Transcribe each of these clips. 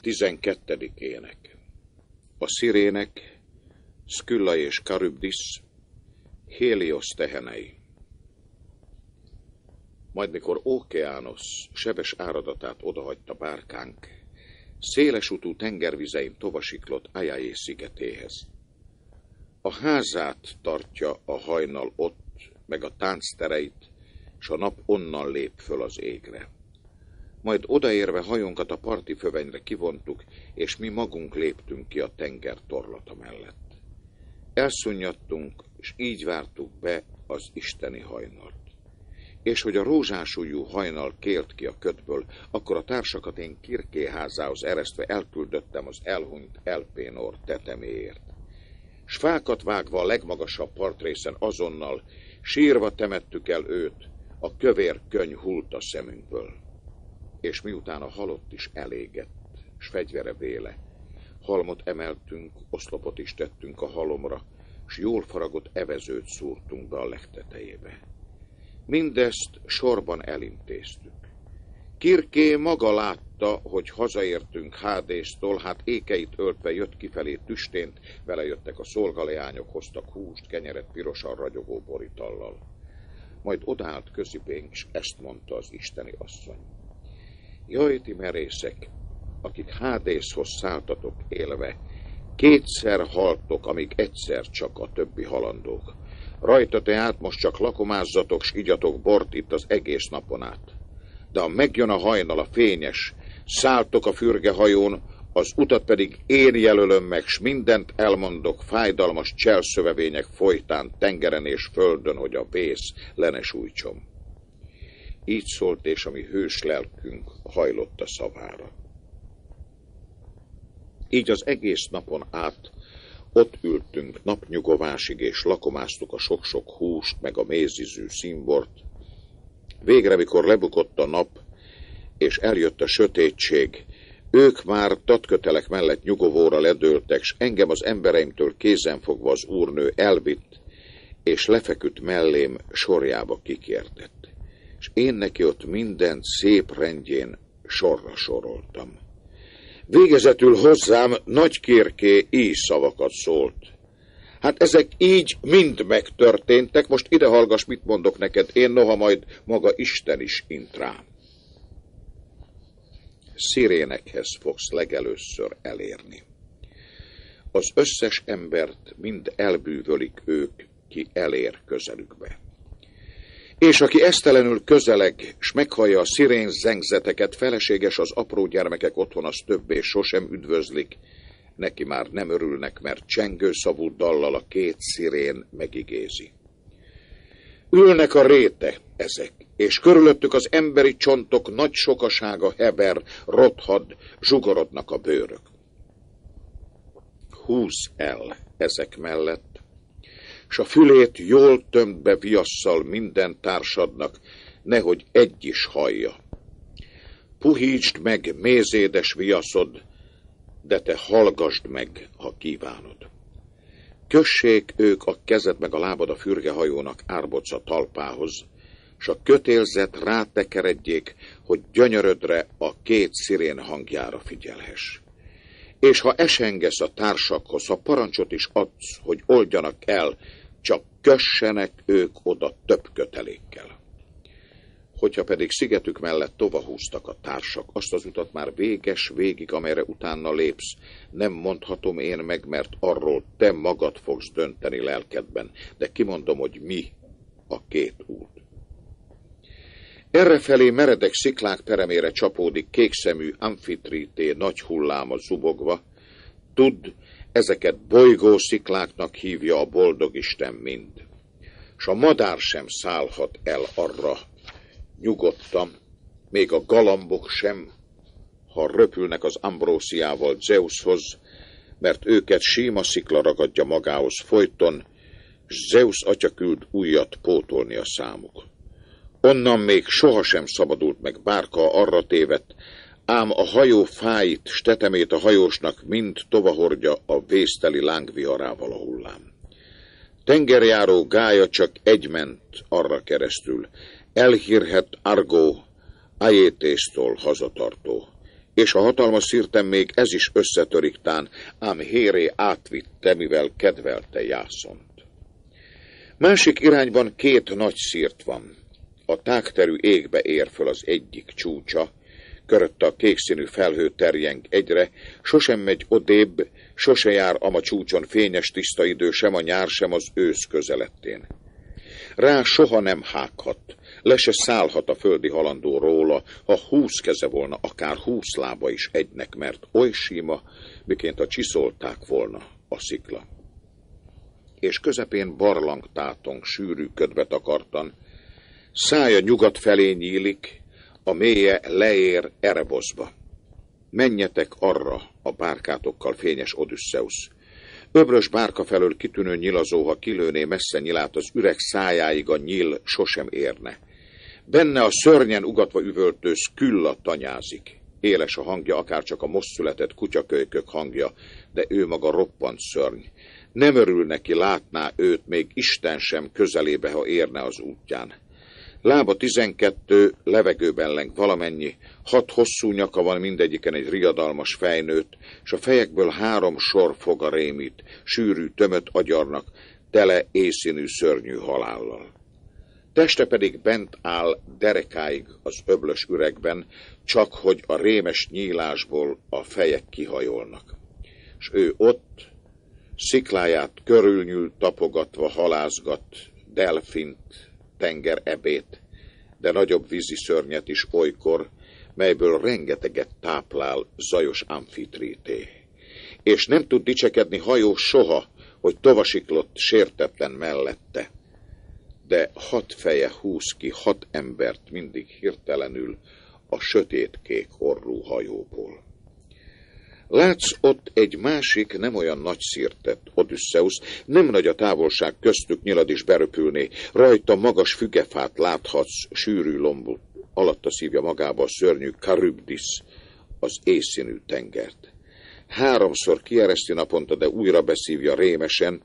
Tizenkettedik ének. A szirének, Skylla és Charybdis, Helios tehenei. Majd mikor Ókeánosz sebes áradatát odahagyta bárkánk, széles utú tengervizein tovasiklott Ajáé szigetéhez. A házát tartja a hajnal ott, meg a tánctereit, s a nap onnan lép föl az égre. Majd odaérve hajónkat a parti fövenyre kivontuk, és mi magunk léptünk ki a tenger torlata mellett. Elszunnyadtunk, és így vártuk be az isteni hajnalt. És hogy a rózsásújú hajnal kért ki a ködből, akkor a társakat én Kirké házához eresztve elküldöttem az elhunyt Elpénor teteméért. S fákat vágva a legmagasabb partrészen azonnal, sírva temettük el őt, a kövér könyv hult a szemünkből és miután a halott is elégett, s fegyvere véle, halmot emeltünk, oszlopot is tettünk a halomra, s jól faragott evezőt szúrtunk be a legtetejébe. Mindezt sorban elintéztük. Kirké maga látta, hogy hazaértünk Hádéstól, hát ékeit öltve jött kifelé tüstént, vele jöttek a szolgaleányok, hoztak húst, kenyeret pirosan ragyogó borítallal. Majd odállt közipénk, és ezt mondta az isteni asszony. Jaj, ti merészek, akik Hádészhoz szálltatok élve, kétszer haltok, amíg egyszer csak a többi halandók. Rajta te át most csak lakomázzatok, s igyatok bort itt az egész napon át. De ha megjön a hajnal, a fényes, szálltok a fürgehajón, az utat pedig én jelölöm meg, s mindent elmondok fájdalmas cselszövevények folytán, tengeren és földön, hogy a vész lenes újcsom. Így szólt, és ami hős lelkünk hajlott a szavára. Így az egész napon át ott ültünk napnyugovásig, és lakomáztuk a sok-sok húst, meg a mézizű színbort. Végre, mikor lebukott a nap, és eljött a sötétség, ők már tatkötelek mellett nyugovóra ledőltek, s engem az embereimtől kézenfogva az úrnő elvitt, és lefeküdt mellém sorjába kikértett és én neki ott mindent szép rendjén sorra soroltam. Végezetül hozzám nagy kérké így szavakat szólt. Hát ezek így mind megtörténtek, most ide hallgass, mit mondok neked, én noha majd maga Isten is int rám. Szirénekhez fogsz legelőször elérni. Az összes embert mind elbűvölik ők, ki elér közelükbe és aki esztelenül közeleg, s meghallja a szirén zengzeteket, feleséges az apró gyermekek otthon az többé sosem üdvözlik, neki már nem örülnek, mert csengő szavú dallal a két szirén megigézi. Ülnek a réte ezek, és körülöttük az emberi csontok nagy sokasága heber, rothad, zsugorodnak a bőrök. Húz el ezek mellett, s a fülét jól tömbe viasszal minden társadnak, nehogy egy is hallja. Puhítsd meg mézédes viaszod, de te hallgasd meg, ha kívánod. Kössék ők a kezed meg a lábad a fürgehajónak árboca talpához, s a kötélzet rátekeredjék, hogy gyönyörödre a két szirén hangjára figyelhess. És ha esengesz a társakhoz, ha parancsot is adsz, hogy oldjanak el, csak kössenek ők oda több kötelékkel. Hogyha pedig szigetük mellett tovahúztak a társak, azt az utat már véges végig, amelyre utána lépsz, nem mondhatom én meg, mert arról te magad fogsz dönteni lelkedben, de kimondom, hogy mi a két út. Errefelé meredek sziklák peremére csapódik kékszemű amfitrité nagy hulláma zubogva. Tudd, Ezeket bolygószikláknak hívja a boldog Isten mind. S a madár sem szállhat el arra nyugodtan, még a galambok sem, ha röpülnek az Ambrósiával Zeushoz, mert őket síma szikla ragadja magához folyton, s Zeus atya küld újat pótolni a számuk. Onnan még sohasem szabadult meg bárka arra tévedt, ám a hajó fájt, stetemét a hajósnak mind tovahordja a vészteli lángviharával a hullám. Tengerjáró gája csak egy ment arra keresztül, elhírhet Argó, Ajétésztól hazatartó, és a hatalmas szírten még ez is összetöriktán, ám Héré átvitte, mivel kedvelte Jászont. Másik irányban két nagy szírt van. A tágterű égbe ér föl az egyik csúcsa, körötte a kékszínű felhő terjeng egyre, sosem megy odébb, sose jár ama csúcson fényes tiszta idő, sem a nyár, sem az ősz közelettén. Rá soha nem hághat, le se szállhat a földi halandó róla, ha húsz keze volna, akár húsz lába is egynek, mert oly síma, miként a csiszolták volna a szikla. És közepén barlangtátong sűrű ködbe takartan, szája nyugat felé nyílik, a mélye leér Erebozba. Menjetek arra a bárkátokkal, fényes Odüsszeusz. Öbrös bárka felől kitűnő nyilazó, ha kilőné messze nyilát, az üreg szájáig a nyíl sosem érne. Benne a szörnyen ugatva üvöltő külla tanyázik. Éles a hangja, akár csak a most született kutyakölykök hangja, de ő maga roppant szörny. Nem örül neki, látná őt még Isten sem közelébe, ha érne az útján. Lába tizenkettő, levegőben leng valamennyi, hat hosszú nyaka van mindegyiken egy riadalmas fejnőt, és a fejekből három sor foga rémít, sűrű, tömött agyarnak, tele észínű szörnyű halállal. Teste pedig bent áll derekáig az öblös üregben, csak hogy a rémes nyílásból a fejek kihajolnak. És ő ott, szikláját körülnyül tapogatva halázgat, delfint, tenger ebét, de nagyobb vízi szörnyet is olykor, melyből rengeteget táplál zajos amfitríté. És nem tud dicsekedni hajó soha, hogy tovasiklott sértetlen mellette. De hat feje húz ki hat embert mindig hirtelenül a sötétkék orrú hajóból. Látsz ott egy másik, nem olyan nagy szírtett, Odysseus, nem nagy a távolság köztük nyilad is beröpülné, rajta magas fügefát láthatsz, sűrű lombot, alatta szívja magába a szörnyű Charybdis, az észínű tengert. Háromszor kiereszti naponta, de újra beszívja rémesen,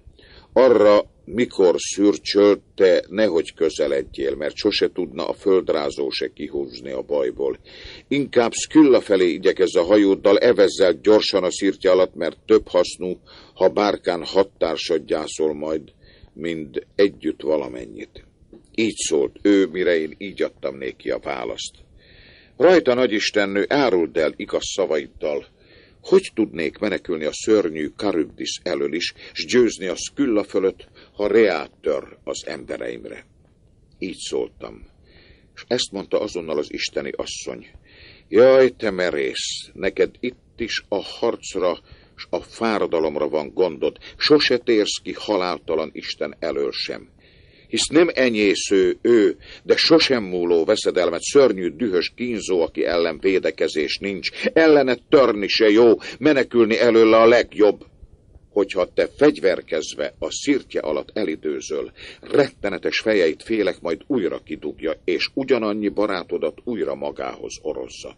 arra, mikor szürcsöl, te nehogy közeledjél, mert sose tudna a földrázó se kihúzni a bajból. Inkább Skülla felé igyekez a hajóddal, evezzel gyorsan a szirtja alatt, mert több hasznú, ha bárkán hattársad gyászol majd, mind együtt valamennyit. Így szólt ő, mire én így adtam néki a választ. Rajta, nagyistennő, áruld el igaz szavaiddal, hogy tudnék menekülni a szörnyű Karübdis elől is, s győzni a Skülla fölött, ha reát tör az embereimre? Így szóltam. És ezt mondta azonnal az isteni asszony. Jaj, te merész, neked itt is a harcra s a fáradalomra van gondod, sose térsz ki haláltalan Isten elől sem hisz nem enyésző ő, de sosem múló veszedelmet, szörnyű, dühös kínzó, aki ellen védekezés nincs, ellene törni se jó, menekülni előle a legjobb. Hogyha te fegyverkezve a szirtje alatt elidőzöl, rettenetes fejeit félek majd újra kidugja, és ugyanannyi barátodat újra magához orozza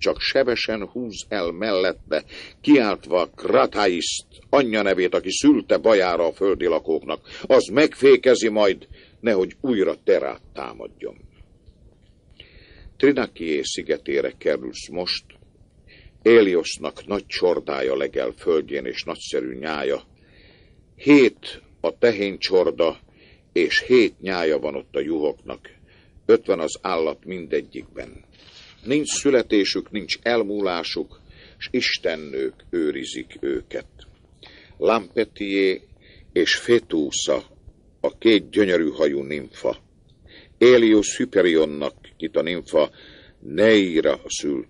csak sebesen húz el mellette, kiáltva Kratáiszt, anyja nevét, aki szülte bajára a földi lakóknak, az megfékezi majd, nehogy újra terát támadjon. Trinakié szigetére kerülsz most, Éliosznak nagy csordája legel földjén és nagyszerű nyája. Hét a tehén csorda, és hét nyája van ott a juhoknak. Ötven az állat mindegyikben. Nincs születésük, nincs elmúlásuk, és istennők őrizik őket. Lampetié és Fetúsa, a két gyönyörű hajú nimfa. Élius Hyperionnak, kit a nimfa Neira szült,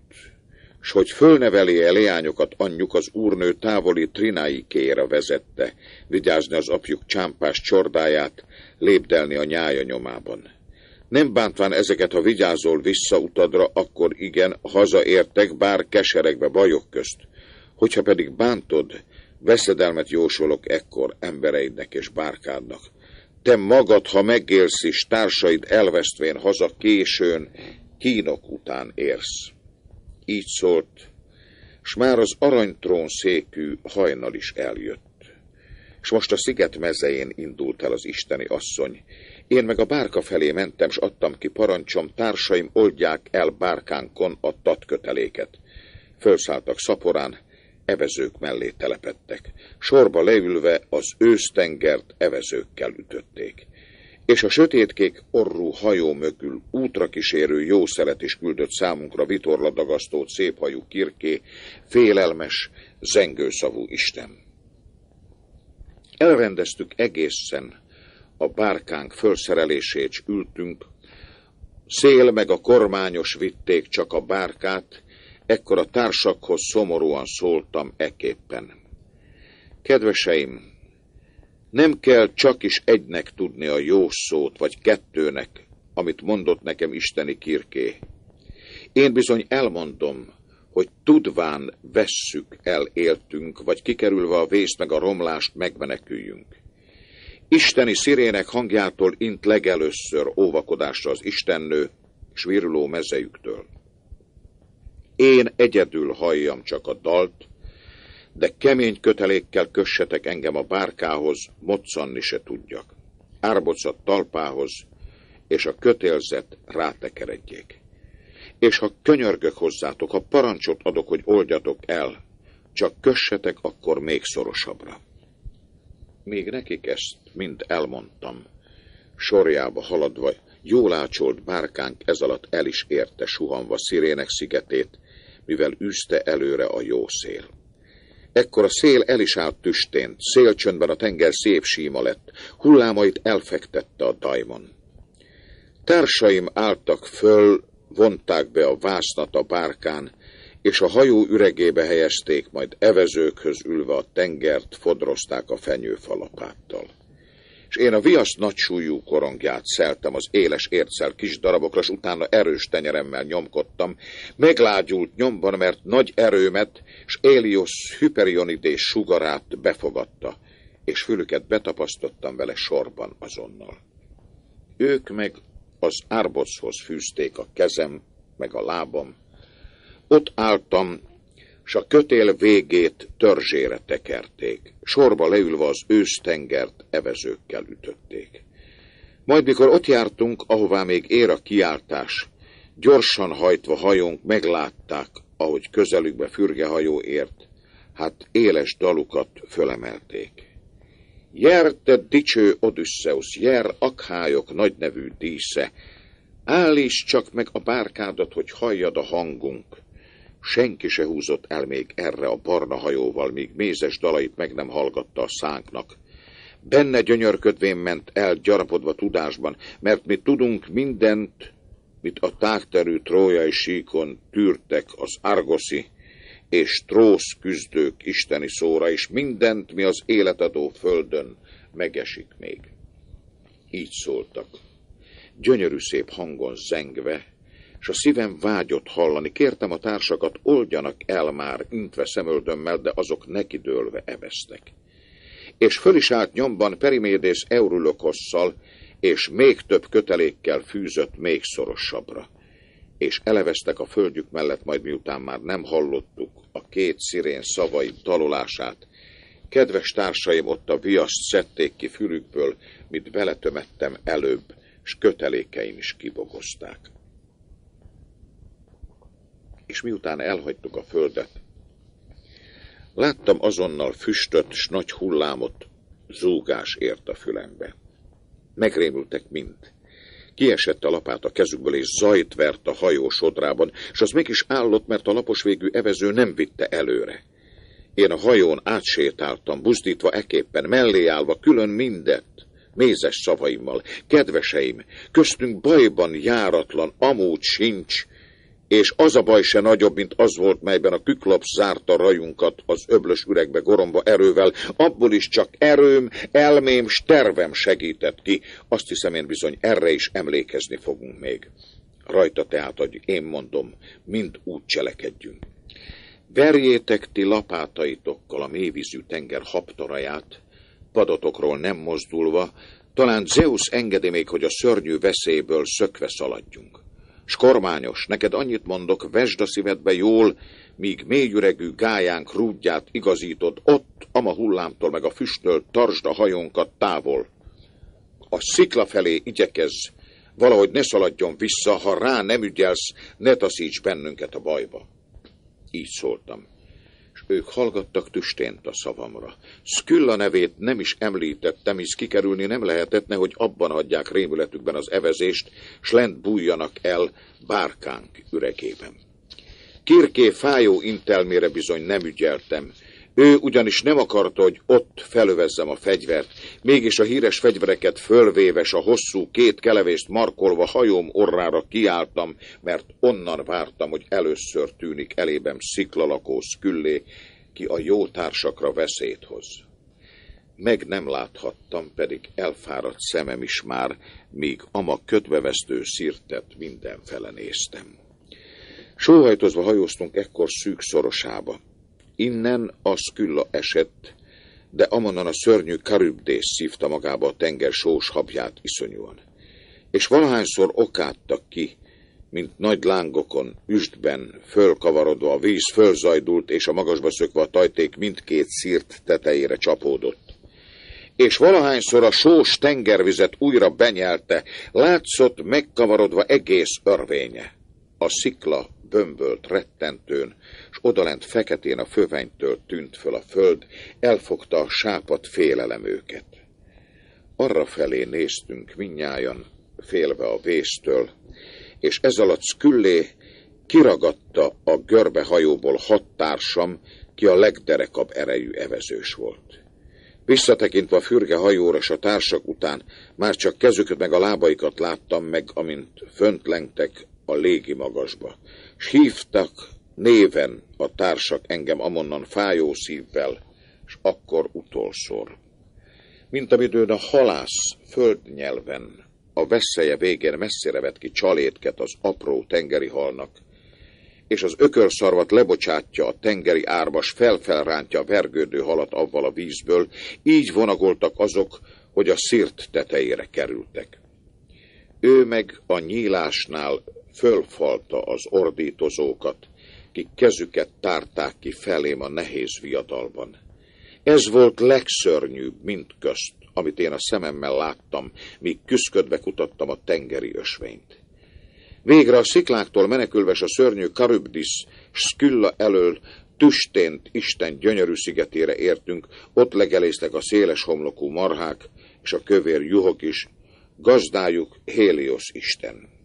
s hogy fölneveli -e leányokat anyjuk az úrnő távoli Trinaikéra vezette, vigyázni az apjuk csámpás csordáját, lépdelni a nyája nyomában. Nem bántván ezeket, ha vigyázol visszautadra, akkor igen, hazaértek, bár keseregve bajok közt. Hogyha pedig bántod, veszedelmet jósolok ekkor embereidnek és bárkádnak. Te magad, ha megélsz is, társaid elvesztvén haza későn, kínok után érsz. Így szólt, s már az aranytrón székű hajnal is eljött. És most a sziget mezején indult el az isteni asszony, én meg a bárka felé mentem, s adtam ki parancsom, társaim oldják el bárkánkon a tatköteléket. Fölszálltak szaporán, evezők mellé telepettek. Sorba leülve az ősztengert evezőkkel ütötték. És a sötétkék orrú hajó mögül útra kísérő jószeret is küldött számunkra vitorladagasztó széphajú kirké, félelmes, zengőszavú Isten. Elrendeztük egészen a bárkánk fölszerelését, ültünk, szél meg a kormányos vitték csak a bárkát, ekkor a társakhoz szomorúan szóltam eképpen. Kedveseim, nem kell csak is egynek tudni a jó szót, vagy kettőnek, amit mondott nekem isteni kirké. Én bizony elmondom, hogy tudván vesszük el éltünk, vagy kikerülve a vészt meg a romlást megmeneküljünk. Isteni szirének hangjától int legelőször óvakodásra az istennő, s viruló mezejüktől. Én egyedül halljam csak a dalt, de kemény kötelékkel kössetek engem a bárkához, moccanni se tudjak. Árbocat talpához, és a kötélzet rátekeredjék. És ha könyörgök hozzátok, ha parancsot adok, hogy oldjatok el, csak kössetek akkor még szorosabbra. Még nekik ezt mind elmondtam, sorjába haladva, jól ácsolt bárkánk ez alatt el is érte suhanva szirének szigetét, mivel üzte előre a jó szél. Ekkor a szél el is állt tüstént, szélcsöndben a tenger szép síma lett, hullámait elfektette a dajmon. Társaim álltak föl, vonták be a vásznat a bárkán, és a hajó üregébe helyezték, majd evezőkhöz ülve a tengert fodrozták a fenyőfalapáttal és én a viasz nagysúlyú korongját szeltem az éles ércel kis darabokra, s utána erős tenyeremmel nyomkodtam. Meglágyult nyomban, mert nagy erőmet, s Éliosz hyperionidés sugarát befogadta, és fülüket betapasztottam vele sorban azonnal. Ők meg az árbochoz fűzték a kezem, meg a lábam. Ott álltam, s a kötél végét törzsére tekerték. Sorba leülve az ősztengert evezőkkel ütötték. Majd mikor ott jártunk, ahová még ér a kiáltás, gyorsan hajtva hajónk meglátták, ahogy közelükbe fürgehajó ért, hát éles dalukat fölemelték. Jer, te dicső Odüsszeusz, jer, akhályok nagynevű dísze, állíts csak meg a bárkádat, hogy halljad a hangunk, Senki se húzott el még erre a barna hajóval, míg mézes dalait meg nem hallgatta a szánknak. Benne gyönyörködvén ment el gyarapodva tudásban, mert mi tudunk mindent, mit a tágterű trójai síkon tűrtek az argoszi és trósz küzdők isteni szóra, és mindent, mi az életadó földön megesik még. Így szóltak. Gyönyörű szép hangon zengve, és a szívem vágyott hallani. Kértem a társakat, oldjanak el már, intve szemöldömmel, de azok nekidőlve eveztek. És föl is állt nyomban Perimédész Eurulokosszal, és még több kötelékkel fűzött még szorosabbra. És eleveztek a földjük mellett, majd miután már nem hallottuk a két szirén szavai dalolását, kedves társaim ott a viaszt szedték ki fülükből, mit beletömettem előbb, s kötelékeim is kibogozták és miután elhagytuk a földet, láttam azonnal füstöt s nagy hullámot, zúgás ért a fülembe. Megrémültek mind. Kiesett a lapát a kezükből, és zajt vert a hajó sodrában, és az mégis állott, mert a lapos végű evező nem vitte előre. Én a hajón átsétáltam, buzdítva eképpen, mellé állva, külön mindet, mézes szavaimmal. Kedveseim, köztünk bajban járatlan, amúgy sincs, és az a baj se nagyobb, mint az volt, melyben a küklop zárta rajunkat az öblös üregbe goromba erővel, abból is csak erőm, elmém, s tervem segített ki. Azt hiszem én bizony erre is emlékezni fogunk még. Rajta tehát, hogy én mondom, mind úgy cselekedjünk. Verjétek ti lapátaitokkal a mélyvízű tenger habtaraját, padatokról nem mozdulva, talán Zeus engedi még, hogy a szörnyű veszélyből szökve szaladjunk. S kormányos, neked annyit mondok, vesd a szívedbe jól, míg mélyüregű gájánk rúdját igazítod, ott, ama hullámtól meg a füsttől tartsd a hajónkat távol. A szikla felé igyekezz, valahogy ne szaladjon vissza, ha rá nem ügyelsz, ne taszíts bennünket a bajba. Így szóltam. Ők hallgattak tüstént a szavamra. Skylla nevét nem is említettem, hisz kikerülni nem lehetett, nehogy abban hagyják rémületükben az evezést, s lent bújjanak el bárkánk üregében. Kirké fájó intelmére bizony nem ügyeltem, ő ugyanis nem akarta, hogy ott felövezzem a fegyvert, mégis a híres fegyvereket fölvéves a hosszú két kelevést markolva hajóm orrára kiálltam, mert onnan vártam, hogy először tűnik elébem sziklalakó szküllé, ki a jó társakra veszélyt hoz. Meg nem láthattam, pedig elfáradt szemem is már, míg ama ködbevesztő szirtet mindenfele néztem. Sóhajtozva hajóztunk ekkor szűk szorosába. Innen a Skylla esett, de amonnan a szörnyű karübdés szívta magába a tenger sós habját iszonyúan. És valahányszor okáttak ki, mint nagy lángokon, üstben, fölkavarodva a víz fölzajdult, és a magasba szökve a tajték mindkét szírt tetejére csapódott. És valahányszor a sós tengervizet újra benyelte, látszott megkavarodva egész örvénye. A szikla bömbölt rettentőn, s odalent feketén a fövenytől tűnt föl a föld, elfogta a sápat félelem őket. Arra felé néztünk minnyájan, félve a vésztől, és ez alatt Sküllé kiragadta a görbe hajóból hat társam, ki a legderekabb erejű evezős volt. Visszatekintve a fürge hajóra s a társak után, már csak kezüket meg a lábaikat láttam meg, amint fönt lengtek a légi magasba, s hívtak néven a társak engem amonnan fájó szívvel, s akkor utolszor. Mint amidőn a halász földnyelven a veszélye végén messzire vett ki csalétket az apró tengeri halnak, és az ökörszarvat lebocsátja a tengeri árvas, felfelrántja a vergődő halat avval a vízből, így vonagoltak azok, hogy a szírt tetejére kerültek. Ő meg a nyílásnál fölfalta az ordítozókat, kik kezüket tárták ki felém a nehéz viadalban. Ez volt legszörnyűbb mint közt, amit én a szememmel láttam, míg küszködve kutattam a tengeri ösvényt. Végre a szikláktól menekülves a szörnyű Karübdis Skylla elől tüstént Isten gyönyörű szigetére értünk, ott legeléztek a széles homlokú marhák, és a kövér juhok is, gazdájuk Hélios Isten.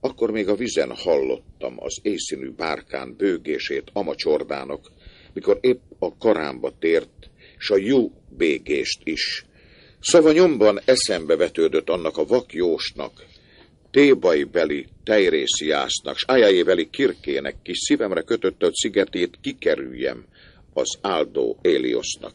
Akkor még a vizen hallottam az észínű bárkán bőgését amacsordának, mikor épp a karámba tért, s a jó bégést is. Szava nyomban eszembe vetődött annak a vakjósnak, tébai beli tejrésziásznak, s ájájébeli kirkének kis szívemre kötötött szigetét kikerüljem az áldó Éliosznak.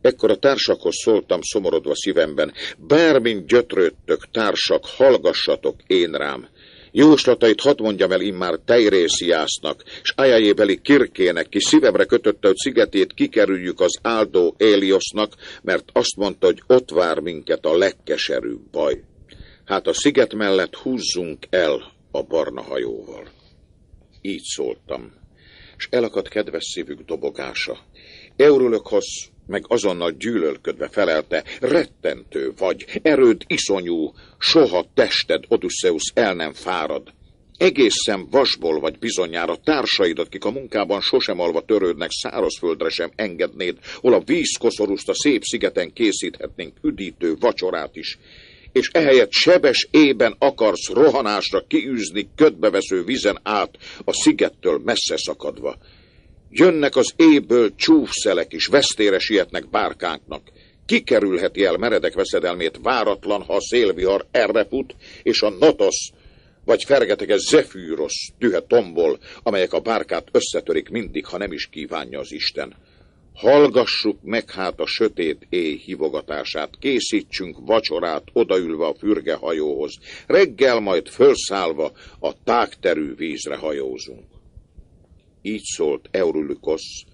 Ekkor a társakhoz szóltam szomorodva szívemben, bármint gyötrődtök, társak, hallgassatok én rám, Jóslatait hadd mondjam el immár Teirésziásznak, s ájájébeli Kirkének, ki szívemre kötötte, hogy szigetét kikerüljük az áldó Éliosznak, mert azt mondta, hogy ott vár minket a legkeserűbb baj. Hát a sziget mellett húzzunk el a barna hajóval. Így szóltam, s elakadt kedves szívük dobogása. Eurülökhoz meg azonnal gyűlölködve felelte, rettentő vagy, erőd iszonyú, soha tested, Odysseus, el nem fárad. Egészen vasból vagy bizonyára társaidat, kik a munkában sosem alva törődnek, szárazföldre sem engednéd, hol a vízkoszorúst a szép szigeten készíthetnénk üdítő vacsorát is, és ehelyett sebes ében akarsz rohanásra kiűzni ködbevesző vizen át a szigettől messze szakadva. Jönnek az éből csúfszelek is, vesztére sietnek bárkánknak. Kikerülheti el meredek veszedelmét váratlan, ha a szélvihar erre fut, és a notosz, vagy fergeteges zefűrosz tühe tombol, amelyek a bárkát összetörik mindig, ha nem is kívánja az Isten. Hallgassuk meg hát a sötét éj hivogatását, készítsünk vacsorát odaülve a fürge hajóhoz, reggel majd fölszállva a tágterű vízre hajózunk. Így szólt Eurülikosz,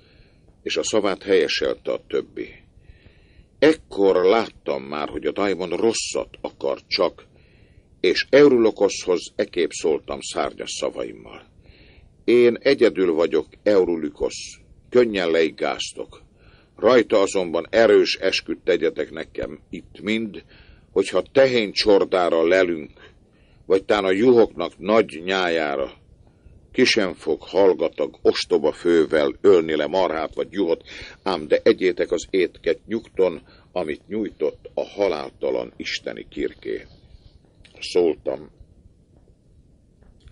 és a szavát helyeselte a többi. Ekkor láttam már, hogy a Daimon rosszat akar csak, és Eurülikoszhoz ekép szóltam szárnyas szavaimmal. Én egyedül vagyok, Eurülikosz, könnyen leigáztok. Rajta azonban erős esküt tegyetek nekem itt mind, hogyha tehén csordára lelünk, vagy tán a juhoknak nagy nyájára, Ki sem fog hallgatag ostoba fővel ölni le marhát vagy juhot, ám de egyétek az étket nyugton, amit nyújtott a haláltalan isteni kirké. Szóltam,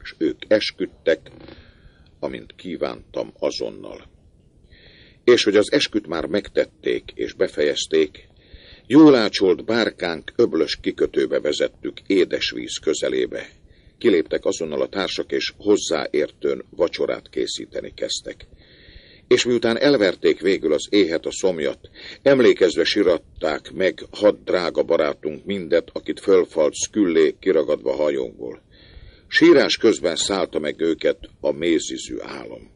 és ők esküdtek, amint kívántam azonnal. És hogy az esküt már megtették és befejezték, jól ácsolt bárkánk öblös kikötőbe vezettük édesvíz közelébe. Kiléptek azonnal a társak, és hozzáértőn vacsorát készíteni kezdtek. És miután elverték végül az éhet a szomjat, emlékezve siratták meg hat drága barátunk mindet, akit fölfalt szküllé kiragadva hajónkból. Sírás közben szállta meg őket a mézizű álom.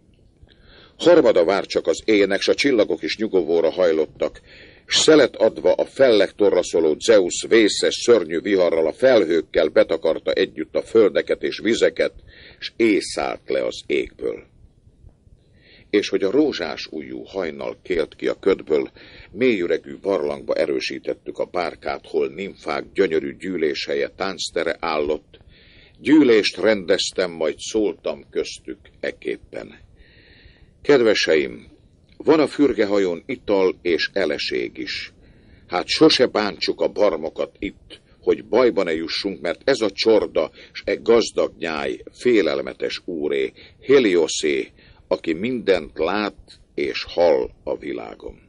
Harmada vár csak az éjnek, s a csillagok is nyugovóra hajlottak, s szelet adva a fellek torraszoló Zeus vészes, szörnyű viharral a felhőkkel betakarta együtt a földeket és vizeket, s észállt le az égből. És hogy a rózsás ujjú hajnal kélt ki a ködből, mélyüregű barlangba erősítettük a bárkát, hol nimfák gyönyörű gyűléshelye tánctere állott, gyűlést rendeztem, majd szóltam köztük eképpen. Kedveseim, van a fürgehajón ital és eleség is. Hát sose bántsuk a barmokat itt, hogy bajba ne jussunk, mert ez a csorda, s e gazdag nyáj, félelmetes úré, Helioszé, aki mindent lát és hall a világon.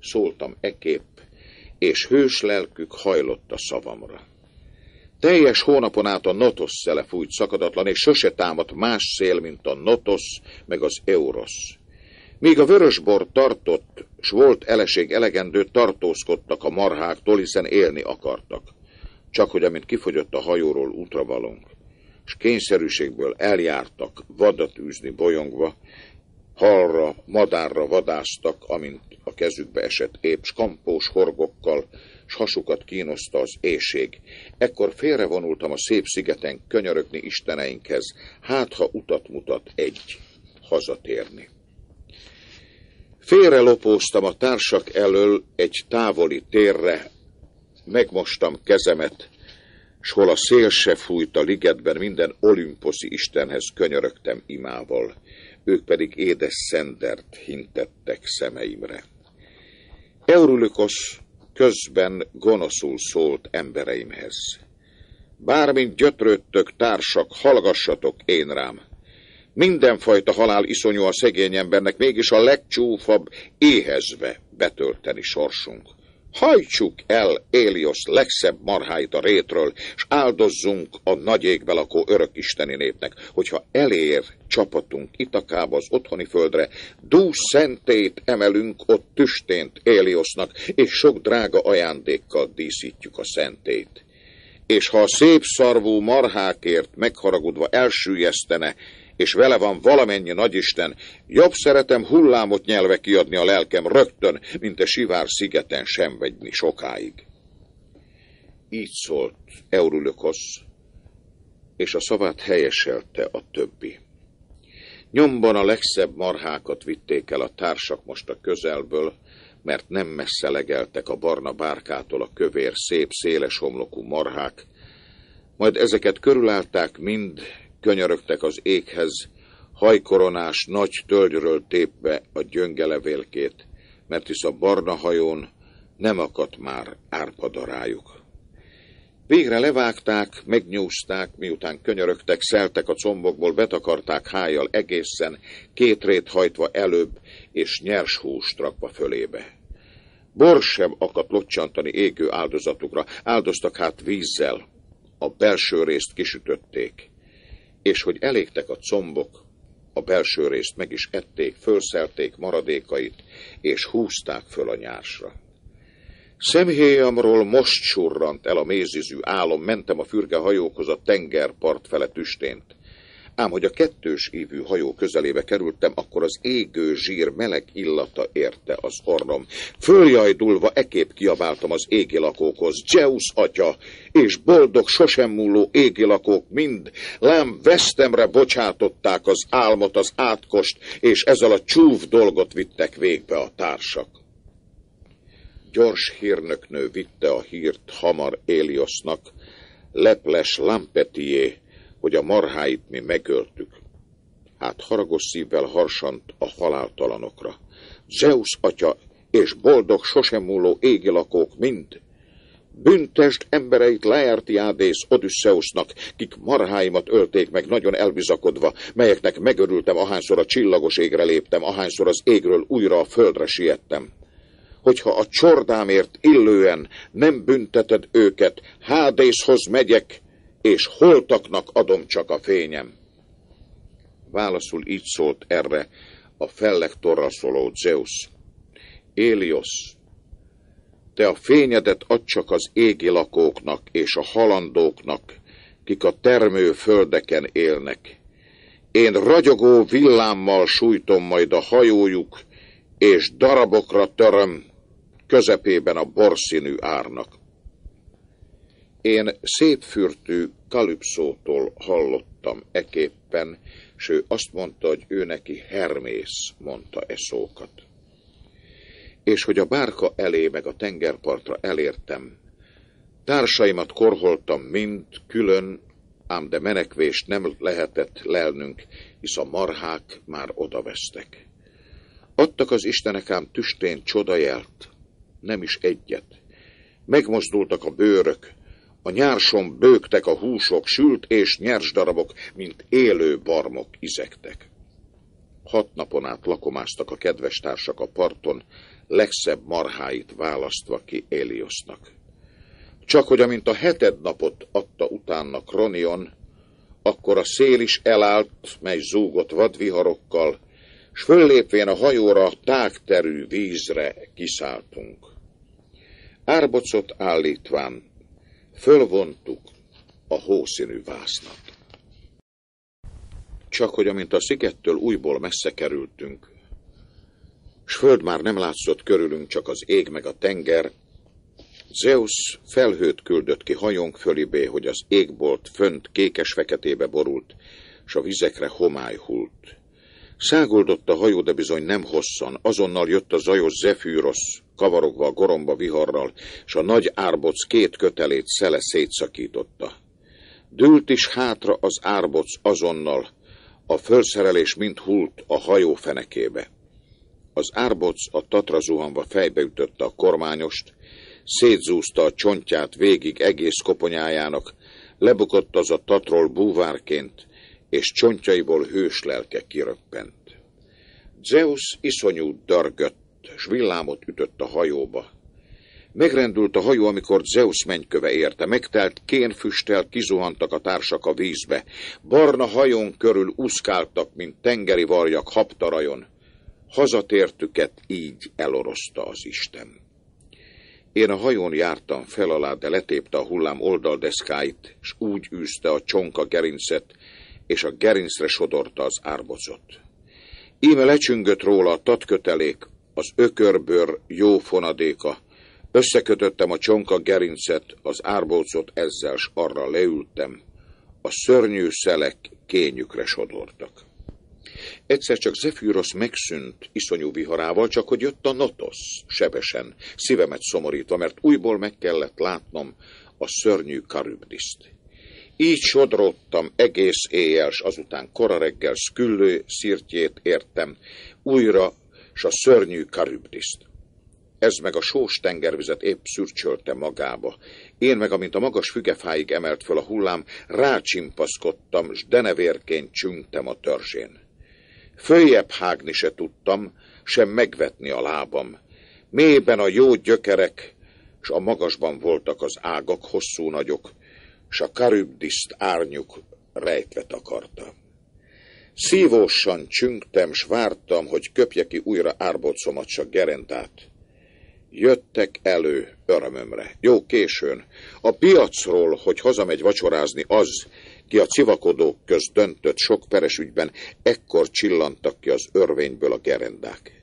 Szóltam ekép, és hős lelkük hajlott a szavamra. Teljes hónapon át a Notos szele fújt szakadatlan, és sose támadt más szél, mint a Notos meg az Euros. Míg a vörösbor tartott, s volt eleség elegendő, tartózkodtak a marháktól, hiszen élni akartak. Csak hogy amint kifogyott a hajóról útravalunk, s kényszerűségből eljártak vadat űzni bolyongva, halra, madárra vadáztak, amint a kezükbe esett épp skampós horgokkal, s hasukat kínoszta az éjség. Ekkor félrevonultam a szép szigeten könyörögni isteneinkhez, hát ha utat mutat egy, hazatérni. Félrelopóztam a társak elől egy távoli térre, megmostam kezemet, s hol a szél se fújt a ligetben, minden olimposzi istenhez könyörögtem imával, ők pedig édes szendert hintettek szemeimre. Eurulikosz közben gonoszul szólt embereimhez. Bármint gyötrődtök, társak, hallgassatok én rám. Mindenfajta halál iszonyú a szegény embernek, mégis a legcsúfabb éhezve betölteni sorsunk. Hajtsuk el Éliosz legszebb marháit a rétről, és áldozzunk a nagy égbe lakó örökisteni népnek, hogyha elér csapatunk Itakába az otthoni földre, dús szentét emelünk ott tüstént Éliosznak, és sok drága ajándékkal díszítjük a szentét. És ha a szép szarvú marhákért megharagudva elsüllyesztene, és vele van valamennyi nagyisten, jobb szeretem hullámot nyelve kiadni a lelkem rögtön, mint a sivár szigeten sem vegyni sokáig. Így szólt Eurülökosz, és a szavát helyeselte a többi. Nyomban a legszebb marhákat vitték el a társak most a közelből, mert nem messze legeltek a barna bárkától a kövér, szép, széles homlokú marhák, majd ezeket körülállták mind, könyörögtek az éghez, hajkoronás nagy tölgyről tépve a gyöngelevélkét, mert hisz a barna hajón nem akadt már árpadarájuk. Végre levágták, megnyúzták, miután könyörögtek, szeltek a combokból, betakarták hájjal egészen, két rét hajtva előbb, és nyers húst rakva fölébe. Bor sem akadt locsantani égő áldozatukra, áldoztak hát vízzel, a belső részt kisütötték, és hogy elégtek a combok, a belső részt meg is ették, fölszelték maradékait, és húzták föl a nyársra. Szemhéjamról most surrant el a mézizű álom, mentem a fürge hajókhoz a tengerpart fele tüstént. Ám hogy a kettős ívű hajó közelébe kerültem, akkor az égő zsír meleg illata érte az orrom. Följajdulva ekép kiabáltam az égilakókhoz, Zeus atya, és boldog sosem múló égilakók mind, lám vesztemre bocsátották az álmot, az átkost, és ezzel a csúf dolgot vittek végbe a társak. Gyors hírnöknő vitte a hírt hamar Éliosznak, leples Lampetié, hogy a marháit mi megöltük. Hát haragos szívvel harsant a haláltalanokra. Zeus atya és boldog sosem múló égi lakók mind. Büntest embereit Laertiádész Odüsszeusznak, kik marháimat ölték meg nagyon elbizakodva, melyeknek megörültem, ahányszor a csillagos égre léptem, ahányszor az égről újra a földre siettem. Hogyha a csordámért illően nem bünteted őket, Hádészhoz megyek, és holtaknak adom csak a fényem. Válaszul így szólt erre a fellektorra szóló Zeus. Éliosz, te a fényedet ad csak az égi lakóknak és a halandóknak, kik a termő földeken élnek. Én ragyogó villámmal sújtom majd a hajójuk, és darabokra töröm közepében a borszínű árnak. Én szépfürtű Kalipszótól hallottam eképpen, s azt mondta, hogy ő neki Hermész, mondta e szókat. És hogy a bárka elé meg a tengerpartra elértem, társaimat korholtam mind külön, ám de menekvést nem lehetett lelnünk, hisz a marhák már odavesztek. Adtak az istenek ám tüstén csodajelt, nem is egyet. Megmozdultak a bőrök, a nyárson bőgtek a húsok, sült és nyers darabok, mint élő barmok izektek. Hat napon át lakomáztak a kedves társak a parton, legszebb marháit választva ki Éliosznak. Csak hogy amint a heted napot adta utána Kronion, akkor a szél is elállt, mely zúgott vadviharokkal, s föllépvén a hajóra tágterű vízre kiszálltunk. Árbocot állítván Fölvontuk a hószínű vásznat. Csak hogy amint a szigettől újból messze kerültünk, s föld már nem látszott körülünk, csak az ég meg a tenger, Zeus felhőt küldött ki hajónk fölibé, hogy az égbolt fönt kékes-feketébe borult, s a vizekre homály hult. Szágoldott a hajó, de bizony nem hosszan. Azonnal jött a zajos Zefűrosz, kavarogva a goromba viharral, s a nagy árboc két kötelét szele szétszakította. Dült is hátra az árboc azonnal, a fölszerelés mind hult a hajó fenekébe. Az árboc a tatra zuhanva fejbeütötte a kormányost, szétzúzta a csontját végig egész koponyájának, lebukott az a tatról búvárként, és csontjaiból hős lelke kiröppent. Zeus iszonyú dargött, s villámot ütött a hajóba. Megrendült a hajó, amikor Zeus mennyköve érte, megtelt kénfüstel kizuhantak a társak a vízbe. Barna hajón körül uszkáltak, mint tengeri varjak habtarajon. Hazatértüket így elorozta az Isten. Én a hajón jártam fel alá, de letépte a hullám oldaldeszkáit, s úgy űzte a csonka gerincet, és a gerincre sodorta az árbocot. Íme lecsüngött róla a tatkötelék, az ökörbőr jó fonadéka. Összekötöttem a csonka gerincet, az árbócot ezzel s arra leültem. A szörnyű szelek kényükre sodortak. Egyszer csak Zefűrosz megszűnt iszonyú viharával, csak hogy jött a Notosz, sebesen, szívemet szomorítva, mert újból meg kellett látnom a szörnyű Karübdiszt. Így sodródtam egész éjjel, s azután kora reggel szküllő szirtjét értem, újra s a szörnyű karübdiszt. Ez meg a sós tengervizet épp szürcsölte magába. Én meg, amint a magas fügefáig emelt föl a hullám, rácsimpaszkodtam, s denevérként csüngtem a törzsén. Följebb hágni se tudtam, sem megvetni a lábam. Mélyben a jó gyökerek, s a magasban voltak az ágak hosszú nagyok, s a karübdiszt árnyuk rejtve takarta. Szívósan csüngtem, s vártam, hogy köpje ki újra árbócomat, csak gerendát. Jöttek elő örömömre, jó későn. A piacról, hogy hazamegy vacsorázni az, ki a civakodók köz döntött sok peres ekkor csillantak ki az örvényből a gerendák.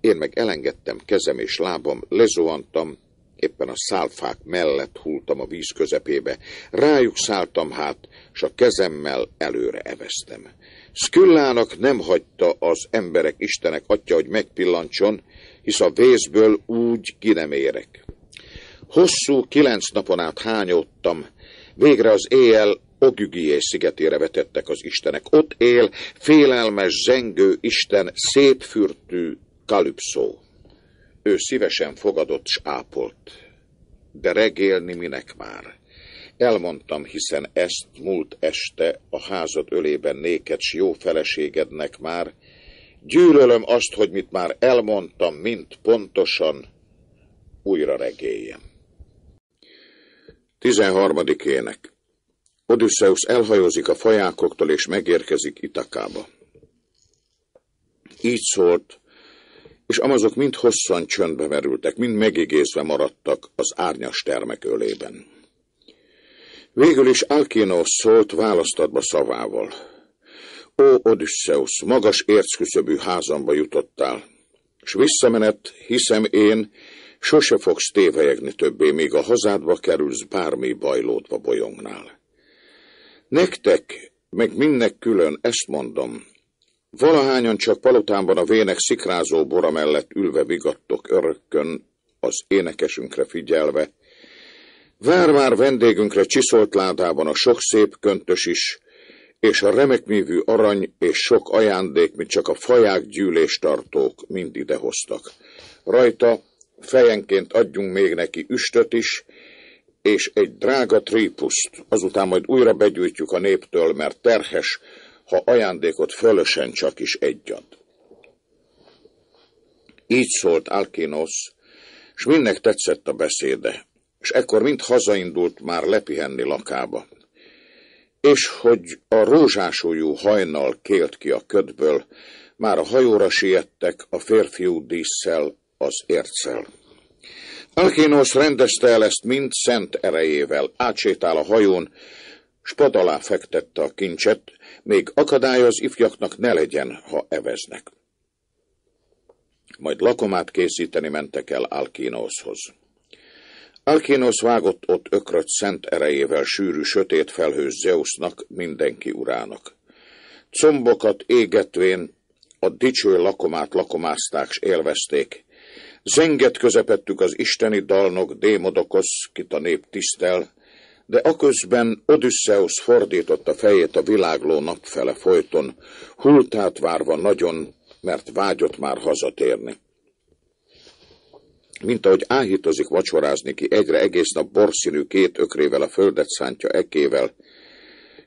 Én meg elengedtem kezem és lábam, lezuhantam, éppen a szálfák mellett hultam a víz közepébe. Rájuk szálltam hát, s a kezemmel előre eveztem. Szküllának nem hagyta az emberek Istenek atya, hogy megpillantson, hisz a vészből úgy ki nem érek. Hosszú kilenc napon át hányódtam, végre az éjjel Ogügié szigetére vetettek az istenek. Ott él félelmes, zengő isten, szépfürtű Kalipszó. Ő szívesen fogadott s ápolt. De regélni minek már? Elmondtam, hiszen ezt múlt este a házad ölében néked s jó feleségednek már. Gyűlölöm azt, hogy mit már elmondtam, mint pontosan újra regéljem. 13. ének Odysseus elhajózik a fajákoktól és megérkezik Itakába. Így szólt, és amazok mind hosszan csöndbe merültek, mind megigézve maradtak az árnyas termek ölében. Végül is Alkinos szólt választatba szavával. Ó, Odysseus, magas ércküszöbű házamba jutottál, s visszamenet, hiszem én, sose fogsz tévejegni többé, míg a hazádba kerülsz, bármi bajlódva bolyongnál. Nektek, meg mindnek külön ezt mondom, valahányan csak palotámban a vének szikrázó bora mellett ülve vigattok örökkön, az énekesünkre figyelve, vár-vár vendégünkre csiszolt ládában a sok szép köntös is, és a remekmívű arany és sok ajándék, mint csak a faják gyűléstartók mind idehoztak. Rajta fejenként adjunk még neki üstöt is, és egy drága trípuszt, azután majd újra begyűjtjük a néptől, mert terhes, ha ajándékot fölösen csak is egyad. Így szólt Alkinos, s mindnek tetszett a beszéde, és ekkor mind hazaindult már lepihenni lakába. És hogy a rózsásújú hajnal kélt ki a ködből, már a hajóra siettek a férfiú díszsel, az ércel. Alkénosz rendezte el ezt mind szent erejével, átsétál a hajón, s pad alá fektette a kincset, még akadály az ifjaknak ne legyen, ha eveznek. Majd lakomát készíteni mentek el Alkinoszhoz. Alkinosz vágott ott ökröt szent erejével sűrű sötét felhős Zeusnak, mindenki urának. Combokat égetvén a dicső lakomát lakomázták s élvezték, Zenget közepettük az isteni dalnok Démodokosz, kit a nép tisztel, de aközben Odysseus fordította fejét a világló nap fele folyton, hultát várva nagyon, mert vágyott már hazatérni. Mint ahogy áhítozik vacsorázni ki egyre egész nap borszínű két ökrével a földet szántja ekével,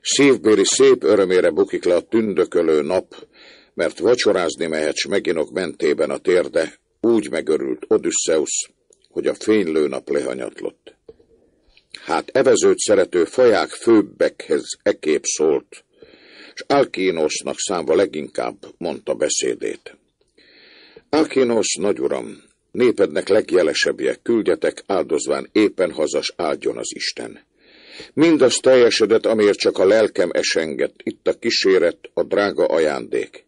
szívbéli szép örömére bukik le a tündökölő nap, mert vacsorázni mehet, s meginok mentében a térde, úgy megörült Odysseus, hogy a fénylő nap lehanyatlott. Hát evezőt szerető faják főbbekhez ekép szólt, és Alkínosznak számva leginkább mondta beszédét. Alkínosz, nagyuram, népednek legjelesebbje, küldjetek áldozván éppen hazas áldjon az Isten. Mindaz teljesedett, amiért csak a lelkem esengett, itt a kíséret, a drága ajándék.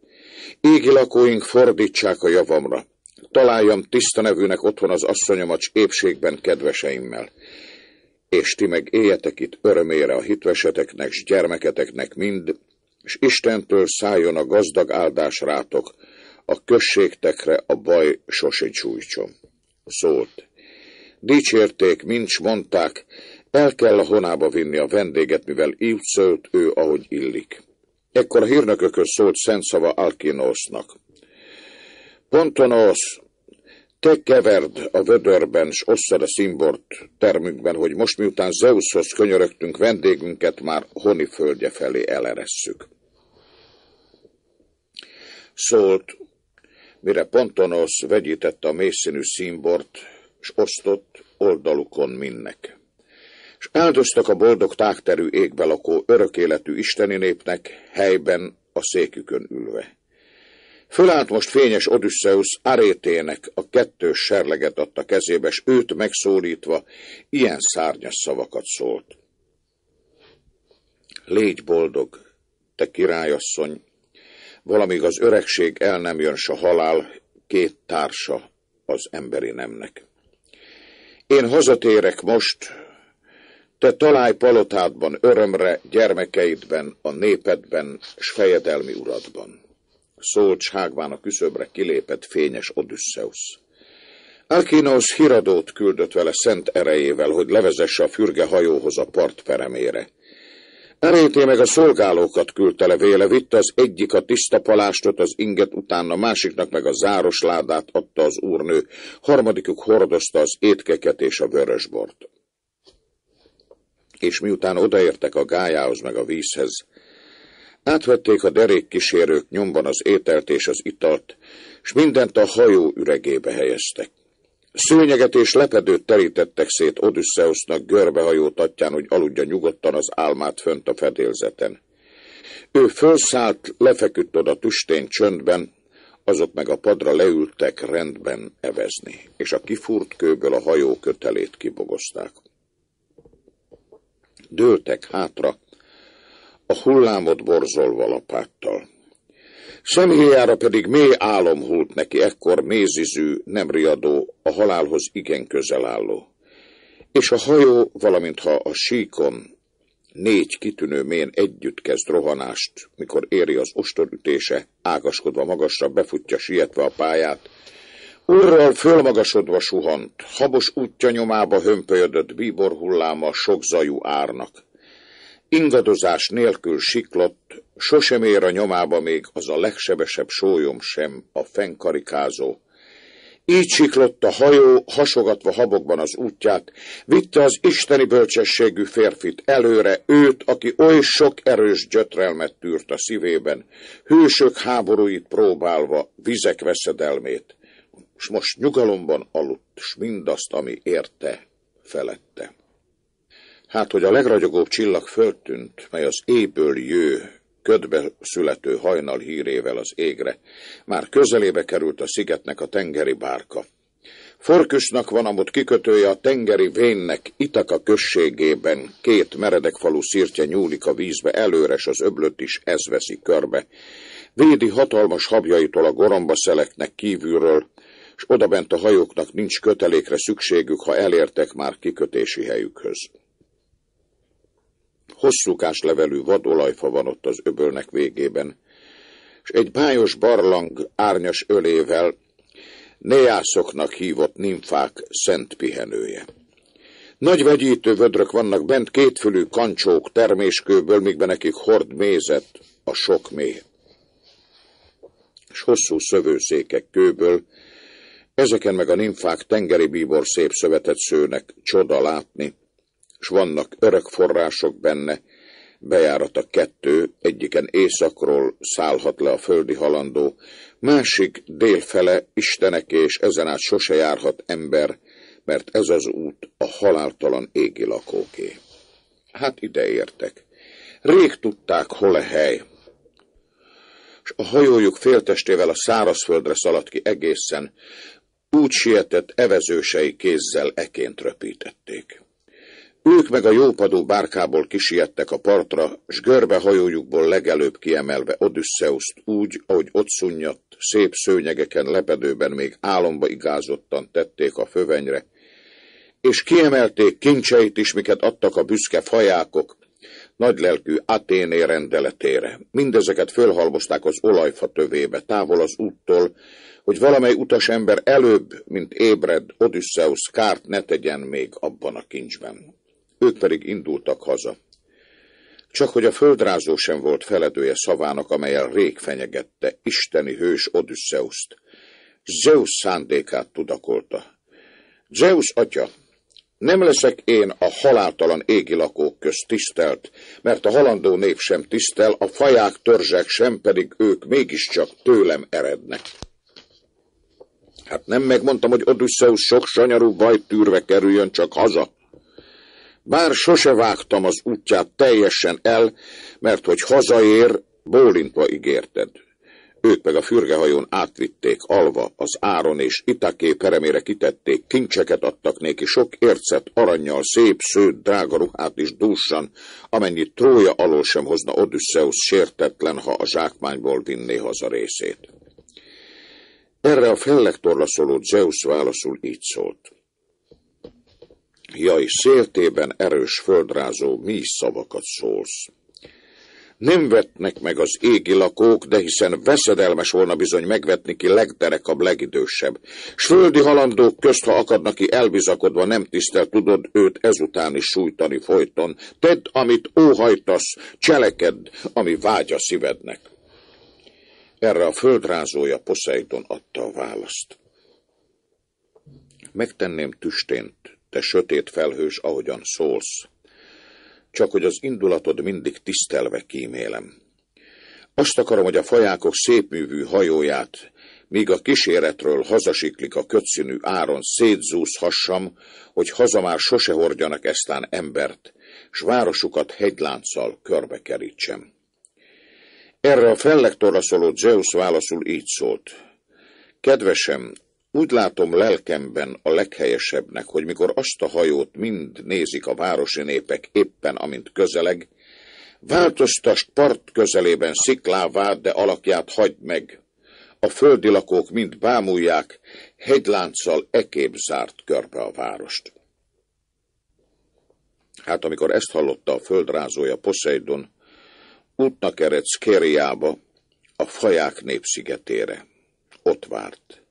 Égi lakóink fordítsák a javamra, találjam tiszta nevűnek otthon az asszonyomat épségben kedveseimmel. És ti meg éljetek itt örömére a hitveseteknek s gyermeketeknek mind, és Istentől szálljon a gazdag áldás rátok, a községtekre a baj sose csújtson. Szólt. Dicsérték, mincs mondták, el kell a honába vinni a vendéget, mivel így szólt ő, ahogy illik. Ekkor a hírnökökös szólt szent szava Alkinosznak. Pontonos, te keverd a vödörben, s osszad a szimbort termünkben, hogy most miután Zeushoz könyörögtünk vendégünket, már honi földje felé eleresszük. Szólt, mire Pontonos vegyítette a mélyszínű szímbort, s osztott oldalukon minnek. És áldoztak a boldog tágterű égbe lakó örökéletű isteni népnek helyben a székükön ülve. Fölállt most fényes Odysseus Arétének a kettős serleget adta kezébe, s őt megszólítva ilyen szárnyas szavakat szólt. Légy boldog, te királyasszony, valamíg az öregség el nem jön, s a halál két társa az emberi nemnek. Én hazatérek most, te találj palotádban örömre, gyermekeidben, a népedben, s fejedelmi uradban szólt ságván a küszöbre kilépett fényes Odysseus. Alkinosz híradót küldött vele szent erejével, hogy levezesse a fürge hajóhoz a part peremére. Erété meg a szolgálókat küldte le véle, vitte az egyik a tiszta palástot, az inget, utána a másiknak meg a záros ládát adta az úrnő, harmadikuk hordozta az étkeket és a vörösbort. És miután odaértek a gájához meg a vízhez, átvették a derék kísérők nyomban az ételt és az italt, és mindent a hajó üregébe helyeztek. Szőnyeget és lepedőt terítettek szét Odüsszeusznak görbehajó tatján, hogy aludja nyugodtan az álmát fönt a fedélzeten. Ő fölszállt, lefeküdt oda tüstén csöndben, azok meg a padra leültek rendben evezni, és a kifúrt kőből a hajó kötelét kibogozták. Dőltek hátra, a hullámot borzolva lapáttal. Személyára pedig mély álom hult neki, ekkor mézizű, nem riadó, a halálhoz igen közel álló. És a hajó, valamintha a síkon négy kitűnő mén együtt kezd rohanást, mikor éri az ostorütése, ágaskodva magasra befutja sietve a pályát, Urral fölmagasodva suhant, habos útja nyomába hömpölyödött bíbor hulláma sok zajú árnak. Ingadozás nélkül siklott, sosem ér a nyomába még az a legsebesebb sólyom sem, a fennkarikázó. Így siklott a hajó, hasogatva habokban az útját, vitte az isteni bölcsességű férfit előre, őt, aki oly sok erős gyötrelmet tűrt a szívében, hősök háborúit próbálva, vizek veszedelmét, s most nyugalomban aludt, s mindazt, ami érte, felette. Hát, hogy a legragyogóbb csillag föltűnt, mely az éből jő, ködbe születő hajnal hírével az égre, már közelébe került a szigetnek a tengeri bárka. Forkusnak van amott kikötője a tengeri vénnek Itaka községében, két meredek falu szirtje nyúlik a vízbe, előres az öblöt is ez veszi körbe. Védi hatalmas habjaitól a goromba szeleknek kívülről, s odabent a hajóknak nincs kötelékre szükségük, ha elértek már kikötési helyükhöz. Hosszúkás levelű vadolajfa van ott az öbölnek végében, és egy bájos barlang árnyas ölével neászoknak hívott nimfák szent pihenője. Nagy vegyítő vödrök vannak bent, kétfülű kancsók terméskőből, míg nekik hord mézet a sok méh. És hosszú szövőszékek kőből, ezeken meg a nimfák tengeri bíbor szép szövetet szőnek, csoda látni, s vannak örök források benne, bejárata kettő, egyiken északról szállhat le a földi halandó, másik délfele istenek és ezen át sose járhat ember, mert ez az út a haláltalan égi lakóké. Hát ide értek. Rég tudták, hol a hely, és a hajójuk féltestével a szárazföldre szaladt ki egészen, úgy sietett evezősei kézzel eként röpítették. Ők meg a jópadó bárkából kisiettek a partra, s görbe hajójukból legelőbb kiemelve Odysseuszt úgy, ahogy ott szunnyadt, szép szőnyegeken lepedőben még álomba igázottan tették a fövenyre, és kiemelték kincseit is, miket adtak a büszke fajákok, nagylelkű Aténé rendeletére. Mindezeket fölhalmozták az olajfa tövébe, távol az úttól, hogy valamely utas ember előbb, mint ébred, Odysseus kárt ne tegyen még abban a kincsben ők pedig indultak haza. Csak hogy a földrázó sem volt feledője szavának, amelyel rég fenyegette isteni hős Odysseuszt. Zeus szándékát tudakolta. Zeus atya, nem leszek én a haláltalan égi lakók közt tisztelt, mert a halandó nép sem tisztel, a faják, törzsek sem, pedig ők mégiscsak tőlem erednek. Hát nem megmondtam, hogy Odysseus sok sanyarú bajt tűrve kerüljön csak haza. Bár sose vágtam az útját teljesen el, mert hogy hazaér, bólintva ígérted. Ők meg a fürgehajón átvitték alva, az áron és itaké peremére kitették, kincseket adtak néki, sok ércet, aranyjal, szép szőt, drága ruhát is dúsan, amennyit Trója alól sem hozna Odysseus sértetlen, ha a zsákmányból vinné haza részét. Erre a fellektorlaszoló Zeus válaszul így szólt. Jaj, széltében erős földrázó, mi szavakat szólsz. Nem vetnek meg az égi lakók, de hiszen veszedelmes volna bizony megvetni ki legderekabb, legidősebb. S földi halandók közt, ha akadnak ki elbizakodva, nem tisztel, tudod őt ezután is sújtani folyton. Tedd, amit óhajtasz, cselekedd, ami vágya szívednek. Erre a földrázója Poseidon adta a választ. Megtenném tüstént, te sötét felhős, ahogyan szólsz csak hogy az indulatod mindig tisztelve kímélem. Azt akarom, hogy a fajákok szépművű hajóját, míg a kíséretről hazasiklik a kötszínű áron szétzúzhassam, hogy haza már sose hordjanak eztán embert, s városukat hegylánccal körbekerítsem. Erre a fellektorra szóló Zeus válaszul így szólt. Kedvesem, úgy látom lelkemben a leghelyesebbnek, hogy mikor azt a hajót mind nézik a városi népek éppen, amint közeleg, változtast part közelében sziklává, de alakját hagyd meg. A földi lakók mind bámulják, hegylánccal ekébb zárt körbe a várost. Hát amikor ezt hallotta a földrázója Poseidon, útnak ered Skériába, a faják népszigetére. Ott várt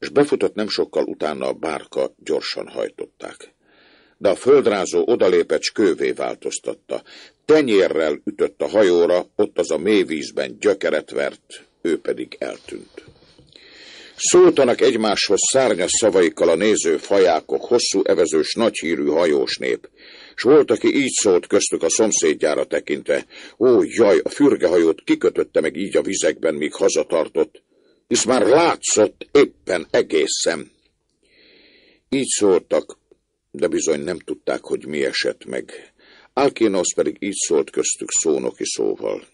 és befutott nem sokkal utána a bárka, gyorsan hajtották. De a földrázó odalépett, s kővé változtatta. Tenyérrel ütött a hajóra, ott az a mély vízben gyökeret vert, ő pedig eltűnt. Szóltanak egymáshoz szárnyas szavaikkal a néző fajákok, hosszú evezős nagyhírű hajós nép, s volt, aki így szólt köztük a szomszédjára tekintve, ó, jaj, a fürgehajót kikötötte meg így a vizekben, míg hazatartott, hisz már látszott éppen egészen. Így szóltak, de bizony nem tudták, hogy mi esett meg. Alkénosz pedig így szólt köztük szónoki szóval.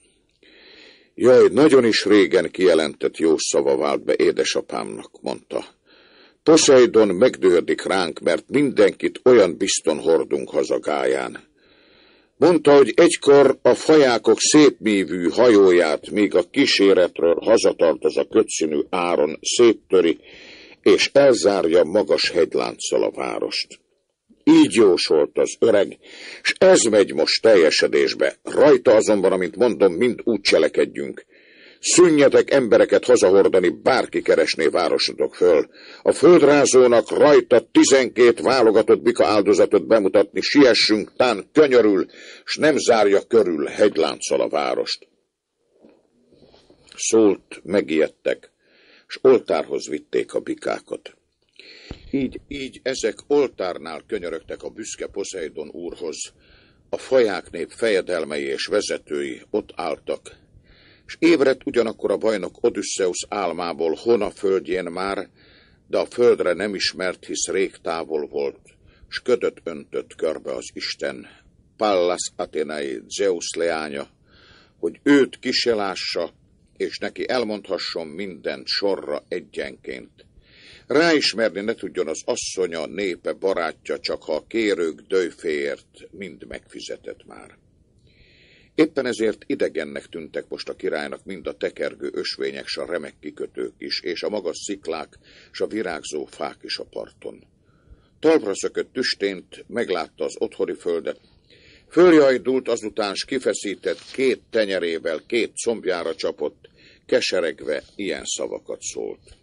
Jaj, nagyon is régen kijelentett jó szava vált be édesapámnak, mondta. Poseidon megdődik ránk, mert mindenkit olyan bizton hordunk hazagáján. Mondta, hogy egykor a fajákok szépmívű hajóját, míg a kíséretről hazatart az a kötszínű áron széttöri, és elzárja magas hegylánccal a várost. Így jósolt az öreg, és ez megy most teljesedésbe. Rajta azonban, amint mondom, mind úgy cselekedjünk, Szűnjetek embereket hazahordani, bárki keresné városotok föl. A földrázónak rajta tizenkét válogatott bika áldozatot bemutatni, siessünk, tán könyörül, s nem zárja körül hegylánccal a várost. Szólt, megijedtek, s oltárhoz vitték a bikákat. Így, így ezek oltárnál könyörögtek a büszke Poseidon úrhoz. A faják nép fejedelmei és vezetői ott álltak, és ébredt ugyanakkor a bajnok Odysseus álmából Hona földjén már, de a földre nem ismert, hisz rég távol volt, s ködöt öntött körbe az Isten, Pallas Athenai Zeus leánya, hogy őt kiselássa, és neki elmondhasson mindent sorra egyenként. Ráismerni ne tudjon az asszonya, népe, barátja, csak ha a kérők dőféért mind megfizetett már. Éppen ezért idegennek tűntek most a királynak mind a tekergő ösvények, s a remek kikötők is, és a magas sziklák, s a virágzó fák is a parton. Talpra szökött tüstént, meglátta az otthoni földet, följajdult azután, s kifeszített két tenyerével, két combjára csapott, keseregve ilyen szavakat szólt.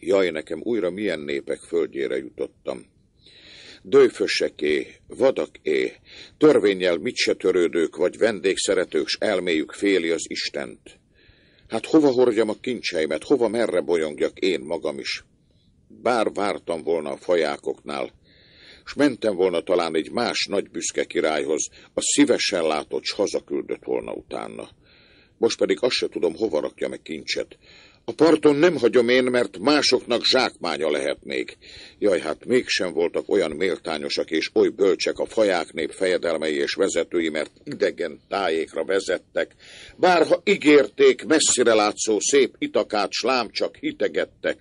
Jaj, nekem újra milyen népek földjére jutottam dőföseké, vadaké, törvényel mit se törődők, vagy vendégszeretők, s elméjük féli az Istent. Hát hova hordjam a kincseimet, hova merre bolyongjak én magam is? Bár vártam volna a fajákoknál, s mentem volna talán egy más nagy büszke királyhoz, a szívesen látott, s hazaküldött volna utána. Most pedig azt se tudom, hova rakja meg kincset. A parton nem hagyom én, mert másoknak zsákmánya lehetnék. Jaj, hát mégsem voltak olyan méltányosak és oly bölcsek a faják nép fejedelmei és vezetői, mert idegen tájékra vezettek. Bárha ígérték messzire látszó szép itakát, slám csak hitegettek.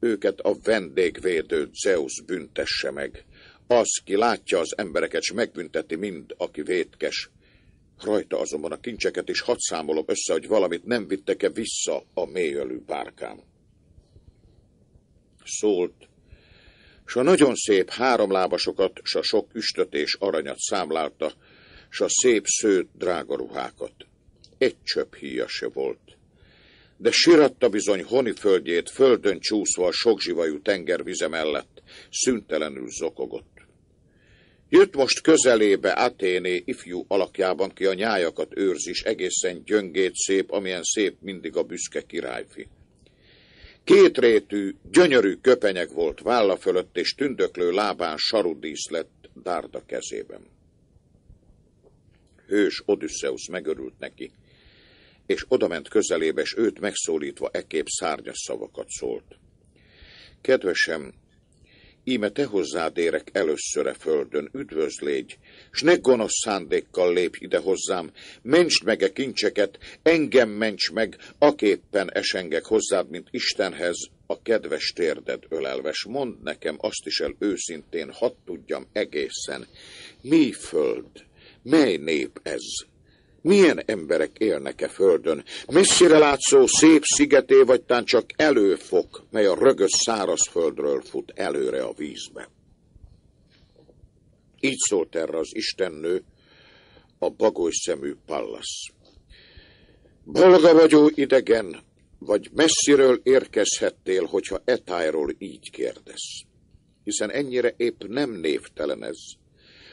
Őket a vendégvédő Zeus büntesse meg. Az, ki látja az embereket, s megbünteti mind, aki vétkes. Rajta azonban a kincseket is hadd számolom össze, hogy valamit nem vittek-e vissza a mélyölű bárkám. Szólt, s a nagyon szép háromlábasokat, s a sok üstöt és aranyat számlálta, s a szép szőt drága ruhákat. Egy csöpp híja volt. De siratta bizony honi földjét, földön csúszva a sokzsivajú tengervize mellett, szüntelenül zokogott. Jött most közelébe Aténé ifjú alakjában, ki a nyájakat őrzis, egészen gyöngét szép, amilyen szép mindig a büszke királyfi. Kétrétű, gyönyörű köpenyek volt válla fölött, és tündöklő lábán sarudísz lett dárda kezében. Hős Odysseus megörült neki, és odament közelébe, és őt megszólítva ekép szárnyas szavakat szólt. Kedvesem, íme te hozzád érek először a földön, üdvözlégy, s ne gonosz szándékkal lép ide hozzám, mentsd meg e kincseket, engem ments meg, aképpen esengek hozzád, mint Istenhez, a kedves térded ölelves. Mondd nekem azt is el őszintén, hadd tudjam egészen, mi föld, mely nép ez? Milyen emberek élnek-e földön? Messzire látszó szép szigeté, vagy tán csak előfok, mely a rögös szárazföldről fut előre a vízbe. Így szólt erre az istennő, a bagoly szemű Pallas. Bolga vagyó idegen, vagy messziről érkezhettél, hogyha etájról így kérdez. Hiszen ennyire épp nem névtelen ez,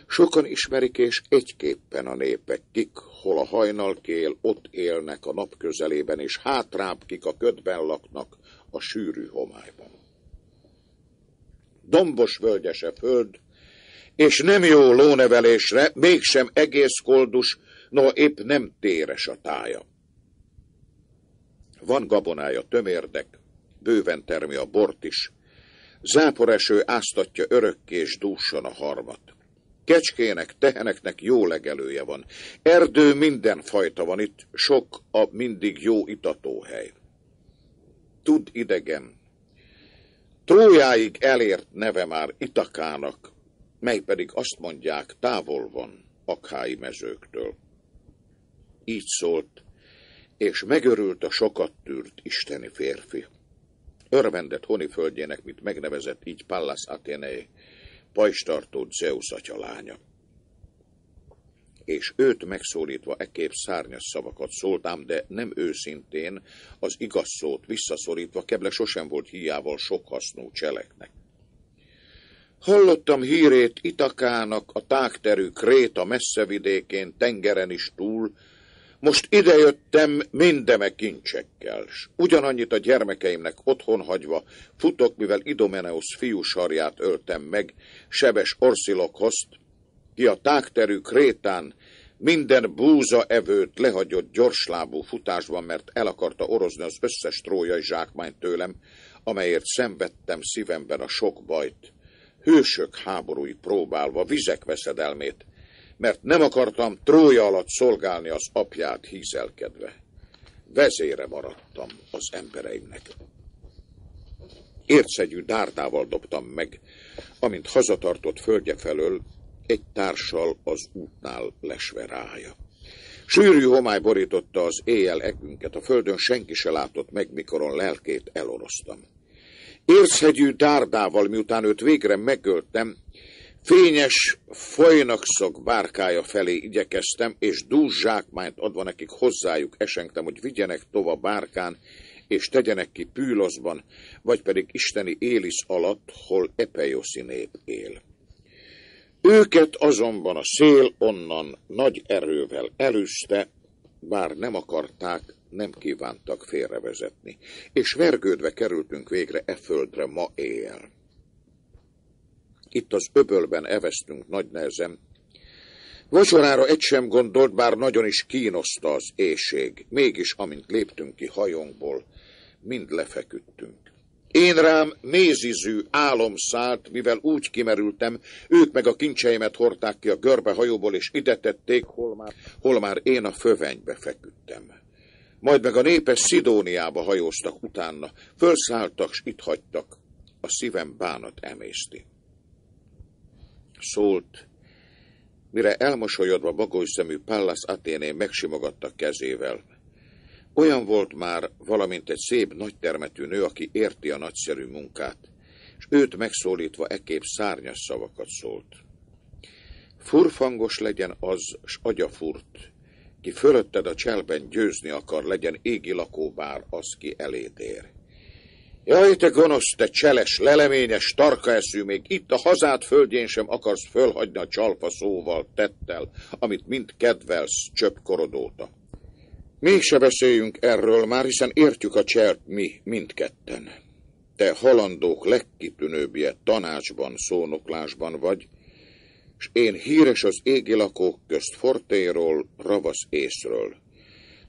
Sokan ismerik és egyképpen a népek, kik hol a hajnalkél, ott élnek a nap közelében, és hátrább kik a ködben laknak a sűrű homályban. Dombos völgyese föld, és nem jó lónevelésre, mégsem egész koldus, no épp nem téres a tája. Van gabonája tömérdek, bőven termi a bort is, záporeső áztatja örökké és dúsan a harmat. Kecskének, teheneknek jó legelője van. Erdő minden fajta van itt, sok a mindig jó itatóhely. Tud idegen. Trójáig elért neve már Itakának, mely pedig azt mondják, távol van akhái mezőktől. Így szólt, és megörült a sokat tűrt isteni férfi. Örvendett honiföldjének, mint megnevezett így Pallas Athenei, pajstartó Zeus atya lánya. És őt megszólítva ekképp szárnyas szavakat szóltám, de nem őszintén, az igaz szót visszaszorítva, keble sosem volt hiával sok hasznú cseleknek. Hallottam hírét Itakának, a tágterű Kréta messzevidékén, tengeren is túl, most idejöttem mindeme kincsekkel, s ugyanannyit a gyermekeimnek otthon hagyva futok, mivel Idomeneus fiú sarját öltem meg, sebes Orszilokhoz, ki a tágterű Krétán minden búza evőt lehagyott gyorslábú futásban, mert el akarta orozni az összes trójai zsákmányt tőlem, amelyért szenvedtem szívemben a sok bajt, hősök háborúi próbálva, vizek veszedelmét, mert nem akartam trója alatt szolgálni az apját hízelkedve. Vezére maradtam az embereimnek. Ércegyű dárdával dobtam meg, amint hazatartott földje felől, egy társal az útnál lesve rája. Sűrű homály borította az éjjel egünket, a földön senki se látott meg, mikoron lelkét eloroztam. Érchegyű dárdával, miután őt végre megöltem, Fényes folynakszok bárkája felé igyekeztem, és dús zsákmányt adva nekik hozzájuk esengtem, hogy vigyenek tova bárkán, és tegyenek ki Pűloszban, vagy pedig isteni Élisz alatt, hol Epejoszi nép él. Őket azonban a szél onnan nagy erővel elűzte, bár nem akarták, nem kívántak félrevezetni, és vergődve kerültünk végre e földre ma éjjel. Itt az öbölben eveztünk nagy nehezen. Vacsorára egy sem gondolt, bár nagyon is kínoszta az éjség. Mégis, amint léptünk ki hajónkból, mind lefeküdtünk. Én rám mézizű álom szállt, mivel úgy kimerültem, ők meg a kincseimet hordták ki a görbe hajóból, és ide tették, hol már, hol már én a fövenybe feküdtem. Majd meg a népes Szidóniába hajóztak utána, fölszálltak, s itt hagytak. A szívem bánat emészti szólt, mire elmosolyodva bagoly szemű Pallas Athéné megsimogatta kezével. Olyan volt már, valamint egy szép nagytermetű nő, aki érti a nagyszerű munkát, és őt megszólítva ekképp szárnyas szavakat szólt. Furfangos legyen az, s agyafurt, ki fölötted a cselben győzni akar, legyen égi lakóbár az, ki eléd ér. Jaj, te gonosz, te cseles, leleményes, tarka eszű, még itt a hazát földjén sem akarsz fölhagyni a csalfa szóval, tettel, amit mind kedvelsz csöppkorodóta. Mi se beszéljünk erről már, hiszen értjük a cselt mi mindketten. Te halandók legkitűnőbbje tanácsban, szónoklásban vagy, s én híres az égi lakók közt Fortéról, ravasz észről.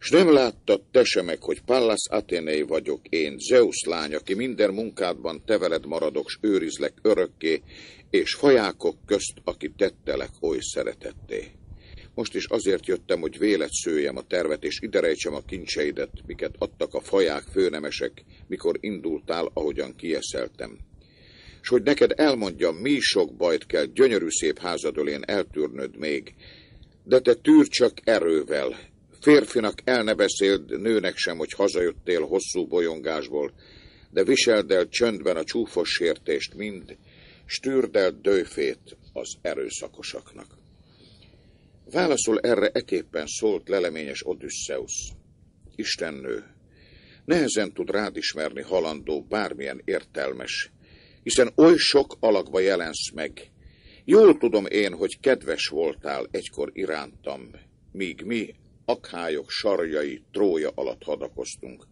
S nem láttad te se meg, hogy Pallas Athénei vagyok én, Zeus lány, aki minden munkádban te veled maradok, s őrizlek örökké, és fajákok közt, aki tettelek oly szeretetté. Most is azért jöttem, hogy vélet szőjem a tervet, és iderejtsem a kincseidet, miket adtak a faják főnemesek, mikor indultál, ahogyan kieszeltem. S hogy neked elmondjam, mi sok bajt kell gyönyörű szép házadölén eltűrnöd még, de te tűr csak erővel, Férfinak el ne beszéld, nőnek sem, hogy hazajöttél hosszú bolyongásból, de viseld el csöndben a csúfos sértést mind, stűrd el dőfét az erőszakosaknak. Válaszol erre eképpen szólt leleményes Odysseus. Istennő, nehezen tud rád ismerni halandó bármilyen értelmes, hiszen oly sok alakba jelensz meg. Jól tudom én, hogy kedves voltál egykor irántam, míg mi akhályok sarjai Trója alatt hadakoztunk.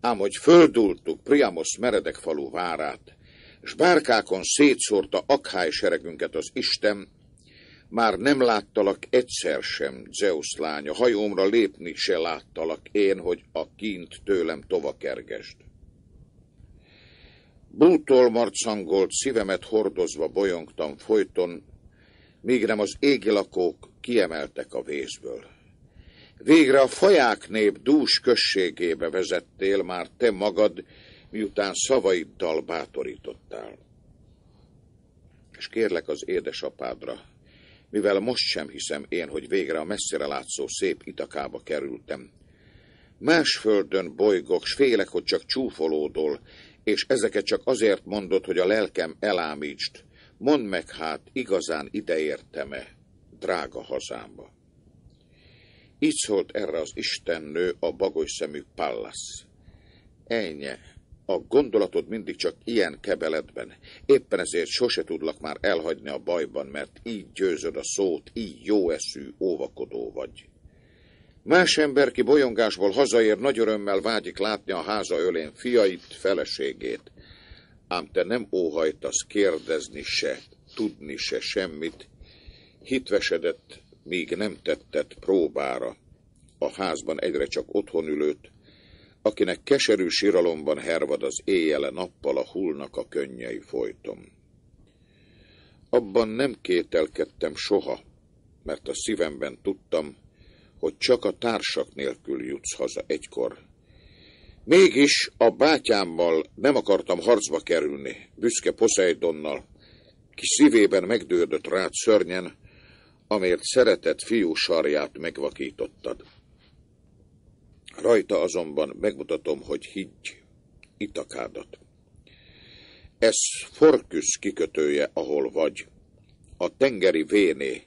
Ám hogy földultuk Priamos meredek falu várát, s bárkákon szétszórta akhály seregünket az Isten, már nem láttalak egyszer sem, Zeus lánya, hajómra lépni se láttalak én, hogy a kint tőlem tovakergesd. Bútól marcangolt szívemet hordozva bolyongtam folyton, míg nem az égi lakók kiemeltek a vészből. Végre a faják nép dús községébe vezettél már te magad, miután szavaiddal bátorítottál. És kérlek az édesapádra, mivel most sem hiszem én, hogy végre a messzire látszó szép itakába kerültem. Más földön bolygok, s félek, hogy csak csúfolódol, és ezeket csak azért mondod, hogy a lelkem elámítsd. Mondd meg hát, igazán ideértem-e, drága hazámba. Így szólt erre az istennő a bagoly szemű Pallas. Ennyi, a gondolatod mindig csak ilyen kebeletben. Éppen ezért sose tudlak már elhagyni a bajban, mert így győzöd a szót, így jó eszű, óvakodó vagy. Más ember, ki bolyongásból hazaér, nagy örömmel vágyik látni a háza ölén fiait, feleségét. Ám te nem óhajtasz kérdezni se, tudni se semmit, hitvesedett míg nem tettet próbára a házban egyre csak otthon ülőt, akinek keserű síralomban hervad az éjjele nappal a hullnak a könnyei folyton. Abban nem kételkedtem soha, mert a szívemben tudtam, hogy csak a társak nélkül jutsz haza egykor. Mégis a bátyámmal nem akartam harcba kerülni, büszke Poseidonnal, ki szívében megdődött rád szörnyen, amért szeretett fiú sarját megvakítottad. Rajta azonban megmutatom, hogy higgy itakádat. Ez Forküsz kikötője, ahol vagy, a tengeri véné.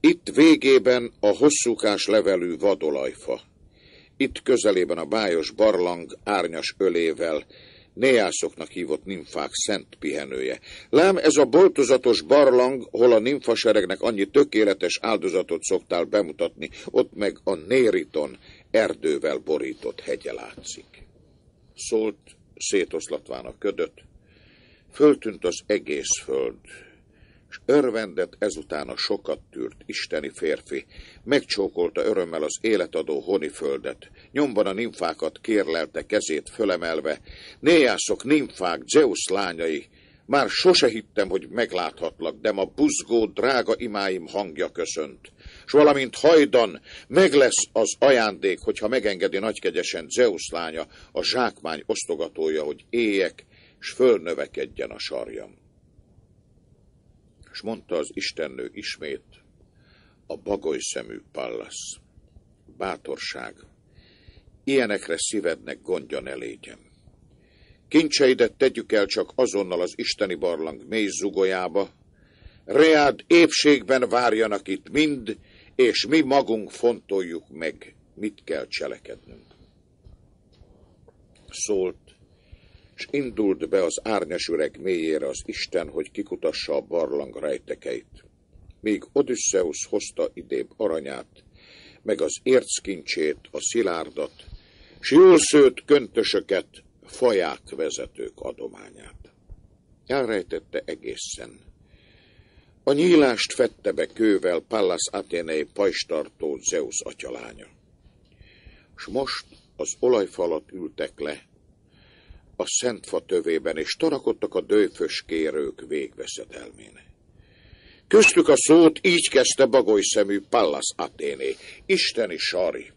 Itt végében a hosszúkás levelű vadolajfa. Itt közelében a bájos barlang árnyas ölével, néászoknak hívott nimfák szent pihenője. Lám ez a boltozatos barlang, hol a nimfaseregnek annyi tökéletes áldozatot szoktál bemutatni, ott meg a Nériton erdővel borított hegye látszik. Szólt, szétoszlatván a ködöt, föltűnt az egész föld, és örvendett ezután a sokat tűrt isteni férfi, megcsókolta örömmel az életadó honiföldet, nyomban a nimfákat kérlelte kezét fölemelve, néjászok, nimfák, Zeus lányai, már sose hittem, hogy megláthatlak, de ma buzgó, drága imáim hangja köszönt. S valamint hajdan meg lesz az ajándék, hogyha megengedi nagykegyesen Zeus lánya, a zsákmány osztogatója, hogy éjek, s fölnövekedjen a sarjam s mondta az istennő ismét, a bagoly szemű Pallas. Bátorság, ilyenekre szívednek gondja ne légyen. Kincseidet tegyük el csak azonnal az isteni barlang mély zugolyába, reád épségben várjanak itt mind, és mi magunk fontoljuk meg, mit kell cselekednünk. Szólt, és indult be az árnyas üreg mélyére az Isten, hogy kikutassa a barlang rejtekeit. Míg Odysseus hozta idébb aranyát, meg az érckincsét, a szilárdat, s jól szőtt köntösöket, faják vezetők adományát. Elrejtette egészen. A nyílást fette be kővel Pallas Athénei pajstartó Zeus atyalánya. S most az olajfalat ültek le, a szentfa tövében, és tarakodtak a dőfös kérők végveszedelmén. Köztük a szót így kezdte bagoly szemű Pallas Athéné, isteni sari.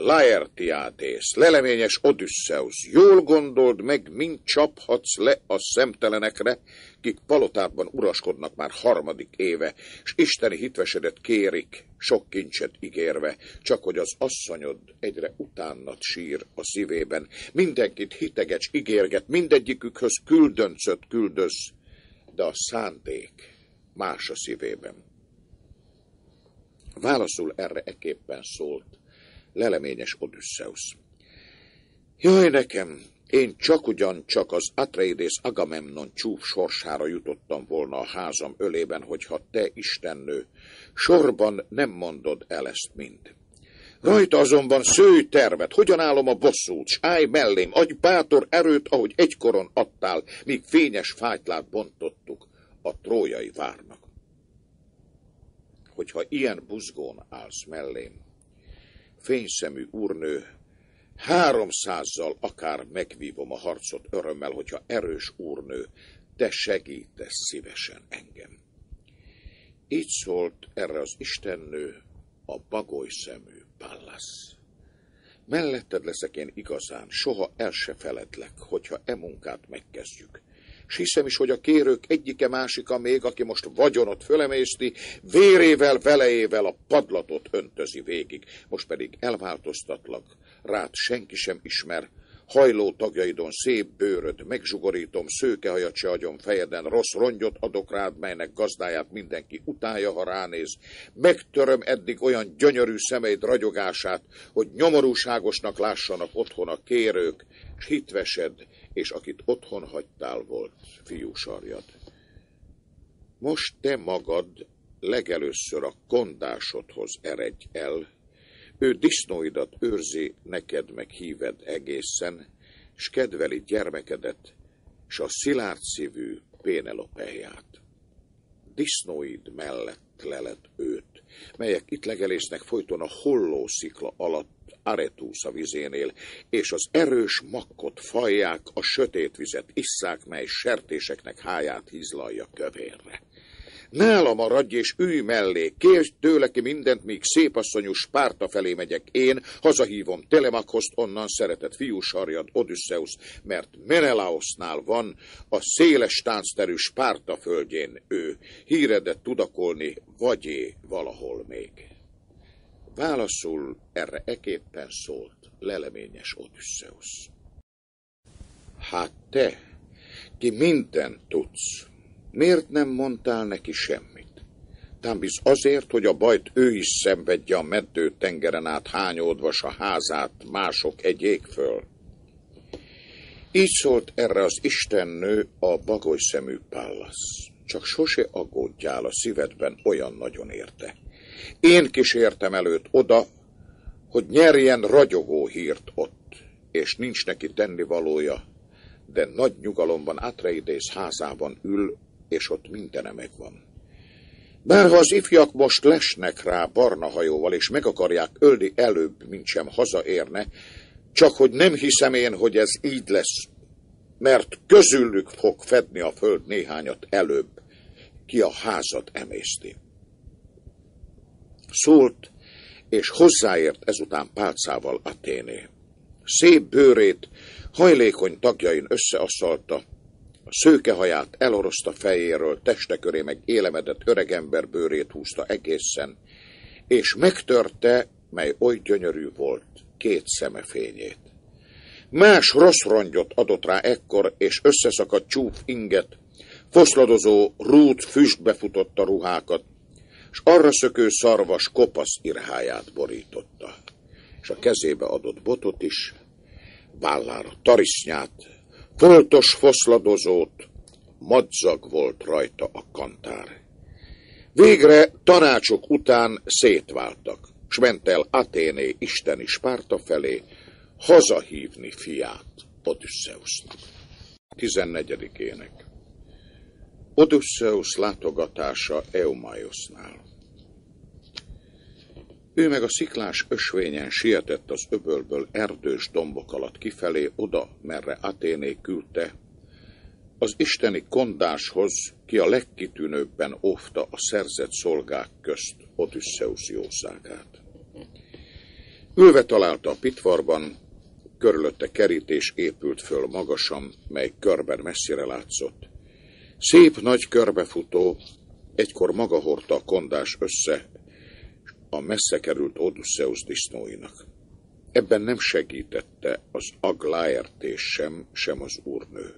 Laertiátész, leleményes Odysseus, jól gondold meg, mint csaphatsz le a szemtelenekre, kik palotában uraskodnak már harmadik éve, s isteni hitvesedet kérik, sok kincset ígérve, csak hogy az asszonyod egyre utánat sír a szívében, mindenkit hitegecs ígérget, mindegyikükhöz küldöncöt küldöz, de a szándék más a szívében. Válaszul erre eképpen szólt leleményes Odysseus. Jaj nekem, én csak ugyan csak az Atreides Agamemnon csúf sorsára jutottam volna a házam ölében, hogyha te, istennő, sorban nem mondod el ezt mind. Rajta azonban szőj tervet, hogyan állom a bosszút, s állj mellém, adj bátor erőt, ahogy egykoron adtál, míg fényes fájtlát bontottuk a trójai várnak. Hogyha ilyen buzgón állsz mellém, fényszemű úrnő, háromszázzal akár megvívom a harcot örömmel, hogyha erős úrnő, te segítesz szívesen engem. Így szólt erre az istennő a bagoly szemű Pallas. Melletted leszek én igazán, soha el se feledlek, hogyha e munkát megkezdjük s hiszem is, hogy a kérők egyike másika még, aki most vagyonot fölemészti, vérével, velejével a padlatot öntözi végig. Most pedig elváltoztatlak, rád senki sem ismer, hajló tagjaidon szép bőröd, megzsugorítom, szőkehajat se agyom fejeden, rossz rongyot adok rád, melynek gazdáját mindenki utálja, ha ránéz. Megtöröm eddig olyan gyönyörű szemeid ragyogását, hogy nyomorúságosnak lássanak otthon a kérők, s hitvesed, és akit otthon hagytál volt, fiú sarjad. Most te magad legelőször a kondásodhoz eredj el, ő disznóidat őrzi, neked meg híved egészen, s kedveli gyermekedet, s a szilárd szívű Pénelopeját. Disznóid mellett lelet őt, melyek itt legelésznek folyton a holló alatt Aretúsza vizénél, és az erős makkot fajják, a sötét vizet isszák, mely sertéseknek háját hízlalja kövérre. Nála maradj és ülj mellé, kérj tőle ki mindent, míg szépasszonyú Spárta felé megyek én, hazahívom Telemakoszt, onnan szeretett fiú sarjad Odysseus, mert Menelaosnál van, a széles táncterű Spárta földjén ő, híredet tudakolni, vagyé valahol még. Válaszul erre eképpen szólt leleményes Odysseus. Hát te, ki mindent tudsz, miért nem mondtál neki semmit? Támbiz azért, hogy a bajt ő is szenvedje a meddő tengeren át hányódva a házát mások egyék föl. Így szólt erre az istennő a bagoly szemű Pallas. Csak sose aggódjál a szívedben olyan nagyon érte. Én kísértem előtt oda, hogy nyerjen ragyogó hírt ott, és nincs neki tennivalója, de nagy nyugalomban Atreides házában ül, és ott mindene megvan. Bár ha az ifjak most lesnek rá barna hajóval, és meg akarják ölni előbb, mint sem hazaérne, csak hogy nem hiszem én, hogy ez így lesz, mert közülük fog fedni a föld néhányat előbb, ki a házat emészti. Szólt, és hozzáért ezután pálcával Aténé. Szép bőrét hajlékony tagjain összeasszalta, a szőkehaját elorozta fejéről, teste köré meg élemedett öregember bőrét húzta egészen, és megtörte, mely oly gyönyörű volt, két szeme fényét. Más rossz rongyot adott rá ekkor, és összeszakadt csúf inget, foszladozó rút füstbe futotta ruhákat, s arra szökő szarvas kopasz irháját borította, és a kezébe adott botot is, vállára tarisznyát, foltos foszladozót, madzag volt rajta a kantár. Végre tanácsok után szétváltak, s ment el Aténé isteni Spárta felé hazahívni fiát Odysseusnak. 14. ének Odysseus látogatása Eumaiosnál. Ő meg a sziklás ösvényen sietett az öbölből erdős dombok alatt kifelé, oda, merre Aténé küldte, az isteni kondáshoz, ki a legkitűnőbben óvta a szerzett szolgák közt Odysseus jószágát. Ülve találta a pitvarban, körülötte kerítés épült föl magasan, mely körben messzire látszott. Szép nagy körbefutó, egykor maga hordta a kondás össze a messze került Odysseus disznóinak. Ebben nem segítette az agláertés sem, sem az úrnő.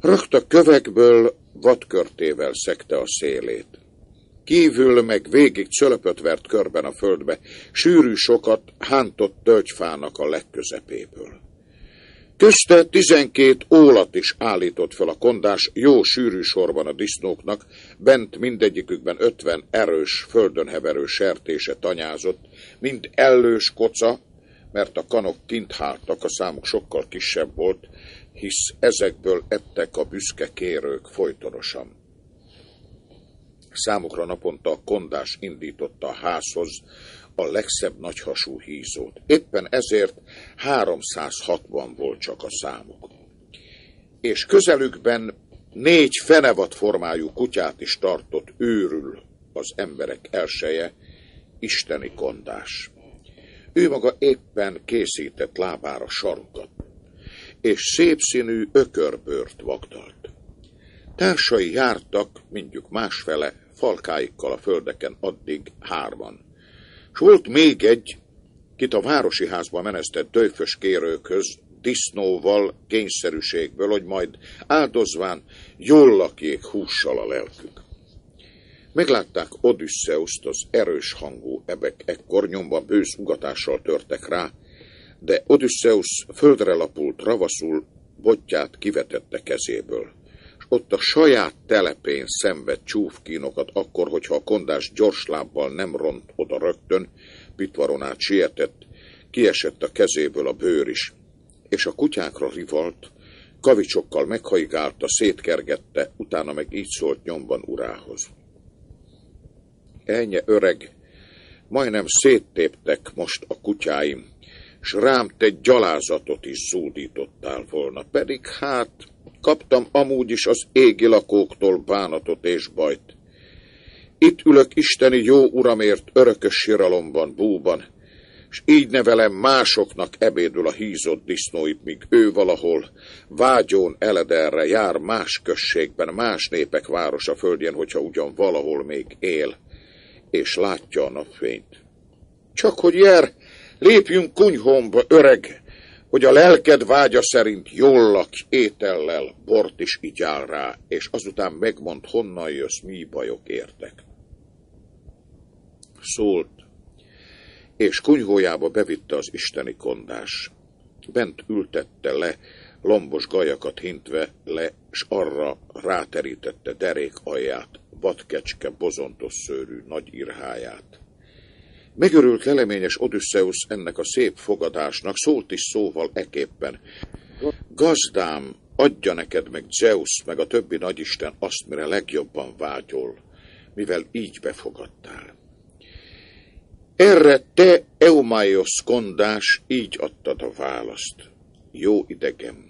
Rögta kövekből vadkörtével szekte a szélét. Kívül meg végig cölöpöt vert körben a földbe, sűrű sokat hántott tölgyfának a legközepéből. Közte tizenkét ólat is állított fel a kondás jó sűrű sorban a disznóknak, bent mindegyikükben ötven erős, földön heverő sertése tanyázott, mind ellős koca, mert a kanok kint háltak, a számuk sokkal kisebb volt, hisz ezekből ettek a büszke kérők folytonosan. Számukra naponta a kondás indította a házhoz a legszebb nagyhasú hízót. Éppen ezért 360 volt csak a számuk. És közelükben négy fenevad formájú kutyát is tartott őrül az emberek elseje, isteni kondás. Ő maga éppen készített lábára sarukat, és szép színű ökörbőrt vagdalt. Társai jártak, mindjuk másfele, falkáikkal a földeken addig hárman. S volt még egy, kit a városi házba menesztett döjfös kérőkhöz, disznóval, kényszerűségből, hogy majd áldozván jól lakjék hússal a lelkük. Meglátták Odysseuszt, az erős hangú ebek ekkor nyomban bősz ugatással törtek rá, de Odysseus földre lapult ravaszul, botját kivetette kezéből ott a saját telepén szenved csúfkínokat akkor, hogyha a kondás gyors lábbal nem ront oda rögtön, pitvaron át sietett, kiesett a kezéből a bőr is, és a kutyákra rivalt, kavicsokkal meghaigálta, szétkergette, utána meg így szólt nyomban urához. Ennyi öreg, majdnem széttéptek most a kutyáim, s rám te gyalázatot is zúdítottál volna, pedig hát Kaptam amúgy is az égi lakóktól bánatot és bajt. Itt ülök isteni jó uramért örökös siralomban, búban, és így nevelem másoknak ebédül a hízott disznóit, míg ő valahol vágyón elederre jár más községben, más népek városa földjén, hogyha ugyan valahol még él, és látja a napfényt. Csak hogy jer, lépjünk kunyhomba, öreg, hogy a lelked vágya szerint jól lakj étellel, bort is igyál rá, és azután megmond, honnan jössz, mi bajok értek. Szólt, és kunyhójába bevitte az isteni kondás. Bent ültette le, lombos gajakat hintve le, s arra ráterítette derék alját, vadkecske bozontos szőrű nagy irháját. Megörült leleményes Odysseus ennek a szép fogadásnak, szólt is szóval eképpen. Gazdám, adja neked meg Zeus, meg a többi nagyisten azt, mire legjobban vágyol, mivel így befogadtál. Erre te, Eumaios kondás, így adtad a választ. Jó idegem.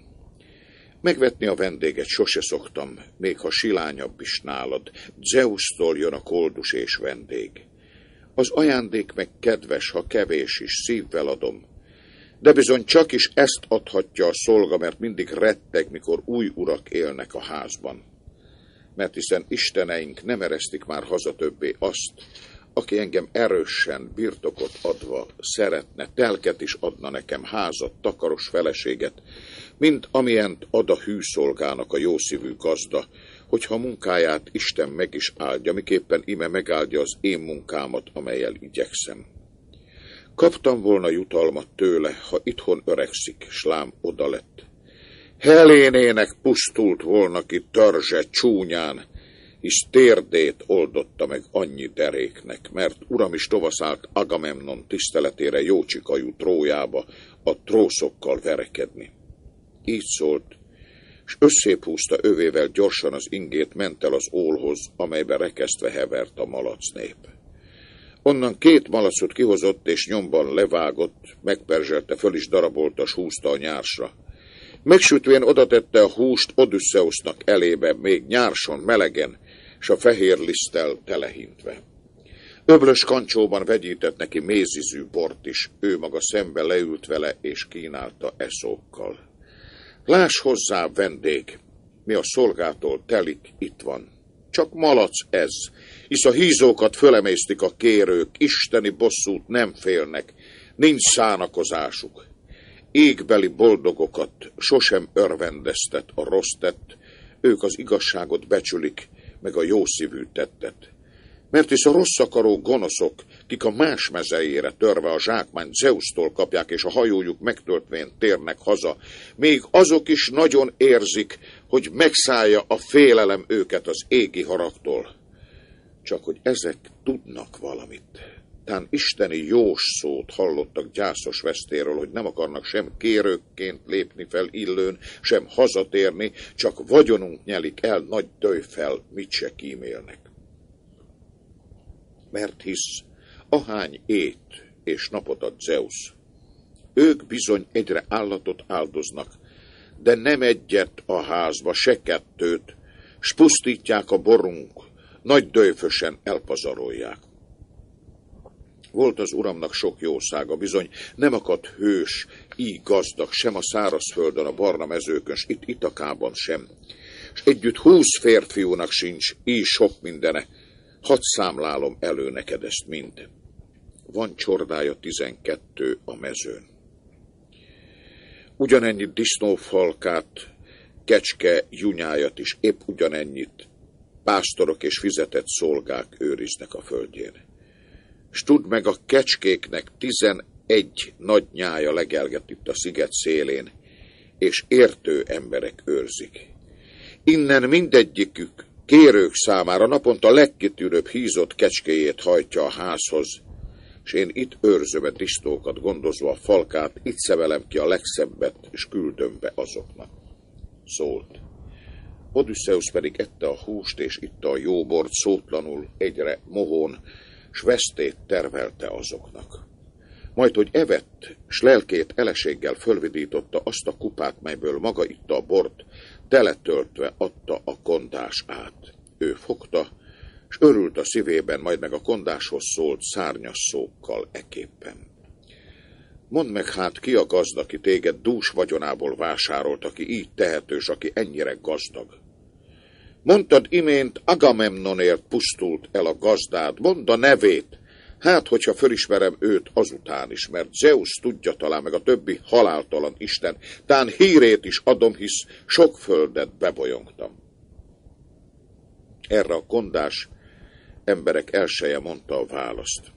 Megvetni a vendéget sose szoktam, még ha silányabb is nálad. Zeus-tól jön a koldus és vendég. Az ajándék meg kedves, ha kevés is, szívvel adom. De bizony csak is ezt adhatja a szolga, mert mindig retteg, mikor új urak élnek a házban. Mert hiszen isteneink nem eresztik már haza többé azt, aki engem erősen, birtokot adva szeretne, telket is adna nekem házat, takaros feleséget, mint amilyent ad a hűszolgának a jószívű gazda, hogyha munkáját Isten meg is áldja, miképpen ime megáldja az én munkámat, amelyel igyekszem. Kaptam volna jutalmat tőle, ha itthon öregszik, slám oda lett. Helénének pusztult volna ki törzse csúnyán, hisz térdét oldotta meg annyi deréknek, mert uram is tovaszált Agamemnon tiszteletére jócsikajú trójába a trószokkal verekedni. Így szólt, és összéphúzta övével gyorsan az ingét, ment el az ólhoz, amelybe rekesztve hevert a malac nép. Onnan két malacot kihozott, és nyomban levágott, megperzselte, föl is darabolta, s húzta a nyársra. Megsütvén odatette a húst Odüsszeusznak elébe, még nyárson, melegen, s a fehér liszttel telehintve. Öblös kancsóban vegyített neki mézizű bort is, ő maga szembe leült vele, és kínálta eszókkal. Láss hozzá, vendég, mi a szolgától telik, itt van. Csak malac ez, hisz a hízókat fölemésztik a kérők, isteni bosszút nem félnek, nincs szánakozásuk. Égbeli boldogokat sosem örvendeztet a rossz tett, ők az igazságot becsülik, meg a jó szívű tettet. Mert is a rossz akaró gonoszok, kik a más mezeire törve a zsákmányt Zeusztól kapják, és a hajójuk megtöltvén térnek haza, még azok is nagyon érzik, hogy megszállja a félelem őket az égi haragtól. Csak hogy ezek tudnak valamit. Tán isteni jós szót hallottak gyászos vesztéről, hogy nem akarnak sem kérőkként lépni fel illőn, sem hazatérni, csak vagyonunk nyelik el nagy döjfel, mit se kímélnek. Mert hisz, ahány ét és napot ad Zeus, ők bizony egyre állatot áldoznak, de nem egyet a házba, se kettőt, s pusztítják a borunk, nagy döjfösen elpazarolják. Volt az uramnak sok jószága, bizony nem akadt hős, így gazdag, sem a szárazföldön, a barna mezőkön, s itt Itakában sem. És együtt húsz férfiúnak sincs, így sok mindene. Hadd számlálom elő neked ezt mind. Van csordája tizenkettő a mezőn. Ugyanennyit disznófalkát, kecske junyájat is épp ugyanennyit pásztorok és fizetett szolgák őriznek a földjén s tudd meg a kecskéknek tizenegy nagy nyája legelget itt a sziget szélén, és értő emberek őrzik. Innen mindegyikük kérők számára naponta legkitűrőbb hízott kecskéjét hajtja a házhoz, és én itt őrzöm a distókat, gondozva a falkát, itt szevelem ki a legszebbet, és küldöm be azoknak. Szólt. Odysseus pedig ette a húst, és itta a jóbort szótlanul, egyre mohón, s vesztét tervelte azoknak. Majd, hogy evett, s lelkét eleséggel fölvidította azt a kupát, melyből maga itta a bort, teletöltve adta a kondás át. Ő fogta, s örült a szívében, majd meg a kondáshoz szólt szárnyas szókkal eképpen. Mondd meg hát, ki a gazda, aki téged dús vagyonából vásárolt, aki így tehetős, aki ennyire gazdag? Mondtad imént, Agamemnonért pusztult el a gazdád, mondd a nevét. Hát, hogyha fölismerem őt azután is, mert Zeus tudja talán, meg a többi haláltalan Isten, tán hírét is adom, hisz sok földet bebolyongtam. Erre a kondás emberek elseje mondta a választ.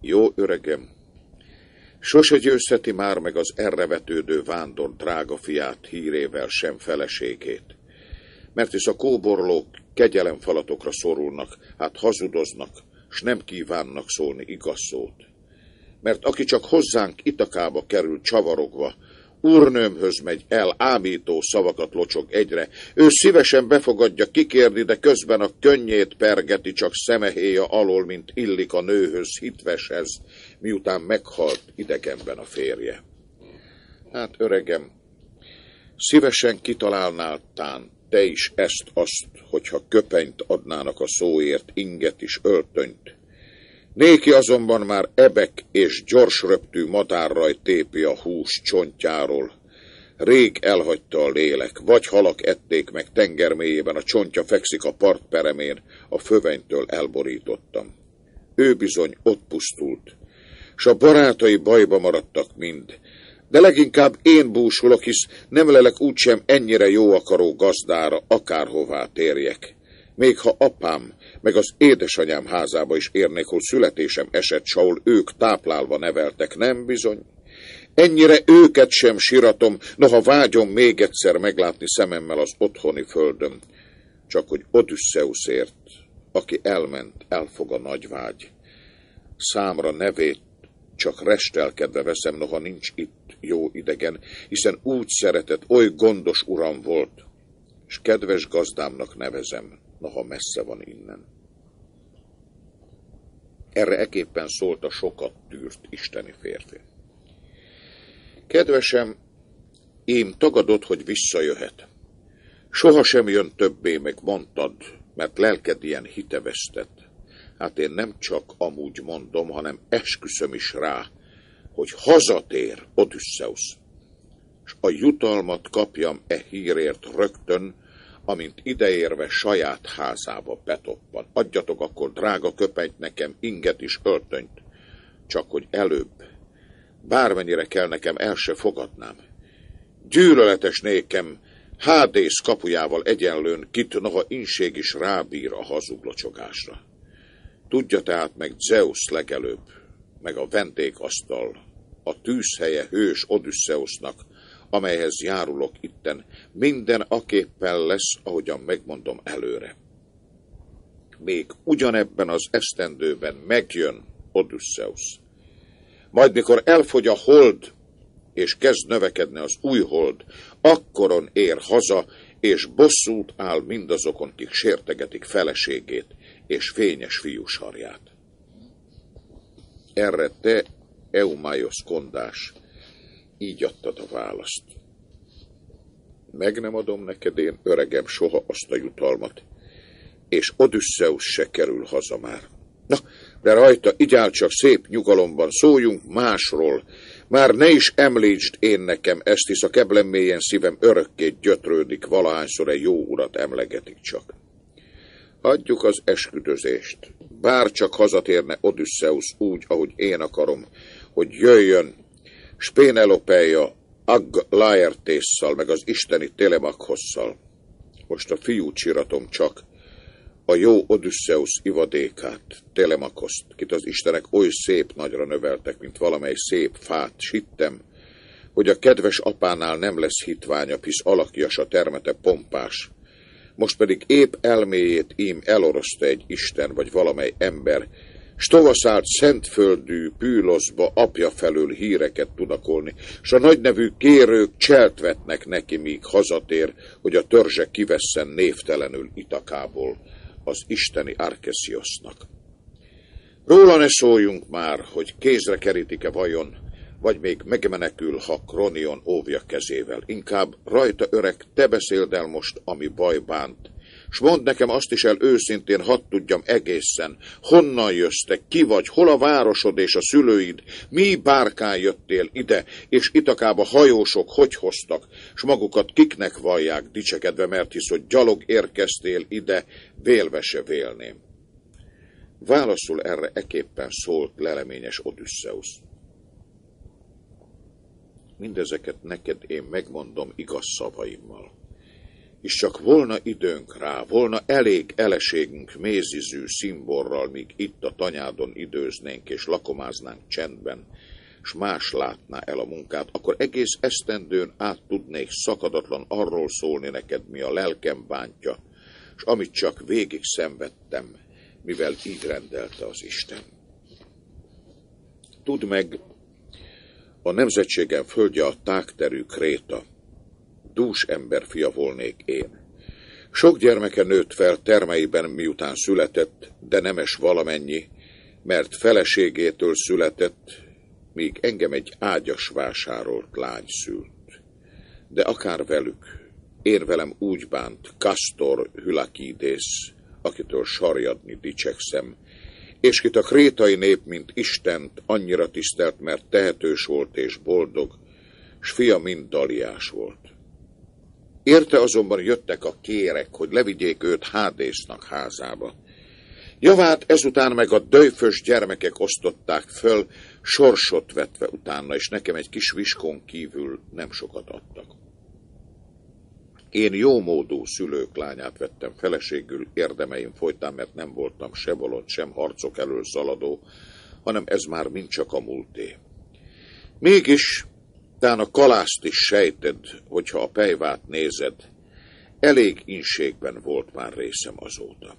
Jó öregem, sose győzheti már meg az erre vetődő vándor drága fiát hírével sem feleségét mert is a kóborlók kegyelemfalatokra szorulnak, hát hazudoznak, s nem kívánnak szólni igaz szót. Mert aki csak hozzánk Itakába kerül csavarogva, úrnőmhöz megy el, ámító szavakat locsog egyre. Ő szívesen befogadja kikérni, de közben a könnyét pergeti csak szemehéja alól, mint illik a nőhöz, hitveshez, miután meghalt idegenben a férje. Hát, öregem, szívesen kitalálnál tán, te is ezt-azt, hogyha köpenyt adnának a szóért, inget is, öltönyt. Néki azonban már ebek és gyors röptű madárraj tépi a hús csontjáról. Rég elhagyta a lélek, vagy halak ették meg tenger mélyében, a csontja fekszik a partperemén, a fövenytől elborítottam. Ő bizony ott pusztult, s a barátai bajba maradtak mind, De leginkább én búsulok, hisz nem lelek úgysem ennyire jó akaró gazdára, akárhová térjek. Még ha apám, meg az édesanyám házába is érnék, hogy születésem esett, s ők táplálva neveltek, nem bizony? Ennyire őket sem siratom, noha vágyom még egyszer meglátni szememmel az otthoni földöm. Csak hogy Odüsszeuszért, aki elment, elfog a nagy vágy. Számra nevét csak restelkedve veszem, noha nincs itt jó idegen, hiszen úgy szeretett, oly gondos uram volt, és kedves gazdámnak nevezem, noha messze van innen. Erre eképpen szólt a sokat tűrt isteni férfi. Kedvesem, én tagadod, hogy visszajöhet. Soha sem jön többé, meg mondtad, mert lelked ilyen hitevesztett. Hát én nem csak amúgy mondom, hanem esküszöm is rá, hogy hazatér Odüsszeusz, és a jutalmat kapjam e hírért rögtön, amint ideérve saját házába betoppan. Adjatok akkor drága köpenyt nekem, inget is öltönyt, csak hogy előbb, bármennyire kell nekem, el se fogadnám. Gyűlöletes nékem, Hádész kapujával egyenlőn, kit noha inség is rábír a hazuglocsogásra. Tudja tehát meg Zeus legelőbb, meg a vendégasztal, a tűzhelye hős Odüsszeusznak, amelyhez járulok itten, minden aképpen lesz, ahogyan megmondom előre. Még ugyanebben az esztendőben megjön Odüsszeusz. Majd mikor elfogy a hold, és kezd növekedni az új hold, akkoron ér haza, és bosszút áll mindazokon, kik sértegetik feleségét és fényes fiúsarját. Erre te, Eumaios kondás, így adtad a választ. Meg nem adom neked én, öregem, soha azt a jutalmat, és Odüsszeusz se kerül haza már. Na, de rajta, igyál csak szép nyugalomban, szóljunk másról. Már ne is említsd én nekem ezt, hisz a keblem mélyen szívem örökké gyötrődik, valahányszor egy jó urat emlegetik csak. Adjuk az esküdözést. Bár csak hazatérne Odüsszeusz úgy, ahogy én akarom, hogy jöjjön Spénelopeia Ag Laertésszal, meg az isteni Telemakhosszal. Most a fiú csiratom csak, a jó Odüsszeusz ivadékát, Telemakoszt, kit az istenek oly szép nagyra növeltek, mint valamely szép fát, sittem, hogy a kedves apánál nem lesz hitványa, hisz alakjas a termete pompás, most pedig épp elméjét ím eloroszta egy isten vagy valamely ember, s tovaszállt szentföldű pűloszba apja felől híreket tudakolni, s a nagynevű kérők cselt vetnek neki, míg hazatér, hogy a törzse kivesszen névtelenül Itakából az isteni Arkesziosnak. Róla ne szóljunk már, hogy kézre kerítik-e vajon, vagy még megmenekül, ha Kronion óvja kezével. Inkább rajta öreg, te beszéld el most, ami baj bánt. S mondd nekem azt is el őszintén, hadd tudjam egészen, honnan te, ki vagy, hol a városod és a szülőid, mi bárkán jöttél ide, és itakába hajósok hogy hoztak, s magukat kiknek vallják dicsekedve, mert hisz, hogy gyalog érkeztél ide, vélve se vélném. Válaszul erre eképpen szólt leleményes Odüsszeusz. Mindezeket neked én megmondom igaz szavaimmal. És csak volna időnk rá, volna elég eleségünk mézizű szimborral, míg itt a tanyádon időznénk és lakomáznánk csendben, s más látná el a munkát, akkor egész esztendőn át tudnék szakadatlan arról szólni neked, mi a lelkem bántja, és amit csak végig szenvedtem, mivel így rendelte az Isten. Tudd meg, a nemzetségem földje a tágterű Kréta. Dús ember fia volnék én. Sok gyermeke nőtt fel termeiben, miután született, de nemes valamennyi, mert feleségétől született, míg engem egy ágyas vásárolt lány szült. De akár velük, én velem úgy bánt Kastor Hülakidész, akitől sarjadni dicsekszem, és kit a krétai nép, mint Istent annyira tisztelt, mert tehetős volt és boldog, s fia mind daliás volt. Érte azonban jöttek a kérek, hogy levigyék őt Hádésznak házába. Javát ezután meg a döjfös gyermekek osztották föl, sorsot vetve utána, és nekem egy kis viskon kívül nem sokat adtak. Én jómódú szülők lányát vettem feleségül érdemeim folytán, mert nem voltam se bolond, sem harcok elől szaladó, hanem ez már mind csak a múlté. Mégis, tán a kalászt is sejted, hogyha a pejvát nézed, elég inségben volt már részem azóta.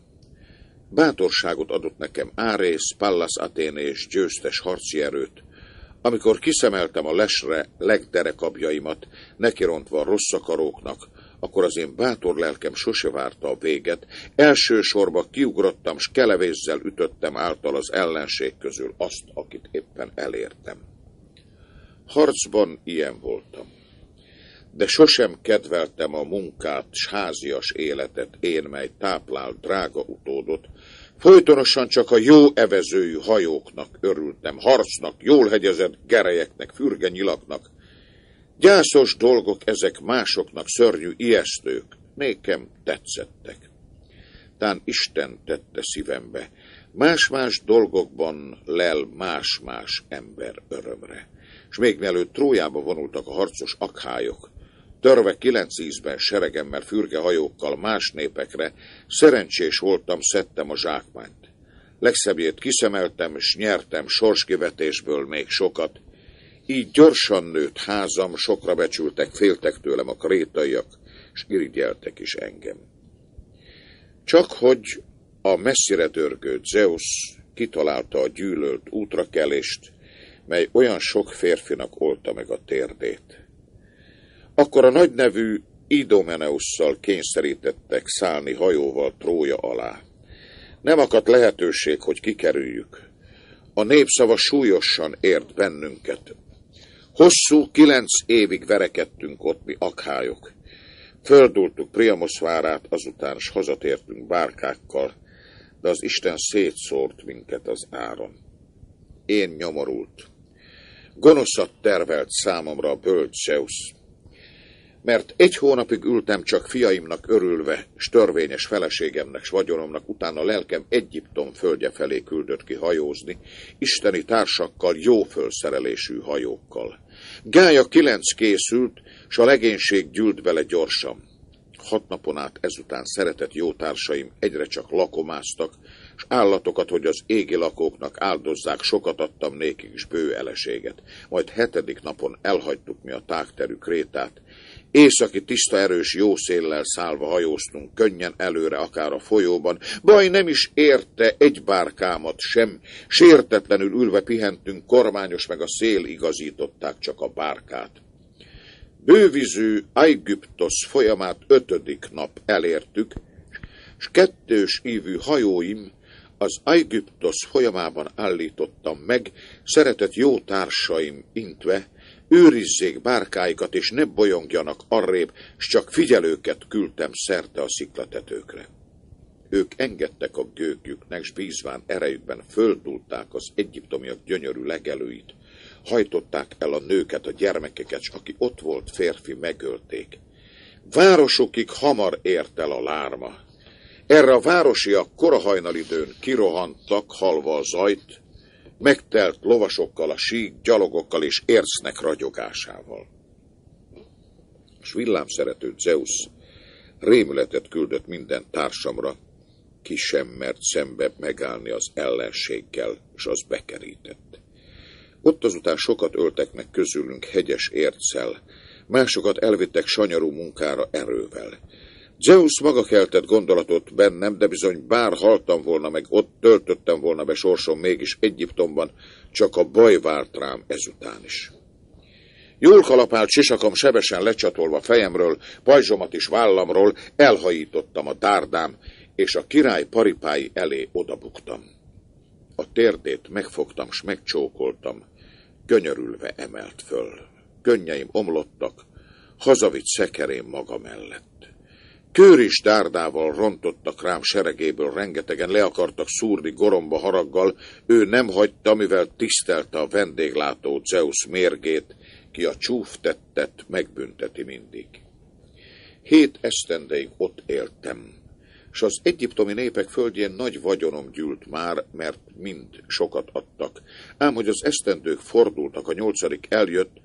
Bátorságot adott nekem Árész, Pallas Athéné és győztes harci erőt, amikor kiszemeltem a lesre legderekabjaimat, nekirontva a rossz akaróknak, akkor az én bátor lelkem sose várta a véget. Elsősorban kiugrottam, s kelevézzel ütöttem által az ellenség közül azt, akit éppen elértem. Harcban ilyen voltam. De sosem kedveltem a munkát, s házias életet, én, mely táplál drága utódot, Folytonosan csak a jó evezőjű hajóknak örültem, harcnak, jól hegyezett gerejeknek, fürge nyilaknak, Gyászos dolgok ezek másoknak szörnyű ijesztők, nékem tetszettek. Tán Isten tette szívembe, más-más dolgokban lel más-más ember örömre. És még mielőtt Trójába vonultak a harcos akhályok, törve kilenc ízben seregemmel fürge hajókkal más népekre, szerencsés voltam, szedtem a zsákmányt. Legszebbjét kiszemeltem, és nyertem sorskivetésből még sokat, így gyorsan nőtt házam, sokra becsültek, féltek tőlem a krétaiak, és irigyeltek is engem. Csak hogy a messzire dörgő Zeus kitalálta a gyűlölt útrakelést, mely olyan sok férfinak olta meg a térdét. Akkor a nagynevű Idomeneusszal kényszerítettek szállni hajóval Trója alá. Nem akadt lehetőség, hogy kikerüljük. A népszava súlyosan ért bennünket, Hosszú kilenc évig verekedtünk ott mi akhályok. Földultuk Priamos várát, azután s hazatértünk bárkákkal, de az Isten szétszórt minket az áron. Én nyomorult. Gonoszat tervelt számomra a bölcs Zeus mert egy hónapig ültem csak fiaimnak örülve, s törvényes feleségemnek, s vagyonomnak, utána lelkem Egyiptom földje felé küldött ki hajózni, isteni társakkal, jó fölszerelésű hajókkal. Gája kilenc készült, s a legénység gyűlt bele gyorsan. Hat napon át ezután szeretett jó társaim egyre csak lakomáztak, s állatokat, hogy az égi lakóknak áldozzák, sokat adtam nékik is bő eleséget. Majd hetedik napon elhagytuk mi a tágterű krétát, Északi tiszta erős jó széllel szállva hajóztunk, könnyen előre akár a folyóban. Baj nem is érte egy bárkámat sem, sértetlenül ülve pihentünk, kormányos meg a szél igazították csak a bárkát. Bővizű Aegyptos folyamát ötödik nap elértük, s kettős ívű hajóim az Aegyptos folyamában állítottam meg, szeretett jó társaim intve, őrizzék bárkáikat, és ne bolyongjanak arrébb, s csak figyelőket küldtem szerte a sziklatetőkre. Ők engedtek a gőkjüknek, s bízván erejükben földulták az egyiptomiak gyönyörű legelőit, hajtották el a nőket, a gyermekeket, s aki ott volt férfi, megölték. Városokig hamar ért el a lárma. Erre a városiak korahajnalidőn kirohantak, halva a zajt, megtelt lovasokkal, a sík, gyalogokkal és ércnek ragyogásával. S villámszerető Zeus rémületet küldött minden társamra, ki sem mert szembe megállni az ellenséggel, és az bekerített. Ott azután sokat öltek meg közülünk hegyes érccel, másokat elvittek sanyarú munkára erővel. Zeus maga keltett gondolatot bennem, de bizony bár haltam volna meg, ott töltöttem volna be sorsom mégis Egyiptomban, csak a baj várt rám ezután is. Jól kalapált sisakom sebesen lecsatolva fejemről, pajzsomat is vállamról, elhajítottam a dárdám, és a király paripái elé odabuktam. A térdét megfogtam, s megcsókoltam, könyörülve emelt föl. Könnyeim omlottak, hazavitt szekerém maga mellett. Kőris dárdával rontottak rám seregéből rengetegen, le akartak szúrni goromba haraggal, ő nem hagyta, mivel tisztelte a vendéglátó Zeus mérgét, ki a csúf tettet megbünteti mindig. Hét esztendeig ott éltem, s az egyiptomi népek földjén nagy vagyonom gyűlt már, mert mind sokat adtak. Ám hogy az esztendők fordultak, a nyolcadik eljött,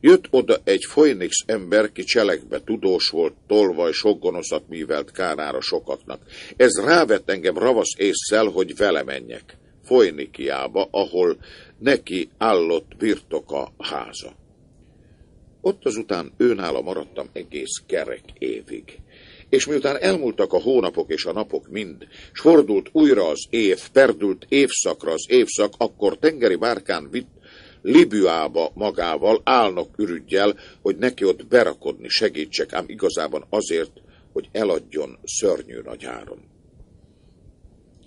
jött oda egy Phoenix ember, ki cselekbe tudós volt, tolvaj sok gonoszat művelt kárára sokaknak. Ez rávett engem ravasz észszel, hogy vele menjek. Folynikiába, ahol neki állott birtoka háza. Ott azután őnála maradtam egész kerek évig. És miután elmúltak a hónapok és a napok mind, s fordult újra az év, perdült évszakra az évszak, akkor tengeri bárkán vitt Libyába magával, álnok ürügyjel, hogy neki ott berakodni segítsek, ám igazában azért, hogy eladjon szörnyű nagy áron.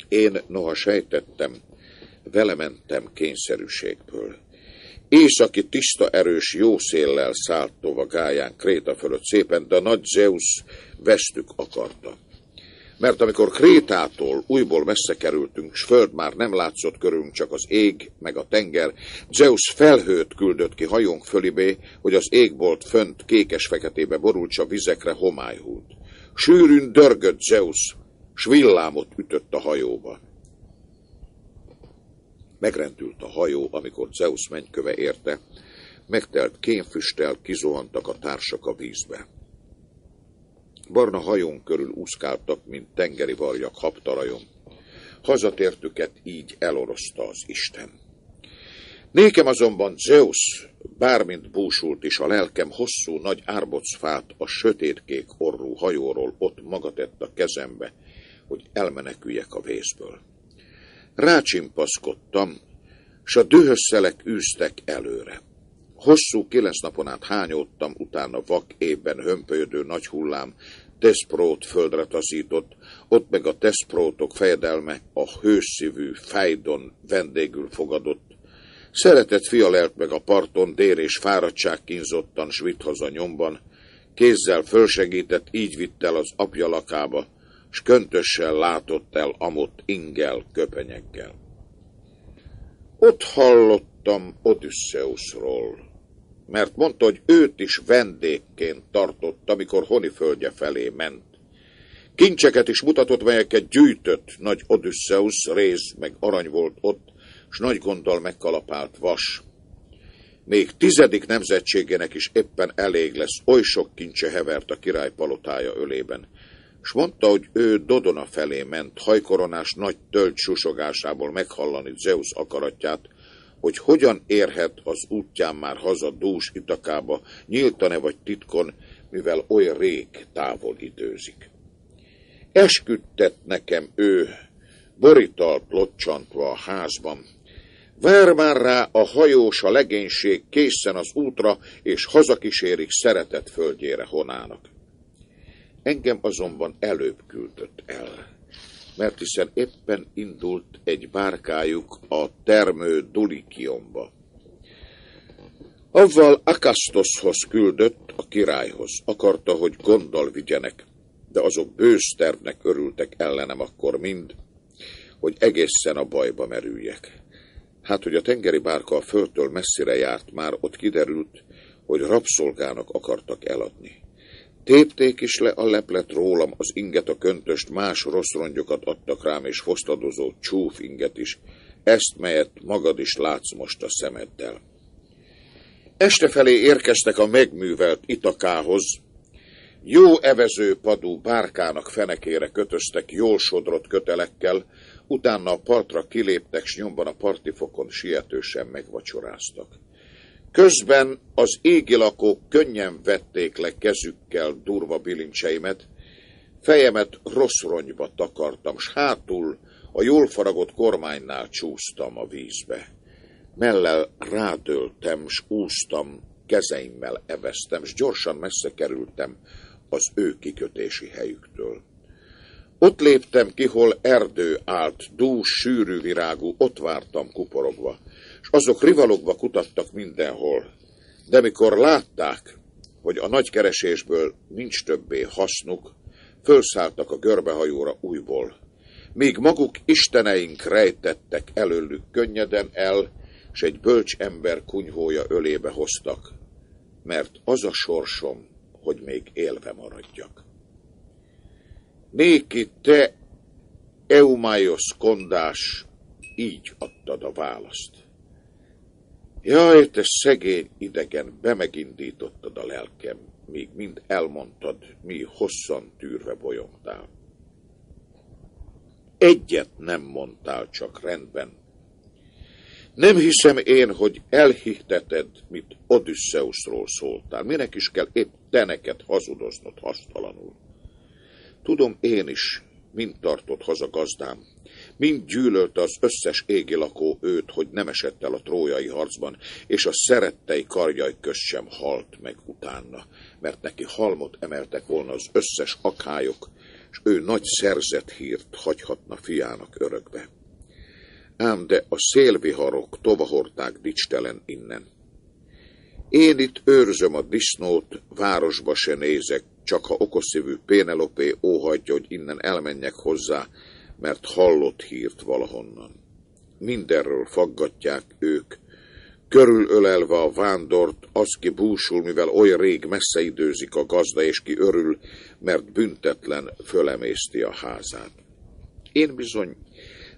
Én noha sejtettem, vele mentem kényszerűségből. Északi tiszta erős jó széllel szállt tova gáján Kréta fölött szépen, de a nagy Zeus vesztük akarta. Mert amikor Krétától újból messze kerültünk, s föld már nem látszott körülünk, csak az ég, meg a tenger, Zeus felhőt küldött ki hajónk fölibé, hogy az égbolt fönt kékes-feketébe borultsa vizekre homályhult. Sűrűn dörgött Zeus, s villámot ütött a hajóba. Megrendült a hajó, amikor Zeus mennyköve érte, megtelt kénfüsttel kizuhantak a társak a vízbe. Barna hajón körül úszkáltak, mint tengeri varjak habtarajon. Hazatértüket így elorozta az Isten. Nékem azonban Zeus, bármint búsult is a lelkem hosszú nagy árbocfát a sötétkék orrú hajóról ott maga tett a kezembe, hogy elmeneküljek a vészből. Rácsimpaszkodtam, s a dühös űztek előre. Hosszú kilenc napon át hányódtam, utána vak évben hömpölyödő nagy hullám Teszprót földre taszított, ott meg a Teszprótok fejedelme a hőszívű Fejdon vendégül fogadott. Szeretett fia lelt meg a parton, dér és fáradtság kínzottan, s vitt haza nyomban, kézzel fölsegített, így vitt el az apja lakába, s köntössel látott el amott ingel köpenyeggel. Ott hallottam Odysseusról, mert mondta, hogy őt is vendégként tartott, amikor honiföldje felé ment. Kincseket is mutatott, melyeket gyűjtött nagy Odysseus, réz meg arany volt ott, s nagy gonddal megkalapált vas. Még tizedik nemzetségének is éppen elég lesz, oly sok kincse hevert a király palotája ölében s mondta, hogy ő Dodona felé ment, hajkoronás nagy tölgy susogásából meghallani Zeus akaratját, hogy hogyan érhet az útján már haza dús itakába, nyíltan-e vagy titkon, mivel oly rég távol időzik. Esküdtet nekem ő, borítalt locsantva a házban, Vár már rá a hajós a legénység készen az útra, és hazakísérik szeretett földjére honának. Engem azonban előbb küldött el, mert hiszen éppen indult egy bárkájuk a termő Dulikionba. Avval Akasztoshoz küldött a királyhoz. Akarta, hogy gondol vigyenek, de azok bősz örültek ellenem akkor mind, hogy egészen a bajba merüljek. Hát, hogy a tengeri bárka a földtől messzire járt, már ott kiderült, hogy rabszolgának akartak eladni. Tépték is le a leplet rólam, az inget, a köntöst, más rossz rongyokat adtak rám, és fosztadozó csúf inget is, ezt, melyet magad is látsz most a szemeddel. Este felé érkeztek a megművelt itakához, jó evező padú bárkának fenekére kötöztek jól sodrott kötelekkel, utána a partra kiléptek, s nyomban a partifokon sietősen megvacsoráztak. Közben az égi lakók könnyen vették le kezükkel durva bilincseimet, fejemet rossz ronyba takartam, s hátul a jól faragott kormánynál csúsztam a vízbe. Mellel rádöltem, s úsztam, kezeimmel eveztem, s gyorsan messze kerültem az ő kikötési helyüktől. Ott léptem ki, hol erdő állt, dús, sűrű virágú, ott vártam kuporogva azok rivalogva kutattak mindenhol. De mikor látták, hogy a nagy keresésből nincs többé hasznuk, fölszálltak a görbehajóra újból. Míg maguk isteneink rejtettek előlük könnyeden el, s egy bölcs ember kunyhója ölébe hoztak, mert az a sorsom, hogy még élve maradjak. Néki te, Eumaios kondás, így adtad a választ. Jaj, te szegény idegen, bemegindítottad a lelkem, míg mind elmondtad, mi hosszan tűrve bolyogtál. Egyet nem mondtál csak rendben. Nem hiszem én, hogy elhiteted, mit Odysseusról szóltál. Minek is kell épp te neked hazudoznod hasztalanul. Tudom én is, mind tartott haza gazdám, mind gyűlölte az összes égi lakó őt, hogy nem esett el a trójai harcban, és a szerettei karjai köz sem halt meg utána, mert neki halmot emeltek volna az összes akályok, és ő nagy szerzett hírt hagyhatna fiának örökbe. Ám de a szélviharok tovahorták dicstelen innen. Én itt őrzöm a disznót, városba se nézek, csak ha okoszívű Pénelopé óhagyja, hogy innen elmenjek hozzá, mert hallott hírt valahonnan. Mindenről faggatják ők, körülölelve a vándort, az ki búsul, mivel oly rég messze időzik a gazda, és ki örül, mert büntetlen fölemészti a házát. Én bizony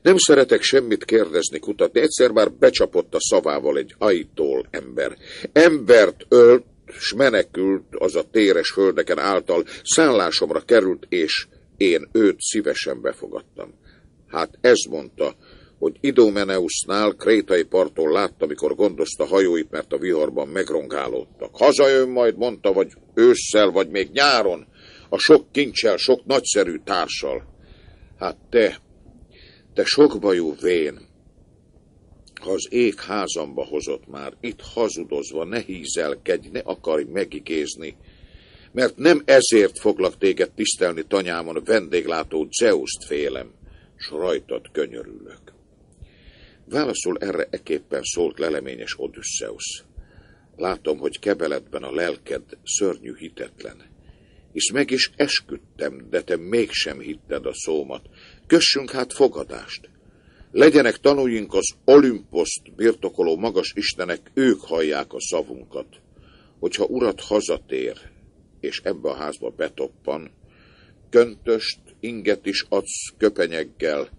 nem szeretek semmit kérdezni, kutatni, egyszer már becsapott a szavával egy ajtól ember. Embert ölt, s menekült az a téres földeken által, szállásomra került, és én őt szívesen befogadtam. Hát ez mondta, hogy Idomeneusnál, krétai parton látta, mikor gondozta hajóit, mert a viharban megrongálódtak. Hazajön majd, mondta, vagy ősszel, vagy még nyáron, a sok kincsel, sok nagyszerű társal. Hát te, te sokbajú vén, ha az ég házamba hozott már, itt hazudozva ne hízelkedj, ne akarj megigézni, mert nem ezért foglak téged tisztelni tanyámon, vendéglátó Zeuszt félem, s rajtad könyörülök. Válaszul erre eképpen szólt leleményes Odysseus. Látom, hogy kebeletben a lelked szörnyű hitetlen. Hisz meg is esküdtem, de te mégsem hitted a szómat. Kössünk hát fogadást. Legyenek tanúink az Olimposzt birtokoló magas istenek, ők hallják a szavunkat. Hogyha urat hazatér, és ebbe a házba betoppan, köntöst, inget is adsz köpenyeggel,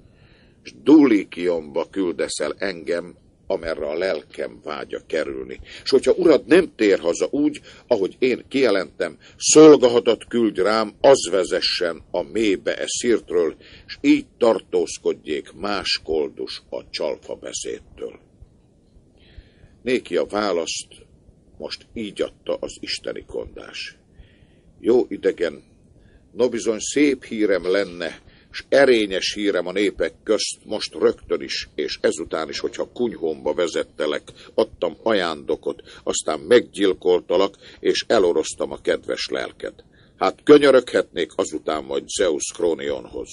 és Dulikionba küldeszel engem, amerre a lelkem vágya kerülni. És hogyha urad nem tér haza úgy, ahogy én kijelentem, szolgahatat küldj rám, az vezessen a mélybe e szírtről, és így tartózkodjék más koldus a csalfa beszédtől. Néki a választ most így adta az isteni kondás. Jó idegen, no bizony szép hírem lenne, s erényes hírem a népek közt most rögtön is, és ezután is, hogyha kunyhomba vezettelek, adtam ajándokot, aztán meggyilkoltalak, és eloroztam a kedves lelket. Hát könyöröghetnék azután majd Zeus Krónionhoz.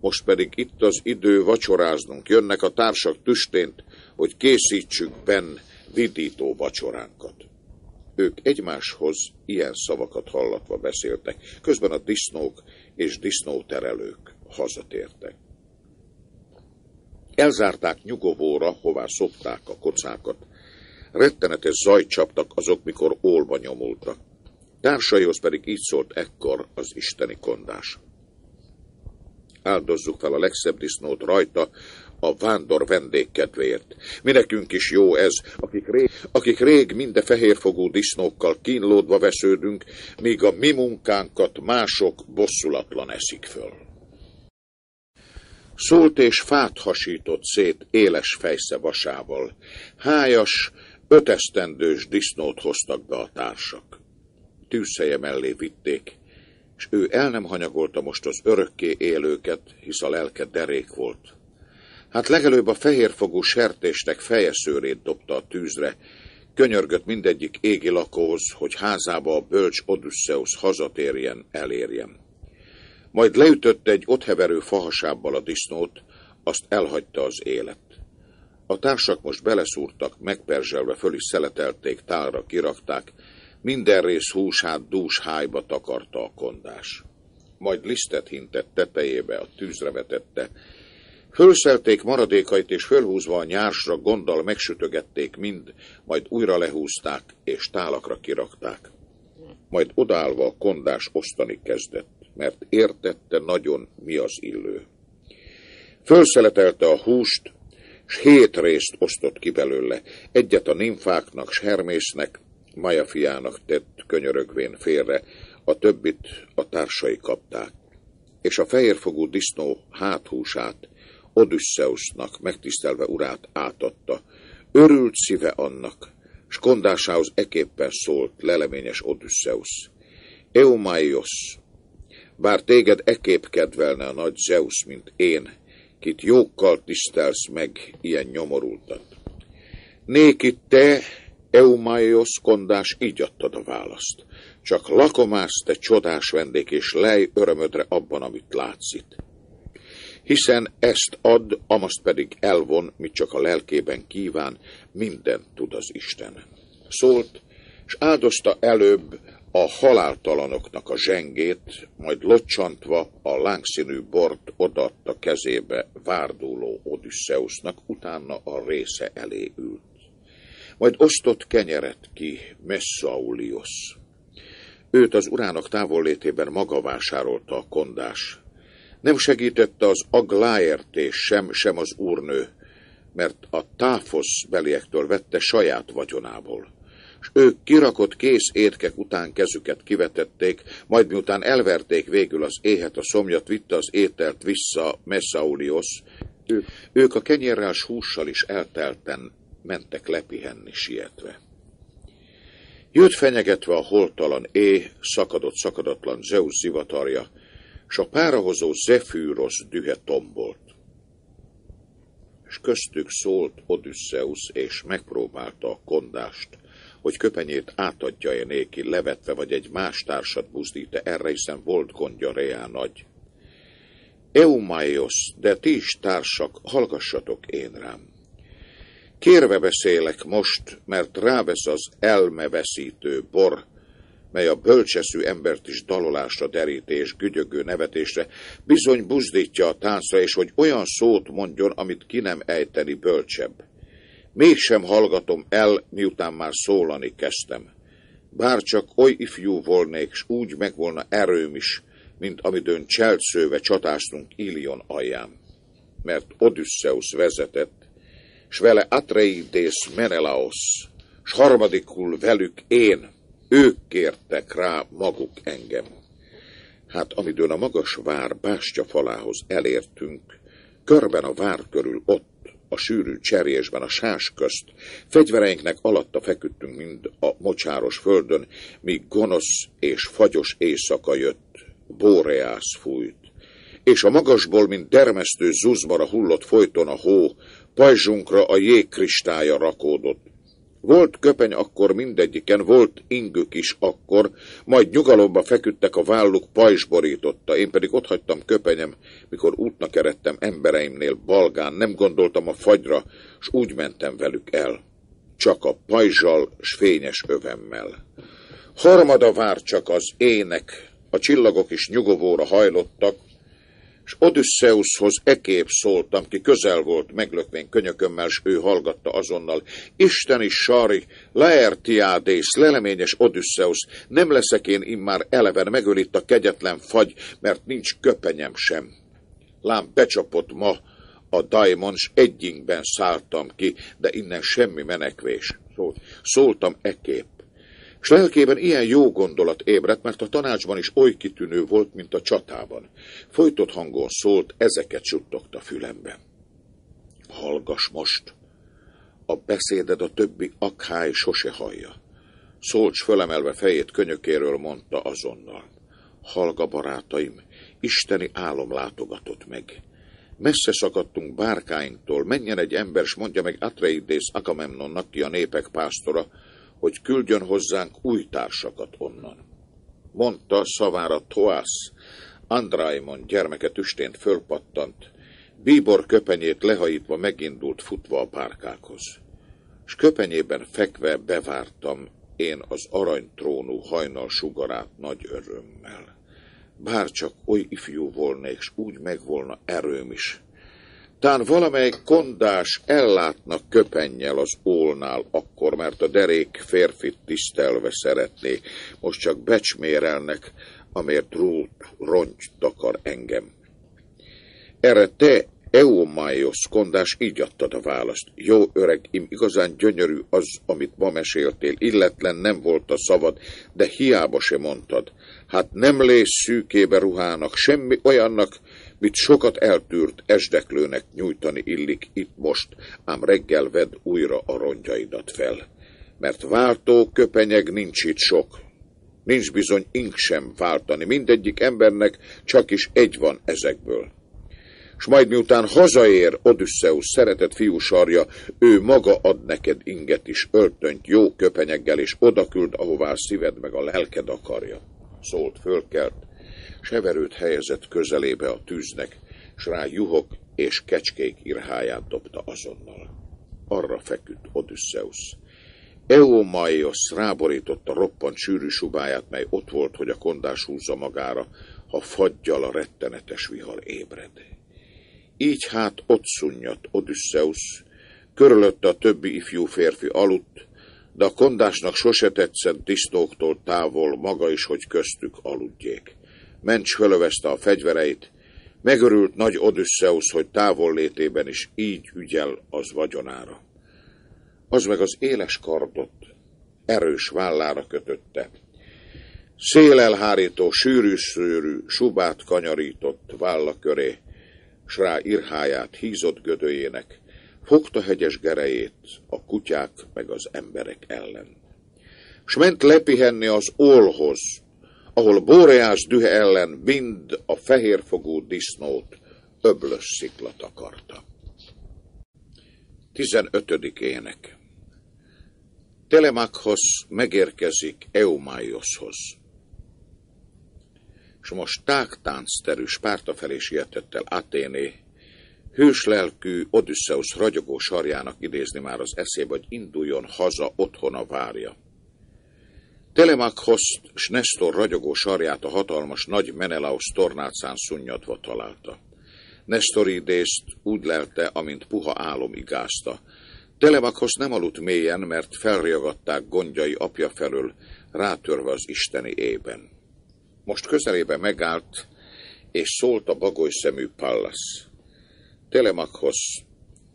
Most pedig itt az idő vacsoráznunk, jönnek a társak tüstént, hogy készítsük benn vidító vacsoránkat. Ők egymáshoz ilyen szavakat hallatva beszéltek, közben a disznók és disznóterelők hazatértek. Elzárták nyugovóra, hová szopták a kocákat. Rettenetes zaj csaptak azok, mikor ólba nyomultak. Társaihoz pedig így szólt ekkor az isteni kondás. Áldozzuk fel a legszebb disznót rajta, a vándor vendégkedvéért. Mi nekünk is jó ez, akik rég, akik rég minde fehérfogú disznókkal kínlódva vesződünk, míg a mi munkánkat mások bosszulatlan eszik föl. Szólt és fát hasított szét éles fejsze vasával. Hájas, ötesztendős disznót hoztak be a társak. Tűzhelye mellé vitték, és ő el nem hanyagolta most az örökké élőket, hisz a lelke derék volt. Hát legelőbb a fehérfogú sertéstek fejeszőrét dobta a tűzre, könyörgött mindegyik égi lakóhoz, hogy házába a bölcs Odysseus hazatérjen, elérjen. Majd leütötte egy ottheverő fahasábbal a disznót, azt elhagyta az élet. A társak most beleszúrtak, megperzselve föl is szeletelték, tálra kirakták, minden rész húsát dús hájba takarta a kondás. Majd lisztet hintett tetejébe, a tűzre vetette, Fölszelték maradékait, és fölhúzva a nyársra gonddal megsütögették mind, majd újra lehúzták, és tálakra kirakták. Majd odállva a kondás osztani kezdett. mert értette nagyon mi az illő. Fölszeletelte a húst, s hét részt osztott ki belőle, egyet a nimfáknak, s Hermésznek, Maja fiának tett könyörögvén félre, a többit a társai kapták. És a fehérfogú disznó háthúsát Odysseusnak megtisztelve urát átadta. Örült szíve annak, s kondásához eképpen szólt leleményes Odysseus. Eumaios, bár téged ekép kedvelne a nagy Zeus, mint én, kit jókkal tisztelsz meg ilyen nyomorultat. Néki te, Eumaios kondás, így adtad a választ. Csak lakomász, te csodás vendég, és lej örömödre abban, amit látsz itt. Hiszen ezt ad, amaszt pedig elvon, mit csak a lelkében kíván, mindent tud az Isten. Szólt, és áldozta előbb a haláltalanoknak a zsengét, majd locsantva a lángszínű bort odaadta kezébe várduló Odysseusnak, utána a része elé ült. Majd osztott kenyeret ki Messaulios. Őt az urának távollétében maga vásárolta a kondás. Nem segítette az agláértés sem, sem az úrnő, mert a táfosz beliektől vette saját vagyonából és ők kirakott kész étkek után kezüket kivetették, majd miután elverték végül az éhet, a szomjat, vitte az ételt vissza Messaulios, ő, ők a kenyérrel s hússal is eltelten mentek lepihenni sietve. Jött fenyegetve a holtalan é, szakadott szakadatlan Zeus zivatarja, s a párahozó Zefűrosz dühe tombolt. És köztük szólt Odysseus, és megpróbálta a kondást, hogy köpenyét átadja-e néki, levetve vagy egy más társat buzdít erre, hiszen volt gondja reá nagy. Eumaios, de ti is társak, hallgassatok én rám. Kérve beszélek most, mert rávesz az elmeveszítő bor, mely a bölcseszű embert is dalolásra derítés, gügyögő nevetésre, bizony buzdítja a táncra, és hogy olyan szót mondjon, amit ki nem ejteni bölcsebb. Mégsem hallgatom el, miután már szólani kezdtem. Bár csak oly ifjú volnék, s úgy megvolna erőm is, mint amidőn cseltszőve csatáztunk Ilion alján. Mert Odysseus vezetett, s vele Atreides Menelaos, s harmadikul velük én, ők kértek rá maguk engem. Hát amidőn a magas vár bástya falához elértünk, körben a vár körül ott a sűrű cserésben, a sás közt. Fegyvereinknek alatta feküdtünk mind a mocsáros földön, míg gonosz és fagyos éjszaka jött. Bóreász fújt. És a magasból, mint dermesztő zuzmara hullott folyton a hó, pajzsunkra a jégkristálya rakódott. Volt köpeny akkor mindegyiken, volt ingük is akkor, majd nyugalomba feküdtek a válluk, pajzs borította, én pedig ott hagytam köpenyem, mikor útnak eredtem embereimnél balgán, nem gondoltam a fagyra, s úgy mentem velük el. Csak a pajzsal s fényes övemmel. Harmada vár csak az ének, a csillagok is nyugovóra hajlottak, és Odysseushoz ekép szóltam, ki közel volt meglökvén könyökömmel, s ő hallgatta azonnal. Isteni sari, Laertiádész, leleményes Odysseus, nem leszek én immár eleven, megöl itt a kegyetlen fagy, mert nincs köpenyem sem. Lám becsapott ma a daimon, s egyingben szálltam ki, de innen semmi menekvés. Szólt, szóltam ekép. S lelkében ilyen jó gondolat ébredt, mert a tanácsban is oly kitűnő volt, mint a csatában. Folytott hangon szólt, ezeket suttogta fülembe. Hallgas most! A beszéded a többi akhály sose hallja. Szolcs fölemelve fejét könyökéről mondta azonnal. Halga barátaim, isteni álom látogatott meg. Messze szakadtunk bárkáinktól, menjen egy ember, s mondja meg Atreides Agamemnonnak, ki a népek pásztora, hogy küldjön hozzánk új társakat onnan. Mondta szavára Toász, Andraimon gyermeke tüstént fölpattant, bíbor köpenyét lehajítva megindult futva a párkákhoz. S köpenyében fekve bevártam én az aranytrónú hajnal sugarát nagy örömmel. Bár csak oly ifjú volnék, s úgy megvolna erőm is, tán valamely kondás ellátnak köpennyel az ólnál akkor, mert a derék férfit tisztelve szeretné. Most csak becsmérelnek, amért rút, rongy takar engem. Erre te, Eumaios kondás, így adtad a választ. Jó öreg, im igazán gyönyörű az, amit ma meséltél, illetlen nem volt a szavad, de hiába se mondtad. Hát nem lész szűkébe ruhának, semmi olyannak, mit sokat eltűrt esdeklőnek nyújtani illik itt most, ám reggel vedd újra a rongyaidat fel. Mert váltó köpenyeg nincs itt sok, nincs bizony ink sem váltani, mindegyik embernek csak is egy van ezekből. S majd miután hazaér Odysseus szeretett fiú sarja, ő maga ad neked inget is, öltönyt jó köpenyeggel, és odaküld, ahová szíved meg a lelked akarja. Szólt fölkelt, severőt helyezett közelébe a tűznek, s rá juhok és kecskék irháját dobta azonnal. Arra feküdt Odysseus. Eumaios ráborította roppant sűrű subáját, mely ott volt, hogy a kondás húzza magára, ha fagyjal a rettenetes vihar ébred. Így hát ott szunnyadt Odysseus, körülötte a többi ifjú férfi aludt, de a kondásnak sose tetszett disznóktól távol maga is, hogy köztük aludjék. Mencs fölövezte a fegyvereit, megörült nagy Odysseus, hogy távol létében is így ügyel az vagyonára. Az meg az éles kardot erős vállára kötötte. Szélelhárító, sűrű-szőrű, subát kanyarított válla köré, s rá irháját hízott gödőjének, fogta hegyes gerejét a kutyák meg az emberek ellen. S ment lepihenni az ólhoz, ahol Bóreás dühe ellen mind a fehérfogú disznót öblös sziklat akarta. 15. ének Telemakhoz megérkezik Eumaioshoz. És most tágtáncterű Spárta felé sietett el Aténé, hőslelkű Odysseus ragyogó sarjának idézni már az eszébe, hogy induljon haza, otthona várja. Telemakhoz s Nestor ragyogó sarját a hatalmas nagy Menelaus tornácán szunnyadva találta. Nestor idészt úgy lelte, amint puha álom igázta. Telemakhoz nem aludt mélyen, mert felriagadták gondjai apja felől, rátörve az isteni ében. Most közelébe megállt, és szólt a bagoly szemű Pallas. Telemakhoz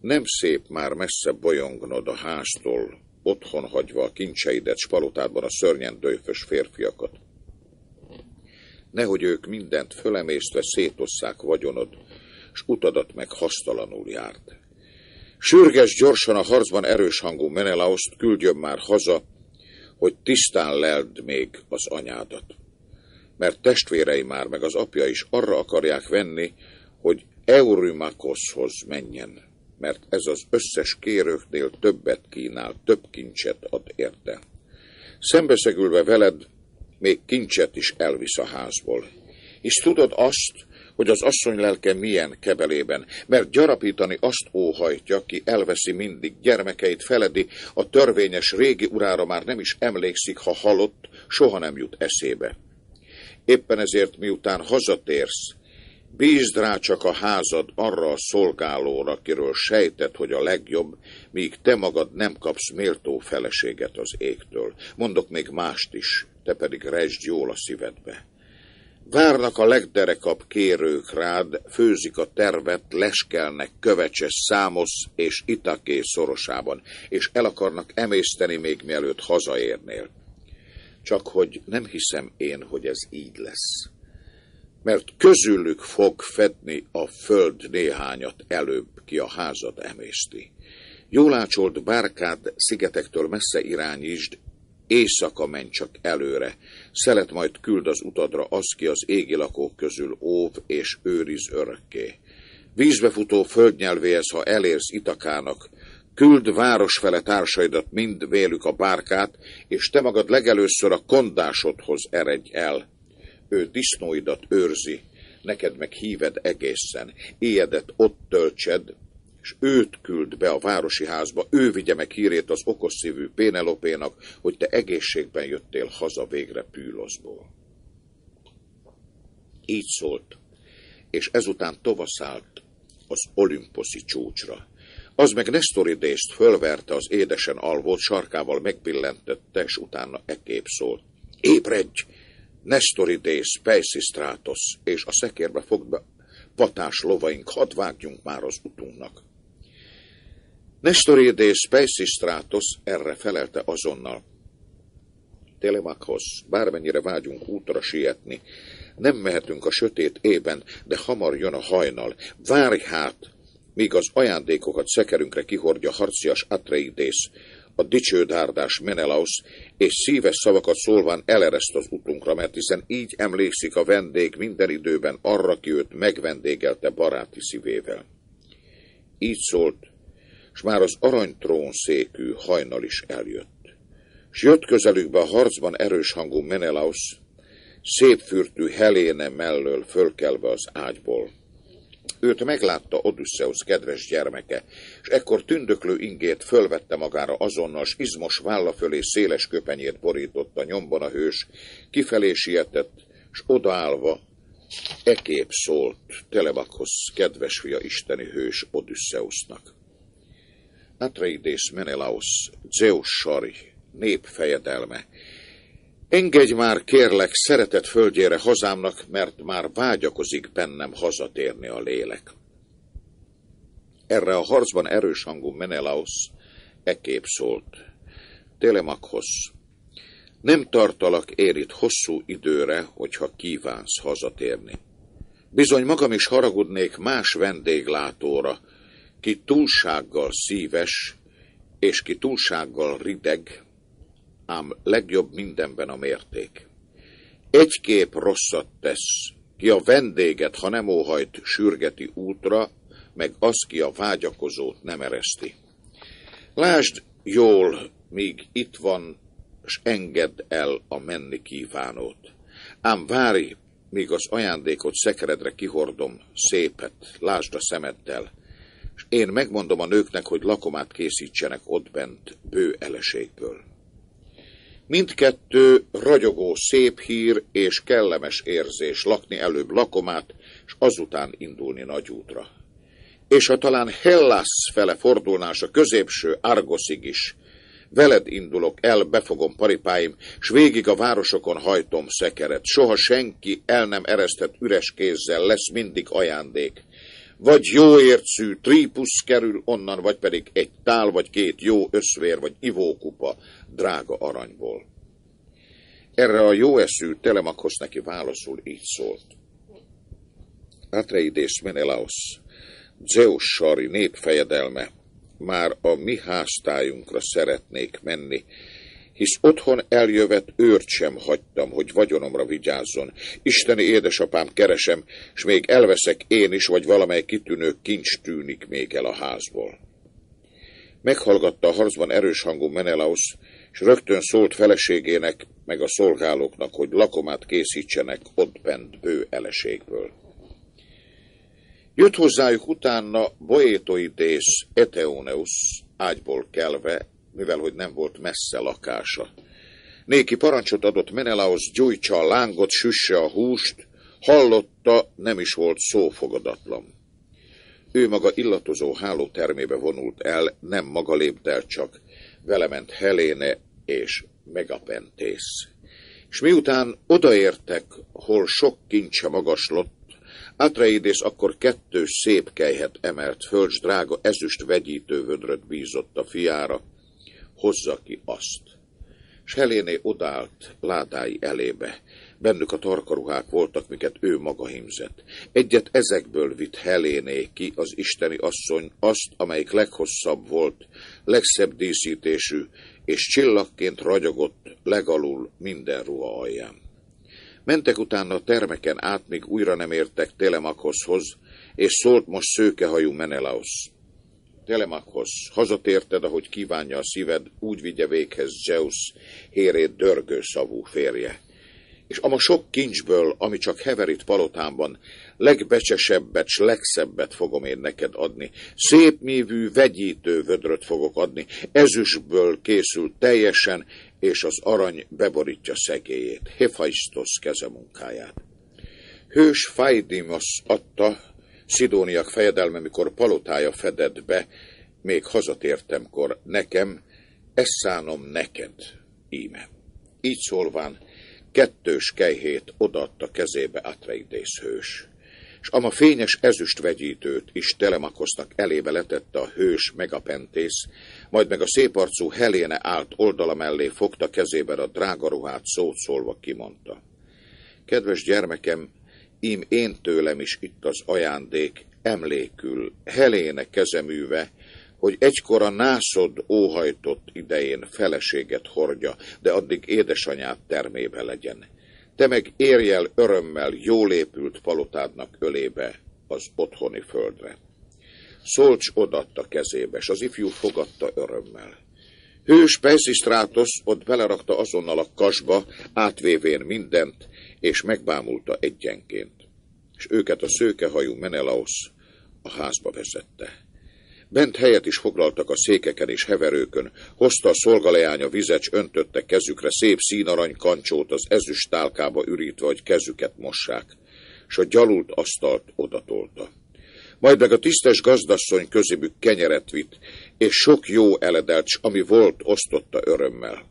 nem szép már messze bolyongnod a háztól, otthon hagyva a kincseidet, spalotádban a szörnyen dőfös férfiakat. Nehogy ők mindent fölemésztve szétosszák vagyonod, s utadat meg hasztalanul járt. Sürges gyorsan a harcban erős hangú Menelauszt küldjön már haza, hogy tisztán leld még az anyádat. Mert testvérei már, meg az apja is arra akarják venni, hogy Eurymakoshoz menjen mert ez az összes kérőknél többet kínál, több kincset ad érte. Szembeszegülve veled, még kincset is elvisz a házból. És tudod azt, hogy az asszony lelke milyen kebelében, mert gyarapítani azt óhajtja, ki elveszi mindig gyermekeit, feledi, a törvényes régi urára már nem is emlékszik, ha halott, soha nem jut eszébe. Éppen ezért, miután hazatérsz, Bízd rá csak a házad arra a szolgálóra, akiről sejted, hogy a legjobb, míg te magad nem kapsz méltó feleséget az égtől. Mondok még mást is, te pedig rejtsd jól a szívedbe. Várnak a legderekabb kérők rád, főzik a tervet, leskelnek kövecses számosz és itaké szorosában, és el akarnak emészteni még mielőtt hazaérnél. Csak hogy nem hiszem én, hogy ez így lesz mert közülük fog fedni a föld néhányat előbb, ki a házad emészti. Jól ácsolt bárkád szigetektől messze irányítsd, éjszaka menj csak előre, szelet majd küld az utadra az, ki az égi lakók közül óv és őriz örökké. Vízbe futó földnyelvéhez, ha elérsz Itakának, küld város fele társaidat mind vélük a bárkát, és te magad legelőször a kondásodhoz eredj el, ő disznóidat őrzi, neked meg híved egészen, éjedet ott töltsed, és őt küld be a városi házba, ő vigye meg hírét az okos szívű Pénelopénak, hogy te egészségben jöttél haza végre Pűloszból. Így szólt, és ezután tovaszállt az olimposzi csúcsra. Az meg Nestoridészt fölverte az édesen alvót, sarkával megbillentette, és utána ekép szólt. Ébredj! Nestoridész, Peisistratos és a szekérbe fogd patás lovaink, hadd vágjunk már az utunknak. Nestoridész, Peisistratos erre felelte azonnal. Telemakhoz, bármennyire vágyunk útra sietni, nem mehetünk a sötét ében, de hamar jön a hajnal. Várj hát, míg az ajándékokat szekerünkre kihordja harcias Atreidész, a dicsődárdás Menelaus, és szíves szavakat szólván elereszt az utunkra, mert hiszen így emlékszik a vendég minden időben arra, ki őt megvendégelte baráti szívével. Így szólt, s már az aranytrón székű hajnal is eljött. S jött közelükbe a harcban erős hangú Menelaus, szép fürtű Heléne mellől fölkelve az ágyból. Őt meglátta Odysseus kedves gyermeke, és ekkor tündöklő ingét fölvette magára azonnal, s izmos válla fölé széles köpenyét borította nyomban a hős, kifelé sietett, s odaállva ekép szólt Telebakhoz kedves fia isteni hős Odysseusnak. Atreides Menelaus, Zeus Sari, nép fejedelme, Engedj már, kérlek, szeretett földjére hazámnak, mert már vágyakozik bennem hazatérni a lélek. Erre a harcban erős hangú Menelaus ekép szólt. Télemakhoz, nem tartalak ér itt hosszú időre, hogyha kívánsz hazatérni. Bizony magam is haragudnék más vendéglátóra, ki túlsággal szíves, és ki túlsággal rideg, ám legjobb mindenben a mérték. Egy kép rosszat tesz, ki a vendéget, ha nem óhajt, sürgeti útra, meg az, ki a vágyakozót nem ereszti. Lásd jól, míg itt van, s engedd el a menni kívánót. Ám várj, míg az ajándékot szekeredre kihordom, szépet, lásd a szemeddel, és én megmondom a nőknek, hogy lakomát készítsenek ott bent bő eleségből. Mindkettő ragyogó szép hír és kellemes érzés lakni előbb lakomát, és azután indulni nagyútra. És ha talán Hellas fele fordulnás a középső Argoszig is, veled indulok el, befogom paripáim, s végig a városokon hajtom szekeret. Soha senki el nem eresztett üres kézzel, lesz mindig ajándék. Vagy jó ércű trípusz kerül onnan, vagy pedig egy tál, vagy két jó összvér, vagy ivókupa, drága aranyból. Erre a jó eszű Telemakhoz neki válaszul így szólt. Atreides Menelaos, Zeus sari népfejedelme, már a mi háztájunkra szeretnék menni, hisz otthon eljövet őrt sem hagytam, hogy vagyonomra vigyázzon. Isteni édesapám keresem, s még elveszek én is, vagy valamely kitűnő kincs tűnik még el a házból. Meghallgatta a harcban erős hangú Menelaus, és rögtön szólt feleségének, meg a szolgálóknak, hogy lakomát készítsenek ott bent bő eleségből. Jött hozzájuk utána Boétoidész Eteoneus ágyból kelve, mivel hogy nem volt messze lakása. Néki parancsot adott Menelaos, gyújtsa a lángot, süsse a húst, hallotta, nem is volt szófogadatlan. Ő maga illatozó hálótermébe vonult el, nem maga lépte el csak, vele ment Heléne és Megapentész. És miután odaértek, hol sok kincse magaslott, Atreides akkor kettő szép kejhet emelt föl, drága ezüst vegyítő vödröt bízott a fiára, hozza ki azt. S Heléné odállt ládái elébe, Bennük a tarkaruhák voltak, miket ő maga himzett. Egyet ezekből vitt Heléné ki az isteni asszony, azt, amelyik leghosszabb volt, legszebb díszítésű, és csillagként ragyogott legalul minden ruha alján. Mentek utána a termeken át, míg újra nem értek Telemakhozhoz, és szólt most szőkehajú Menelaos. Telemakhoz, hazatérted, ahogy kívánja a szíved, úgy vigye véghez Zeus, hérét dörgő szavú férje és ama sok kincsből, ami csak hever itt palotámban, legbecsesebbet, s legszebbet fogom én neked adni. Szép mívű, vegyítő vödröt fogok adni, ezüstből készül teljesen, és az arany beborítja szegélyét, Hephaistos keze munkáját. Hős Fajdimos adta, Szidóniak fejedelme, mikor palotája fedett be, még hazatértemkor nekem, ezt szánom neked, íme. Így szólván, kettős kejhét odaadta kezébe Atreides hős és ama fényes ezüst vegyítőt is Telemakosznak elébe letette a hős Megapentész, majd meg a széparcú Heléne állt oldala mellé fogta kezében a drága ruhát szót szólva kimondta. Kedves gyermekem, ím én tőlem is itt az ajándék, emlékül, Heléne kezeműve, hogy egykor a nászod óhajtott idején feleséget hordja, de addig édesanyát termébe legyen te meg érj el örömmel jól épült palotádnak ölébe az otthoni földre. Szolcs odatta kezébe, s az ifjú fogadta örömmel. Hős Pejszisztrátosz ott belerakta azonnal a kasba, átvévén mindent, és megbámulta egyenként, és őket a szőkehajú Menelaos a házba vezette. Bent helyet is foglaltak a székeken és heverőkön, hozta a szolgaleánya vizet, s öntötte kezükre szép színarany kancsót az ezüst tálkába ürítve, hogy kezüket mossák, s a gyalult asztalt odatolta. Majd meg a tisztes gazdasszony közébük kenyeret vitt, és sok jó eledelt, ami volt, osztotta örömmel.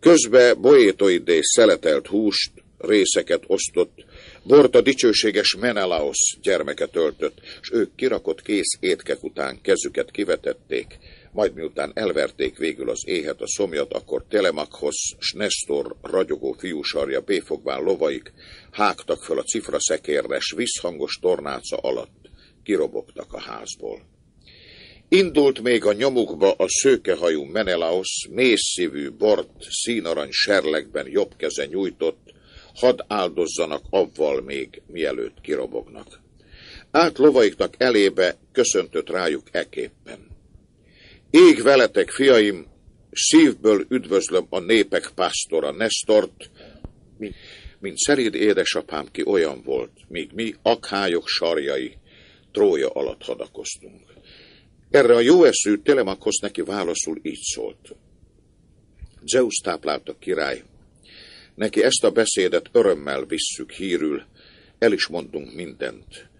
Közbe boétoidé szeletelt húst, részeket osztott, Bort a dicsőséges Menelaos gyermeket öltött, és ők kirakott kész étkek után kezüket kivetették, majd miután elverték végül az éhet a szomjat, akkor Telemakhoz s Nestor ragyogó fiúsarja béfogván lovaik hágtak föl a cifra szekérre, s visszhangos tornáca alatt. Kirobogtak a házból. Indult még a nyomukba a szőkehajú Menelaos, mészszívű bort színarany serlegben jobb keze nyújtott, hadd áldozzanak avval még, mielőtt kirobognak. Át lovaiknak elébe köszöntött rájuk eképpen. Ég veletek, fiaim, szívből üdvözlöm a népek pásztora Nestort, mint szerid édesapám, ki olyan volt, míg mi akhályok sarjai trója alatt hadakoztunk. Erre a jó eszű Telemakhoz neki válaszul így szólt. Zeus táplálta király, Neki ezt a beszédet örömmel visszük hírül, el is mondunk mindent.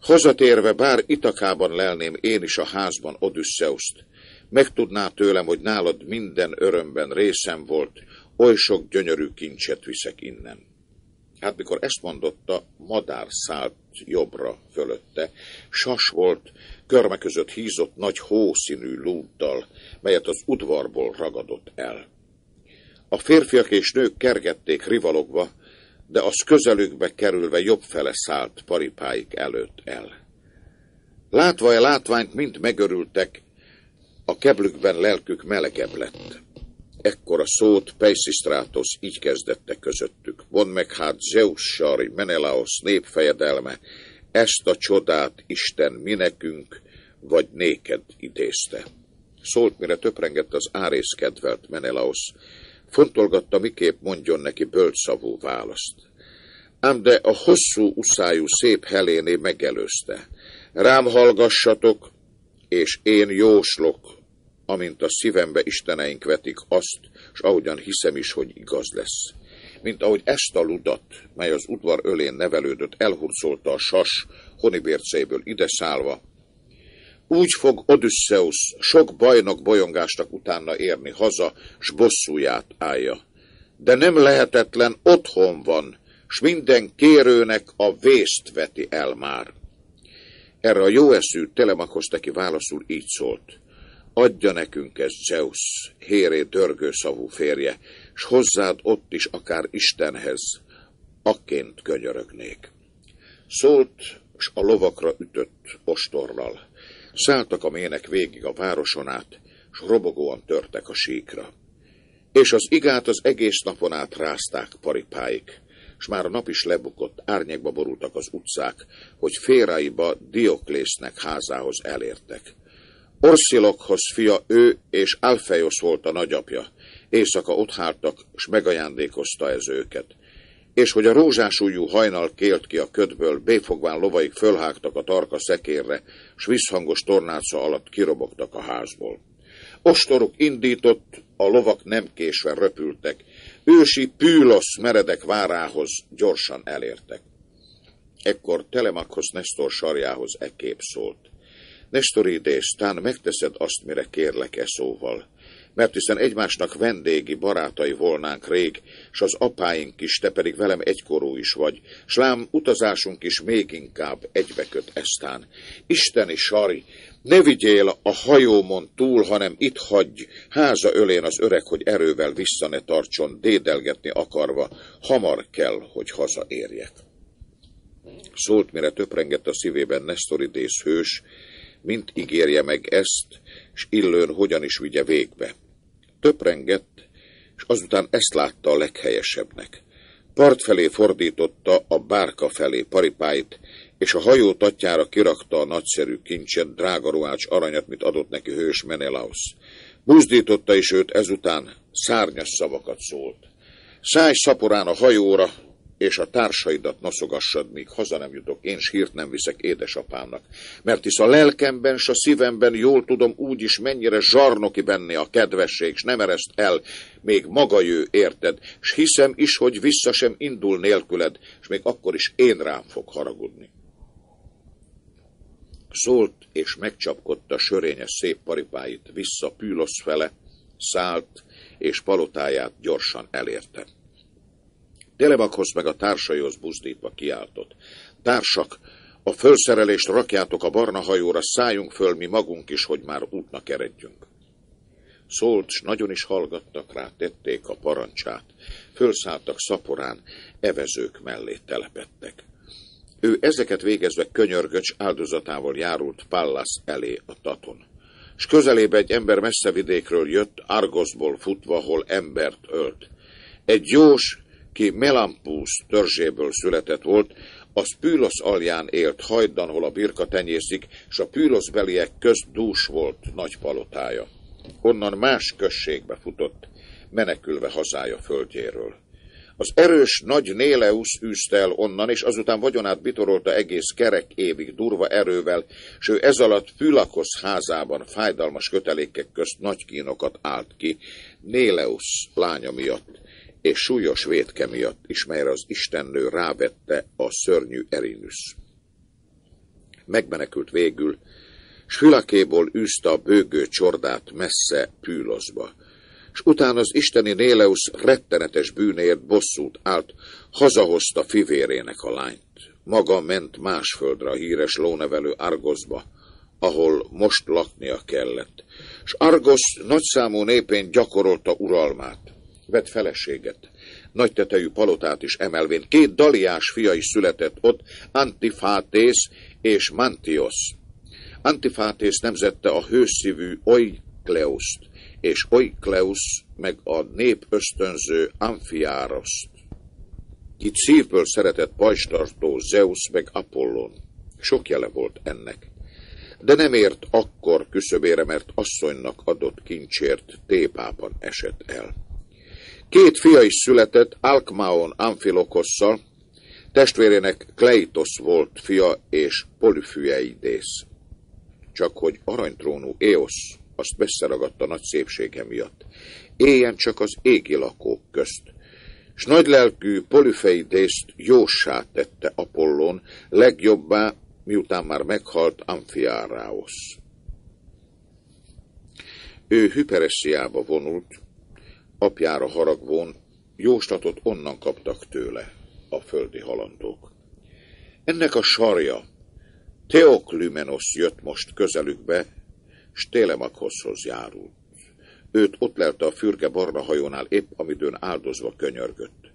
Hazatérve, bár Itakában lelném én is a házban Odysseuszt, megtudná tőlem, hogy nálad minden örömben részem volt, oly sok gyönyörű kincset viszek innen. Hát mikor ezt mondotta, madár szállt jobbra fölötte. Sas volt, körme között hízott nagy hószínű lúddal, melyet az udvarból ragadott el. A férfiak és nők kergették rivalogva, de az közelükbe kerülve jobb fele szállt paripáik előtt el. Látva a látványt mind megörültek, a keblükben lelkük melegebb lett. Ekkor a szót Peisisztrátosz így kezdette közöttük. Von meg hát Zeus Sari, Menelaos népfejedelme, ezt a csodát Isten mi nekünk, vagy néked idézte. Szólt, mire töprengett az árész kedvelt Menelaos, Fontolgatta, miképp mondjon neki bölcsszavú választ. Ám de a hosszú uszájú szép Heléné megelőzte. Rám hallgassatok, és én jóslok, amint a szívembe isteneink vetik azt, s ahogyan hiszem is, hogy igaz lesz. Mint ahogy ezt a ludat, mely az udvar ölén nevelődött, elhurcolta a sas honibérceiből ide szállva, úgy fog Odysseus sok bajnok bolyongásnak utána érni haza, s bosszúját állja. De nem lehetetlen, otthon van, s minden kérőnek a vészt veti el már. Erre a jó eszű Telemakos neki válaszul így szólt. Adja nekünk ez Zeus, héré dörgő szavú férje, s hozzád ott is akár Istenhez, akként könyörögnék. Szólt, s a lovakra ütött ostorral. Szálltak a mének végig a városon át, s robogóan törtek a síkra. És az igát az egész napon át rázták paripáik, s már a nap is lebukott, árnyékba borultak az utcák, hogy féraiba Dioklésznek házához elértek. Orszilokhoz fia ő és Alfeos volt a nagyapja. Éjszaka ott hártak, s megajándékozta ez őket és hogy a rózsásújú hajnal kélt ki a ködből, béfogván lovaik fölhágtak a tarka szekérre, s visszhangos tornáca alatt kirobogtak a házból. Ostoruk indított, a lovak nem késve röpültek, ősi pűlosz meredek várához gyorsan elértek. Ekkor Telemakhoz Nestor sarjához ekép szólt. Nestor idész, tán megteszed azt, mire kérlek e szóval. Mert hiszen egymásnak vendégi barátai volnánk rég, s az apáink is, te pedig velem egykorú is vagy, s lám utazásunk is még inkább egybeköt eztán. Isteni Sari, ne vigyél a hajómon túl, hanem itt hagyj, háza ölén az öreg, hogy erővel vissza ne tartson, dédelgetni akarva, hamar kell, hogy hazaérjek. Szólt, mire töprengett a szívében Nestoridész hős, mint ígérje meg ezt, s illőn hogyan is vigye végbe. Töprengett, és azután ezt látta a leghelyesebbnek. Part felé fordította a bárka felé paripáit, és a hajó tatjára kirakta a nagyszerű kincset, drága ruhács aranyat, mit adott neki hős Menelaus. Buzdította is őt ezután, szárnyas szavakat szólt. Száj szaporán a hajóra, és a társaidat noszogassad, míg haza nem jutok, én sírt nem viszek édesapámnak. Mert hisz a lelkemben s a szívemben jól tudom úgy is, mennyire zsarnoki benne a kedvesség, s nem ereszt el, még maga jő, érted, s hiszem is, hogy vissza sem indul nélküled, és még akkor is én rám fog haragudni. Szólt és megcsapkodta sörényes szép paripáit vissza Pűlosz fele, szállt, és palotáját gyorsan elérte. Telebakhoz meg a társaihoz buzdítva kiáltott. Társak, a fölszerelést rakjátok a barna hajóra, szálljunk föl mi magunk is, hogy már útnak eredjünk. Szólt, s nagyon is hallgattak rá, tették a parancsát. Fölszálltak szaporán, evezők mellé telepettek. Ő ezeket végezve könyörgöcs áldozatával járult Pallas elé a taton. S közelébe egy ember messze vidékről jött, Argosból futva, hol embert ölt. Egy jós, ki Melampus törzséből született volt, az Pűlosz alján élt hajdan, hol a birka tenyészik, s a Pűlosz beliek közt dús volt nagy palotája. Onnan más községbe futott, menekülve hazája földjéről. Az erős nagy Néleus űzte el onnan, és azután vagyonát bitorolta egész kerek évig durva erővel, s ő ez alatt Pülakosz házában fájdalmas kötelékek közt nagy kínokat állt ki, Néleus lánya miatt, és súlyos vétke miatt is, melyre az istennő rávette a szörnyű Erinüsz. Megmenekült végül, s Fülakéból űzte a bőgő csordát messze Pűloszba, s utána az isteni Néleus rettenetes bűnéért bosszút állt, hazahozta fivérének a lányt. Maga ment más földre a híres lónevelő Argosba, ahol most laknia kellett, s Argos nagyszámú népén gyakorolta uralmát vett feleséget. Nagy tetejű palotát is emelvén. Két daliás fia is született ott, Antifátész és Mantios. Antifátész nemzette a hőszívű Oikleuszt, és Oikleus meg a nép ösztönző Amphiároszt. Itt szívből szeretett pajstartó Zeus meg Apollon. Sok jele volt ennek. De nem ért akkor küszöbére, mert asszonynak adott kincsért tépában esett el. Két fia is született Alkmaon Amphilokosszal, testvérének Kleitos volt fia és Polyphyeides. Csak hogy aranytrónú Eos azt beszeragadta nagy szépsége miatt. Éljen csak az égi lakók közt. S nagylelkű Polypheidészt jósá tette Apollon, legjobbá, miután már meghalt Amphiáráosz. Ő Hyperessiába vonult, Apjára haragvón jóslatot onnan kaptak tőle a földi halandók. Ennek a sarja, Teoklymenos jött most közelükbe, s Télemakhoszhoz járult. Őt ott lelte a fürge barna hajónál épp, amidőn áldozva könyörgött.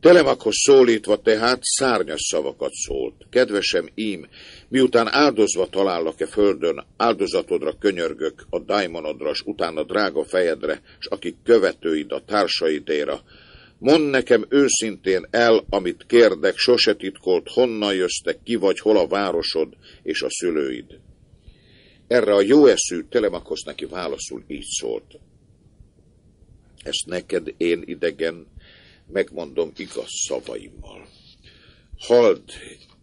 Telemakhoz szólítva tehát szárnyas szavakat szólt. Kedvesem ím, miután áldozva talállak-e földön, áldozatodra könyörgök, a daimonodra, s utána drága fejedre, s akik követőid a társaidéra, Mondd nekem őszintén el, amit kérdek, sose titkolt, honnan jöttek, ki vagy, hol a városod és a szülőid. Erre a jó eszű Telemakosz neki válaszul így szólt. Ezt neked én idegen, megmondom igaz szavaimmal. Hald,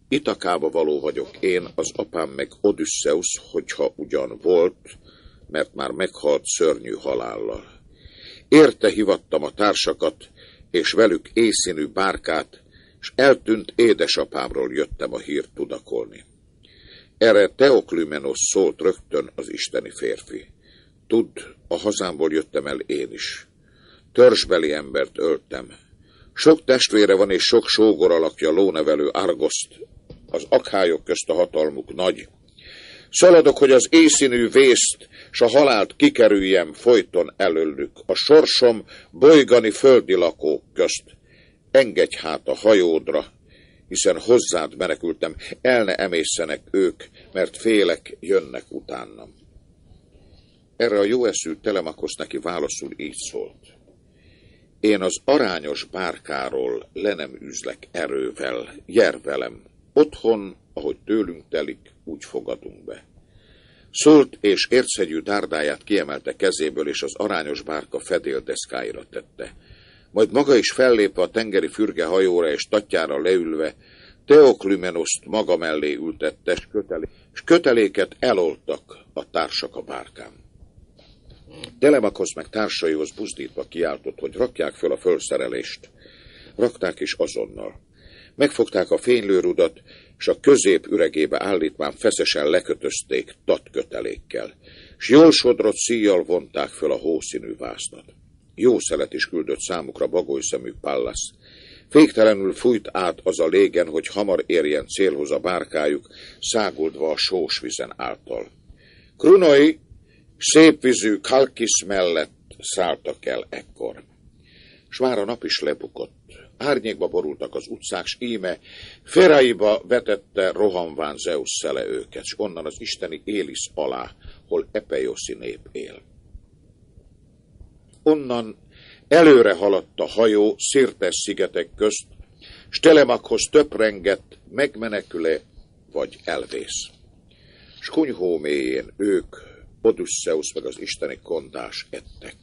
Itakába való vagyok én, az apám meg Odysseus, hogyha ugyan volt, mert már meghalt szörnyű halállal. Érte hivattam a társakat, és velük észínű bárkát, és eltűnt édesapámról jöttem a hírt tudakolni. Erre Teoklymenos szólt rögtön az isteni férfi. Tud, a hazámból jöttem el én is. Törzsbeli embert öltem. Sok testvére van és sok sógor alakja lónevelő Argoszt. Az akhályok közt a hatalmuk nagy. Szaladok, hogy az észínű vészt, s a halált kikerüljem folyton előlük. A sorsom bolygani földi lakók közt. Engedj hát a hajódra, hiszen hozzád menekültem, el ne emészenek ők, mert félek jönnek utánam. Erre a jó eszű Telemakosz neki válaszul így szólt. Én az arányos bárkáról le nem üzlek erővel, jár velem. Otthon, ahogy tőlünk telik, úgy fogadunk be. Szólt, és ércegyű dárdáját kiemelte kezéből, és az arányos bárka fedéldeszkáira tette. Majd maga is fellépve a tengeri fürge hajóra, és tatjára leülve, Teoklymenoszt maga mellé ültette, és köteléket eloltak a társak a bárkán. Telemakosz meg társaihoz buzdítva kiáltott, hogy rakják föl a fölszerelést. Rakták is azonnal. Megfogták a fénylőrudat, és a közép üregébe állítmán feszesen lekötözték tatkötelékkel, s jól sodrott szíjjal vonták föl a hószínű vásznat. Jó szelet is küldött számukra bagolyszemű Pallas. Féktelenül fújt át az a légen, hogy hamar érjen célhoz a bárkájuk, száguldva a sós vizen által. Krunoi szépvizű Kalkis mellett szálltak el ekkor. S már a nap is lebukott. Árnyékba borultak az utcák, s íme Feraiba vetette rohanván Zeus szele őket, s onnan az isteni Élisz alá, hol Epeioszi nép él. Onnan előre haladt a hajó Szirtes szigetek közt, s Telemakhoz töprengett, megmeneküle vagy elvész. S kunyhó mélyén ők, Odysseus meg az isteni kondás ettek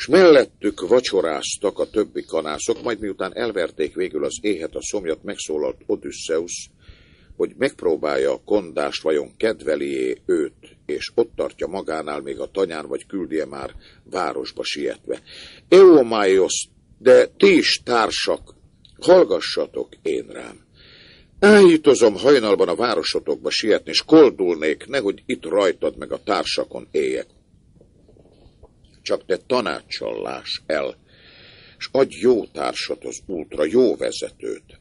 s mellettük vacsoráztak a többi kanászok, majd miután elverték végül az éhet a szomjat, megszólalt Odysseus, hogy megpróbálja a kondást, vajon kedvelié őt, és ott tartja magánál még a tanyán, vagy küldje már városba sietve. Eumaios, de ti is társak, hallgassatok én rám. Áhítozom hajnalban a városotokba sietni, és koldulnék, nehogy itt rajtad meg a társakon éjek csak te tanácssal el, és adj jó társat az útra, jó vezetőt.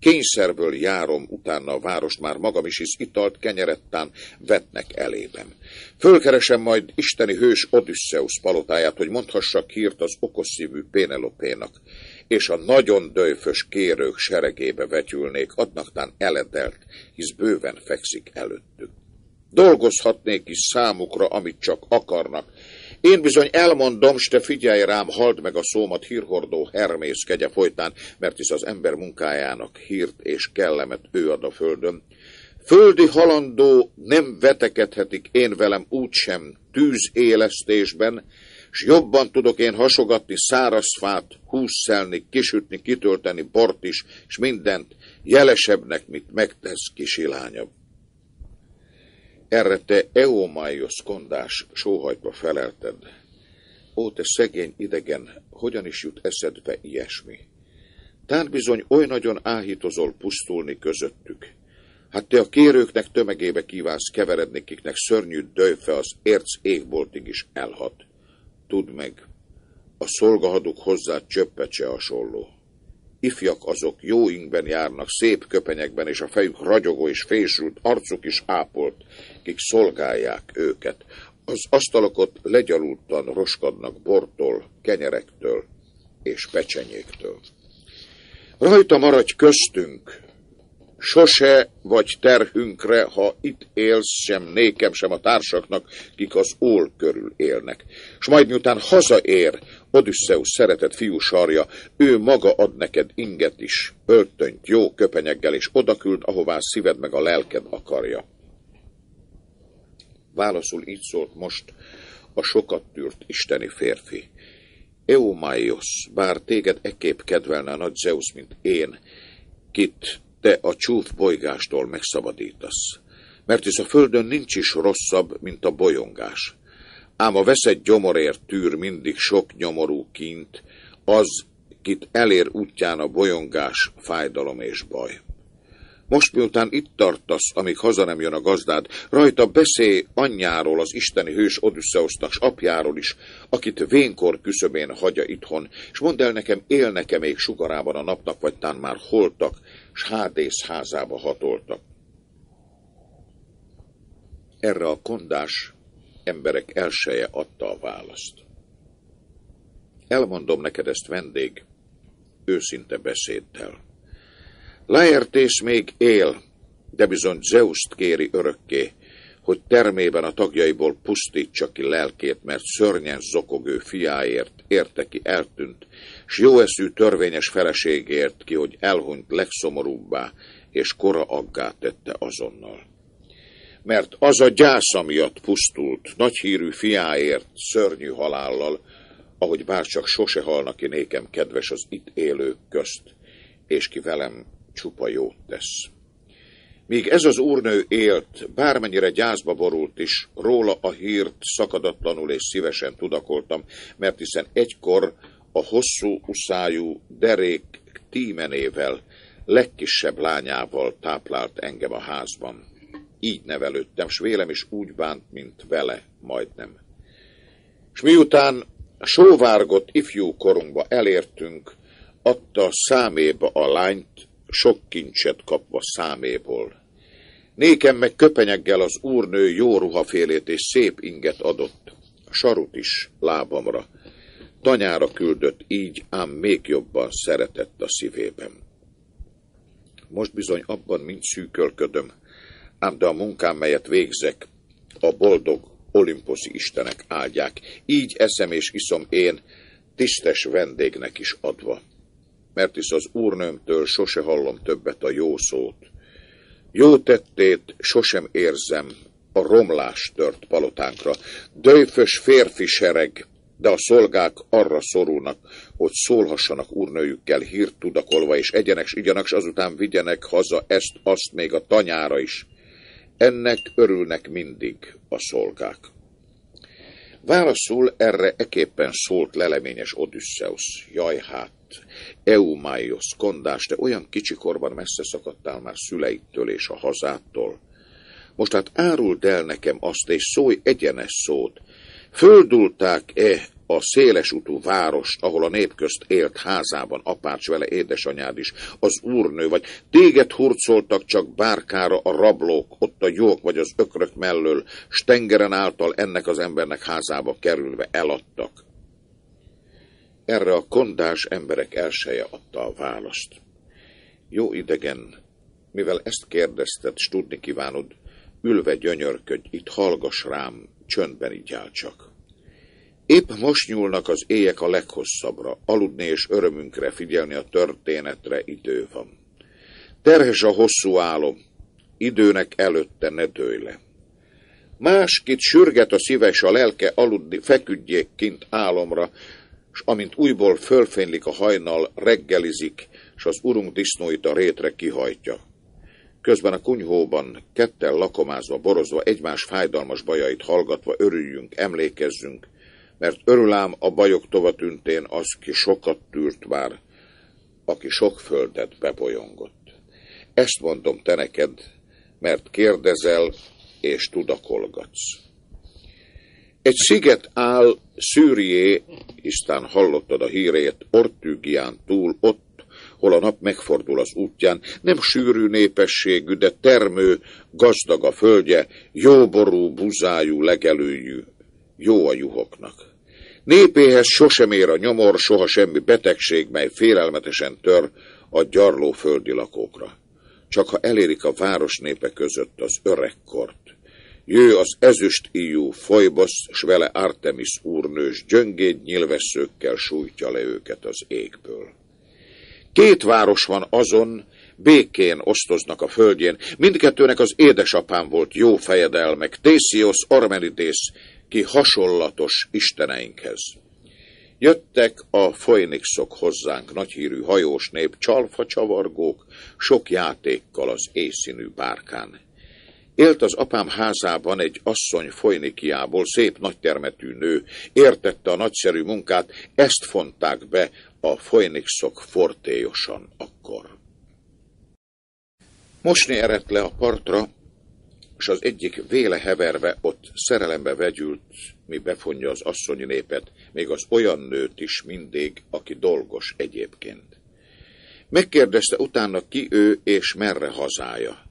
Kényszerből járom utána a várost, már magam is, hisz italt kenyerettán vetnek elébem. Fölkeresem majd isteni hős Odysseus palotáját, hogy mondhassak hírt az okosszívű Pénelopénak, és a nagyon döjfös kérők seregébe vetülnék, adnaktán eledelt, hisz bőven fekszik előttük. Dolgozhatnék is számukra, amit csak akarnak, én bizony elmondom, s te figyelj rám, halld meg a szómat hírhordó Hermész kegye folytán, mert hisz az ember munkájának hírt és kellemet ő ad a földön. Földi halandó nem vetekedhetik én velem úgysem tűzélesztésben, s jobban tudok én hasogatni száraz fát, hússzelni, kisütni, kitölteni bort is, és mindent jelesebbnek, mint megtesz kisilányabb. Erre te Eomaios kondás sóhajtva felelted. Ó, te szegény idegen, hogyan is jut eszedbe ilyesmi? Tán bizony oly nagyon áhítozol pusztulni közöttük. Hát te a kérőknek tömegébe kívánsz keveredni, kiknek szörnyű döjfe az érc égboltig is elhat. Tudd meg, a szolgahaduk hozzá csöppet se hasonló. Ifjak azok jó ingben járnak, szép köpenyekben, és a fejük ragyogó és fésült, arcuk is ápolt, kik szolgálják őket. Az asztalokot legyalultan roskadnak bortól, kenyerektől és pecsenyéktől. Rajta maradj köztünk, sose vagy terhünkre, ha itt élsz, sem nékem, sem a társaknak, kik az ól körül élnek. S majd miután hazaér, Odysseus szeretett fiú sarja, ő maga ad neked inget is, öltönyt, jó köpenyeggel, és odaküld, ahová szíved meg a lelked akarja. Válaszul így szólt most a sokat tűrt isteni férfi. Eumaios, bár téged ekképp kedvelne a nagy Zeus, mint én, kit te a csúf bolygástól megszabadítasz. Mert hisz a földön nincs is rosszabb, mint a bolyongás. Ám a veszett gyomorért tűr mindig sok nyomorú kint, az, kit elér útján a bolyongás, fájdalom és baj. Most miután itt tartasz, amíg haza nem jön a gazdád, rajta beszélj anyjáról, az isteni hős Odüsszeusznak, s apjáról is, akit vénkor küszöbén hagyja itthon, és mondd el nekem, él nekem még sugarában a napnak, vagy tán már holtak, s hádész házába hatoltak. Erre a kondás emberek elseje adta a választ. Elmondom neked ezt vendég, őszinte beszéddel. Laertész még él, de bizony Zeuszt kéri örökké, hogy termében a tagjaiból pusztítsa ki lelkét, mert szörnyen zokogő fiáért érte ki eltűnt, s jó eszű törvényes feleségért ki, hogy elhunyt legszomorúbbá, és kora aggá tette azonnal. Mert az a gyásza miatt pusztult, nagy hírű fiáért, szörnyű halállal, ahogy bárcsak sose halnak ki nékem kedves az itt élők közt, és ki velem csupa jót tesz. Míg ez az úrnő élt, bármennyire gyászba borult is, róla a hírt szakadatlanul és szívesen tudakoltam, mert hiszen egykor a hosszú uszájú derék tímenével, legkisebb lányával táplált engem a házban. Így nevelődtem, s vélem is úgy bánt, mint vele, majdnem. S miután sóvárgott ifjú korunkba elértünk, adta száméba a lányt, sok kincset kapva száméból. Nékem meg köpenyeggel az úrnő jó ruhafélét és szép inget adott, sarut is lábamra. Tanyára küldött így, ám még jobban szeretett a szívében. Most bizony abban mind szűkölködöm, ám de a munkám, melyet végzek, a boldog olimposzi istenek áldják. Így eszem és iszom én, tisztes vendégnek is adva mert hisz az úrnőmtől sose hallom többet a jó szót. Jó tettét sosem érzem a romlás tört palotánkra. Döjfös férfi sereg, de a szolgák arra szorulnak, hogy szólhassanak úrnőjükkel hírt tudakolva, és egyenek, igyanak, s azután vigyenek haza ezt, azt még a tanyára is. Ennek örülnek mindig a szolgák. Válaszul erre eképpen szólt leleményes Odüsszeusz. Jaj hát, Eumaios, kondás, te olyan kicsikorban messze szakadtál már szüleittől és a hazától. Most hát áruld el nekem azt, és szólj egyenes szót. Földulták-e a széles utú város, ahol a nép közt élt házában, apács vele édesanyád is, az úrnő, vagy téged hurcoltak csak bárkára a rablók, ott a jók vagy az ökrök mellől, stengeren által ennek az embernek házába kerülve eladtak. Erre a kondás emberek elseje adta a választ. Jó idegen, mivel ezt kérdezted, s tudni kívánod, ülve gyönyörködj, itt hallgass rám, csöndben így áll csak. Épp most nyúlnak az éjek a leghosszabbra, aludni és örömünkre figyelni a történetre idő van. Terhes a hosszú álom, időnek előtte ne dőj le. Máskit sürget a szíves a lelke aludni, feküdjék kint álomra, s amint újból fölfénylik a hajnal, reggelizik, s az urunk disznóit a rétre kihajtja. Közben a kunyhóban, kettel lakomázva, borozva, egymás fájdalmas bajait hallgatva örüljünk, emlékezzünk, mert örülám a bajok tovatüntén az, ki sokat tűrt már, aki sok földet bebolyongott. Ezt mondom te neked, mert kérdezel és tudakolgatsz. Egy sziget áll Szűrié, Isten hallottad a hírét, Ortügián túl, ott, hol a nap megfordul az útján, nem sűrű népességű, de termő, gazdag a földje, jóború, buzájú, legelőjű, jó a juhoknak. Népéhez sosem ér a nyomor, soha semmi betegség, mely félelmetesen tör a gyarló földi lakókra. Csak ha elérik a város népe között az öregkort, Jő az ezüst íjú folybasz, s vele Artemis úrnős gyöngéd nyilvesszőkkel sújtja le őket az égből. Két város van azon, békén osztoznak a földjén, mindkettőnek az édesapám volt jó fejedelmek, Tészios Armenidész, ki hasonlatos isteneinkhez. Jöttek a folynikszok hozzánk, nagyhírű hajós nép, csalfa csavargók, sok játékkal az észínű bárkán. Élt az apám házában egy asszony folynikiából, szép nagytermetű nő, értette a nagyszerű munkát, ezt fonták be a folynikszok fortélyosan akkor. Mosni eredt le a partra, és az egyik véle heverve ott szerelembe vegyült, mi befonja az asszonyi népet, még az olyan nőt is mindig, aki dolgos egyébként. Megkérdezte utána ki ő és merre hazája,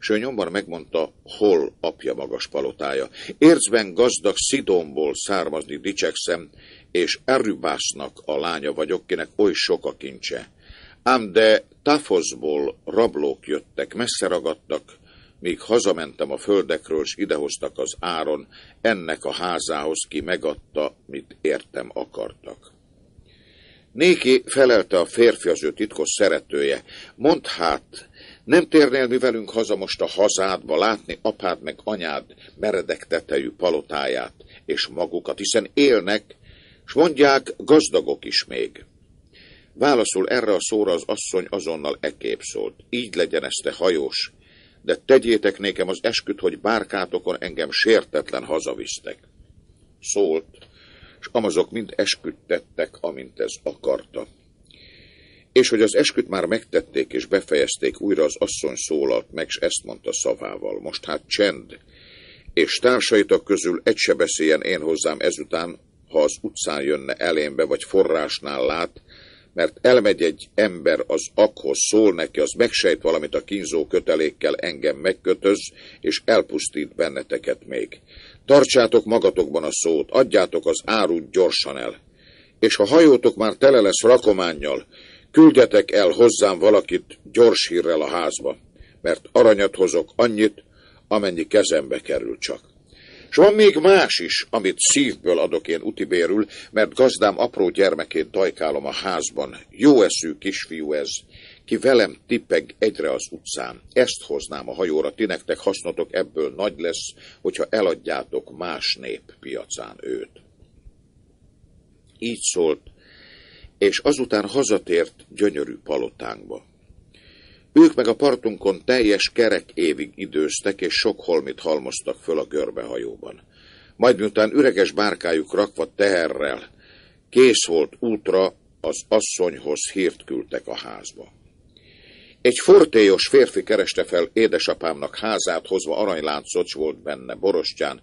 és ő nyomban megmondta, hol apja magas palotája. Ércben gazdag Szidonból származni dicsekszem, és Erübásznak a lánya vagyok, kinek oly sok a kincse. Ám de Tafoszból rablók jöttek, messze ragadtak, míg hazamentem a földekről, s idehoztak az áron, ennek a házához ki megadta, mit értem akartak. Néki felelte a férfi az ő titkos szeretője. Mondd hát, nem térnél mi velünk haza most a hazádba látni apád meg anyád meredek tetejű palotáját és magukat, hiszen élnek, s mondják, gazdagok is még. Válaszul erre a szóra az asszony azonnal ekép szólt. Így legyen ezt hajós, de tegyétek nékem az esküt, hogy bárkátokon engem sértetlen hazavisztek. Szólt, és amazok mind esküt tettek, amint ez akarta. És hogy az esküt már megtették és befejezték, újra az asszony szólalt meg, és ezt mondta szavával. Most hát csend, és társaitok közül egy se beszéljen én hozzám ezután, ha az utcán jönne elémbe, vagy forrásnál lát, mert elmegy egy ember az akhoz, szól neki, az megsejt valamit a kínzó kötelékkel engem megkötöz, és elpusztít benneteket még. Tartsátok magatokban a szót, adjátok az árut gyorsan el. És ha hajótok már tele lesz rakománnyal, küldjetek el hozzám valakit gyors hírrel a házba, mert aranyat hozok annyit, amennyi kezembe kerül csak. És van még más is, amit szívből adok én utibérül, mert gazdám apró gyermekét dajkálom a házban. Jó eszű kisfiú ez, ki velem tipeg egyre az utcán. Ezt hoznám a hajóra, ti nektek hasznotok ebből nagy lesz, hogyha eladjátok más nép piacán őt. Így szólt, és azután hazatért gyönyörű palotánkba. Ők meg a partunkon teljes kerek évig időztek, és sok holmit halmoztak föl a görbehajóban. Majd miután üreges bárkájuk rakva teherrel, kész volt útra, az asszonyhoz hírt küldtek a házba. Egy fortélyos férfi kereste fel édesapámnak házát, hozva aranyláncot volt benne borostyán.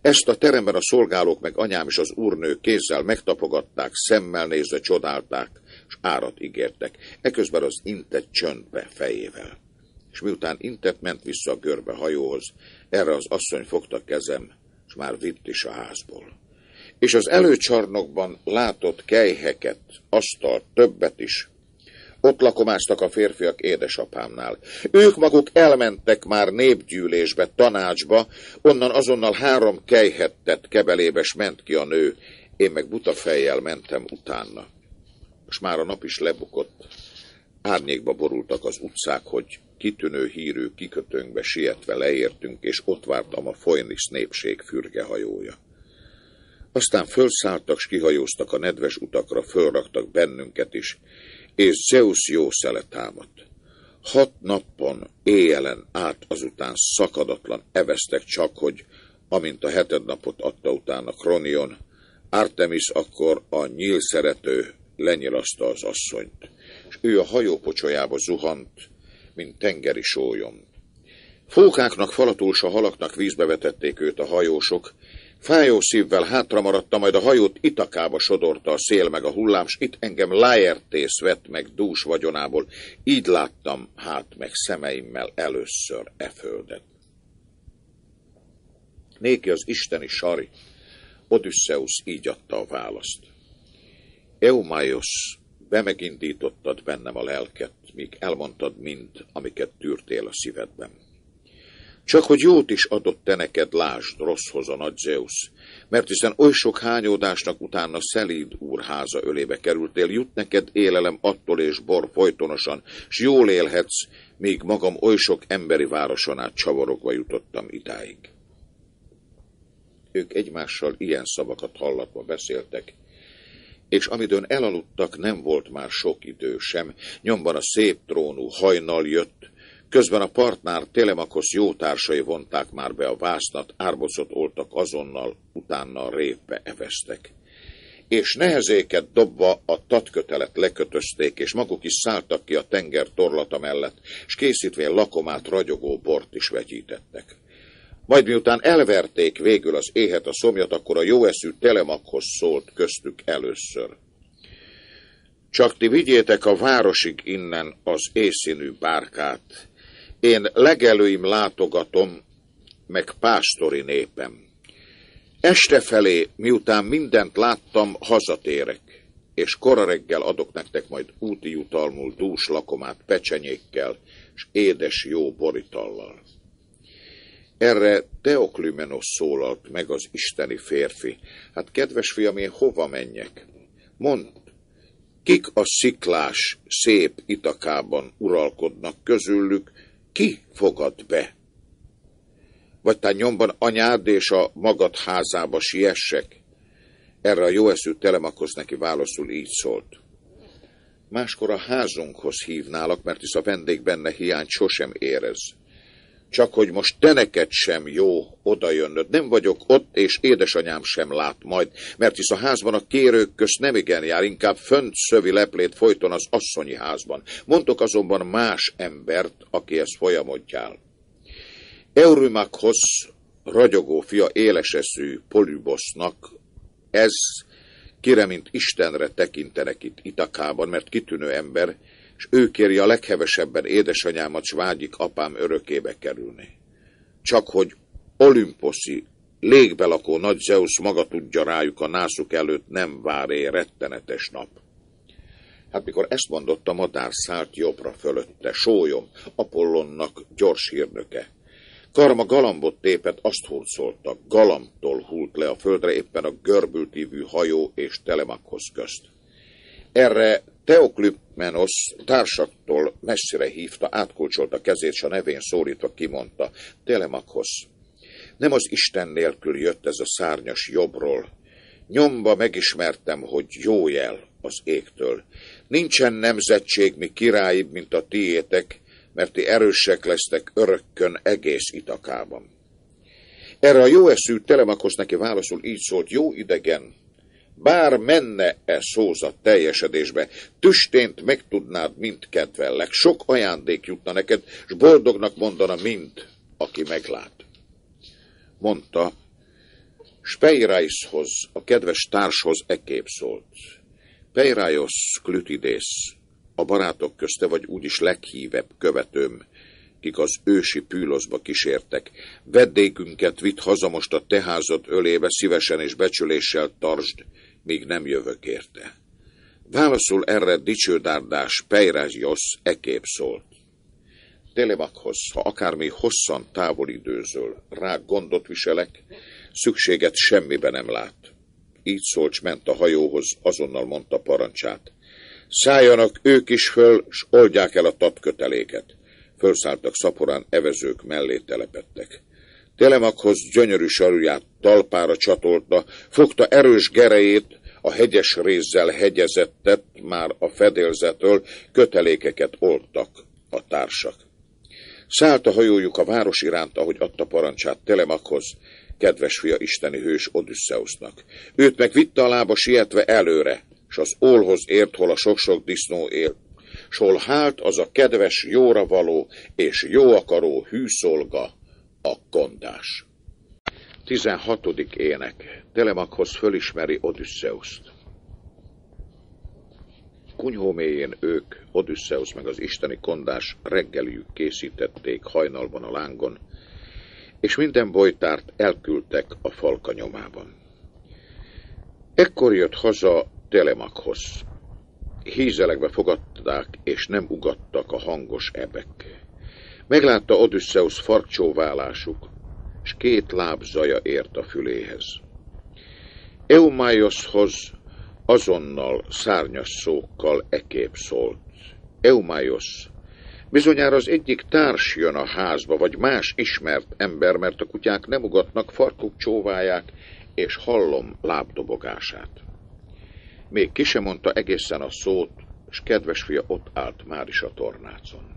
Ezt a teremben a szolgálók meg anyám és az úrnő kézzel megtapogatták, szemmel nézve csodálták, és árat ígértek. Eközben az intett csöndbe fejével. És miután intett, ment vissza a görbe hajóhoz, erre az asszony fogta kezem, és már vitt is a házból. És az előcsarnokban látott kejheket, asztalt, többet is, ott lakomáztak a férfiak édesapámnál. Ők maguk elmentek már népgyűlésbe, tanácsba, onnan azonnal három kejhettet kebelébe ment ki a nő. Én meg buta fejjel mentem utána. És már a nap is lebukott. Árnyékba borultak az utcák, hogy kitűnő hírű kikötőnkbe sietve leértünk, és ott vártam a Folynisz népség fürgehajója. Aztán fölszálltak, s kihajóztak a nedves utakra, fölraktak bennünket is, és Zeus jó szele támadt. Hat nappon, éjjelen át azután szakadatlan eveztek csak, hogy amint a heted napot adta utána Kronion, Artemis akkor a nyíl szerető lenyilaszta az asszonyt, és ő a hajó zuhant, mint tengeri sólyom. Fókáknak, falatulsa halaknak vízbe vetették őt a hajósok, Fájó szívvel hátra maradta, majd a hajót Itakába sodorta a szél meg a hullám, s itt engem Laertész vett meg dús vagyonából. Így láttam hát meg szemeimmel először e földet. Néki az isteni sari, Odysseus így adta a választ. Eumaios, bemegindítottad bennem a lelket, míg elmondtad mind, amiket tűrtél a szívedben. Csak hogy jót is adott te neked, lásd, rosszhoz a nagy Zeus, mert hiszen oly sok hányódásnak utána Szelíd úr háza ölébe kerültél, jut neked élelem attól és bor folytonosan, s jól élhetsz, míg magam oly sok emberi városon át csavarogva jutottam idáig. Ők egymással ilyen szavakat hallatva beszéltek, és amidőn elaludtak, nem volt már sok idő sem, nyomban a szép trónú hajnal jött, Közben a partnár Telemakosz jótársai vonták már be a vásznat, árbocot oltak azonnal, utána a révbe evesztek. és nehezéket dobva a tatkötelet lekötözték, és maguk is szálltak ki a tenger torlata mellett, és készítvén lakomát ragyogó bort is vegyítettek. Majd miután elverték végül az éhet a szomjat, akkor a jóeszű telemakhoz szólt köztük először. Csak ti vigyétek a városig innen az észínű bárkát. Én legelőim látogatom, meg pásztori népem. Este felé, miután mindent láttam, hazatérek, és kora reggel adok nektek majd úti jutalmul dús lakomát pecsenyékkel, és édes jó boritallal. Erre Teoklymenos szólalt meg az isteni férfi. Hát kedves fiam, én hova menjek? Mondd, kik a sziklás, szép itakában uralkodnak közülük, ki fogad be? Vagy tá nyomban anyád és a magad házába siessek? Erre a jó eszű telemakhoz neki válaszul így szólt. Máskor a házunkhoz hívnálak, mert hisz a vendég benne hiányt sosem érez. Csak hogy most te neked sem jó odajönnöd. Nem vagyok ott, és édesanyám sem lát majd, mert hisz a házban a kérők közt nem igen jár, inkább fönt szövi leplét folyton az asszonyi házban. Mondok azonban más embert, aki ezt folyamodjál. Eurymakhoz ragyogó fia éleseszű Polybosznak ez kire, mint Istenre tekintenek itt Itakában, mert kitűnő ember, és ő kéri a leghevesebben édesanyámat, s vágyik apám örökébe kerülni. Csak hogy olimposzi, légbelakó nagy Zeus maga tudja rájuk a nászuk előtt nem vár é rettenetes nap. Hát mikor ezt mondott, a madár szállt jobbra fölötte, sólyom, Apollonnak gyors hírnöke. Karma galambot tépet, azt hurcolta, galambtól hult le a földre éppen a görbültívű hajó és Telemakhoz közt. Erre Teoklypmenos társaktól messzire hívta, átkulcsolta kezét, s a nevén szólítva kimondta, Telemakhoz. Nem az Isten nélkül jött ez a szárnyas jobbról. Nyomba megismertem, hogy jó jel az égtől. Nincsen nemzetség, mi királyibb, mint a tiétek, mert ti erősek lesztek örökkön egész itakában. Erre a jó eszű Telemakhoz neki válaszul így szólt, jó idegen, bár menne-e szózat teljesedésbe, tüstént megtudnád, mint kedvellek, sok ajándék jutna neked, s boldognak mondana mind, aki meglát. Mondta, Speiraishoz, a kedves társhoz ekép szólt. Peiraios Klütidész, a barátok közte vagy úgyis leghívebb követőm, kik az ősi pűloszba kísértek. Veddékünket vitt haza most a teházat ölébe, szívesen és becsüléssel tartsd, míg nem jövök érte. Válaszul erre dicsődárdás Peiráziosz ekép szólt. Telemakhoz, ha akármi hosszan távol időzöl, rá gondot viselek, szükséget semmibe nem lát. Így szólt, ment a hajóhoz, azonnal mondta parancsát. Szálljanak ők is föl, s oldják el a tatköteléket. Fölszálltak szaporán, evezők mellé telepettek. Telemakhoz gyönyörű saruját talpára csatolta, fogta erős gerejét, a hegyes rézzel hegyezettet már a fedélzetől, kötelékeket oltak a társak. Szállt a hajójuk a város iránt, ahogy adta parancsát Telemakhoz, kedves fia isteni hős Odüsszeusznak. Őt meg vitte a lába sietve előre, s az ólhoz ért, hol a sok-sok disznó él, s hol hált az a kedves, jóra való és jó akaró hűszolga, a kondás. 16. ének. Telemakhoz fölismeri Odüsszeuszt. Kunyhó mélyén ők, Odüsszeusz meg az isteni kondás reggeliük készítették hajnalban a lángon, és minden bolytárt elküldtek a falka nyomában. Ekkor jött haza Telemakhoz. Hízelegbe fogadták, és nem ugattak a hangos ebek. Meglátta Odüsszeusz farkcsóválásuk, s két láb zaja ért a füléhez. Eumájoshoz azonnal szárnyas szókkal ekép szólt. Eumájos, bizonyára az egyik társ jön a házba, vagy más ismert ember, mert a kutyák nem ugatnak, farkuk csóválják, és hallom lábdobogását. Még ki sem mondta egészen a szót, s kedves fia ott állt már is a tornácon.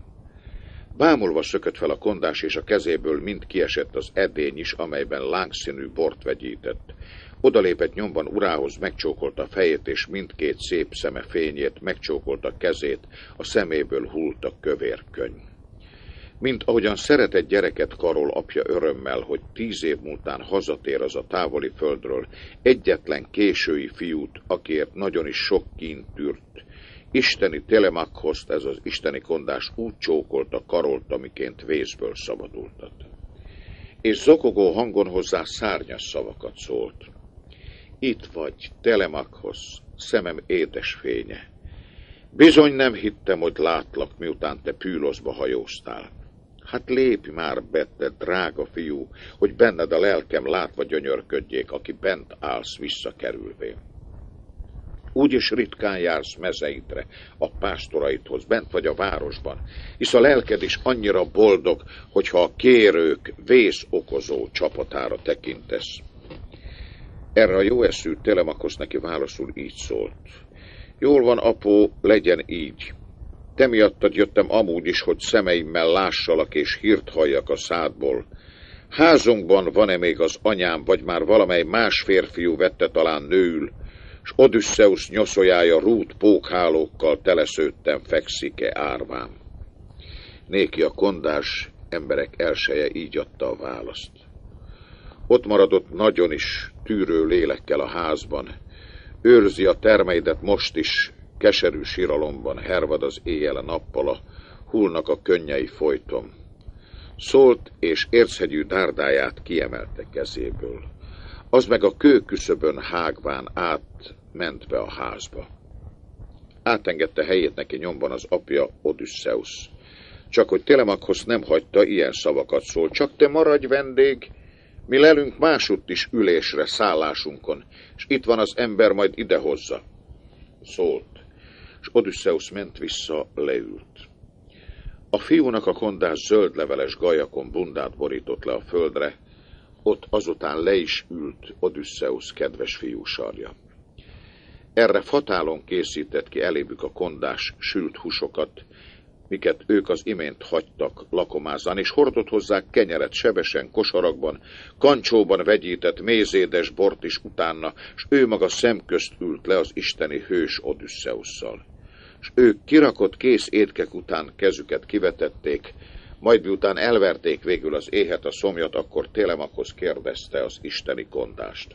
Bámulva szökött fel a kondás, és a kezéből mind kiesett az edény is, amelyben lángszínű bort vegyített. Odalépett nyomban urához, megcsókolta a fejét, és mindkét szép szeme fényét, megcsókolta kezét, a szeméből hult a kövér könyv. Mint ahogyan szeretett gyereket karol apja örömmel, hogy tíz év múltán hazatér az a távoli földről, egyetlen késői fiút, akiért nagyon is sok kint tűrt. Isteni Telemakhoz ez az isteni kondás úgy csókolta, karolta, miként vészből szabadultat. És zokogó hangon hozzá szárnyas szavakat szólt. Itt vagy, Telemakhoz, szemem édes fénye. Bizony nem hittem, hogy látlak, miután te pűloszba hajóztál. Hát lépj már be, te drága fiú, hogy benned a lelkem látva gyönyörködjék, aki bent állsz visszakerülvén. Úgyis ritkán jársz mezeidre, a pástoraidhoz, bent vagy a városban, hisz a lelked is annyira boldog, hogyha a kérők vész okozó csapatára tekintesz. Erre a jó eszű Telemakosz neki válaszul így szólt. Jól van, apó, legyen így. Te miattad jöttem amúgy is, hogy szemeimmel lássalak és hírt halljak a szádból. Házunkban van-e még az anyám, vagy már valamely más férfiú vette talán nőül, s Odüsszeusz nyoszójája rút pókhálókkal teleszőttem fekszik-e árvám. Néki a kondás emberek elseje így adta a választ. Ott maradott nagyon is tűrő lélekkel a házban. Őrzi a termeidet most is, keserű síralomban hervad az éjjel a nappala, hullnak a könnyei folyton. Szólt, és érchegyű dárdáját kiemelte kezéből. Az meg a kőküszöbön hágván át ment be a házba. Átengedte helyét neki nyomban az apja Odysseus. Csak hogy Telemakhoz nem hagyta, ilyen szavakat szól. Csak te maradj vendég, mi lelünk másutt is ülésre szállásunkon, és itt van az ember, majd idehozza. Szólt, és Odysseus ment vissza, leült. A fiúnak a kondás zöld leveles gajakon bundát borított le a földre, ott azután le is ült Odysseus kedves fiú sarja. Erre fatálon készített ki elébük a kondás sült húsokat, miket ők az imént hagytak lakomázán, és hordott hozzá kenyeret sebesen kosarakban, kancsóban vegyített mézédes bort is utána, s ő maga szemközt ült le az isteni hős Odüsszeusszal. S ők kirakott kész étkek után kezüket kivetették, majd miután elverték végül az éhet a szomjat, akkor Télemakhoz kérdezte az isteni kondást.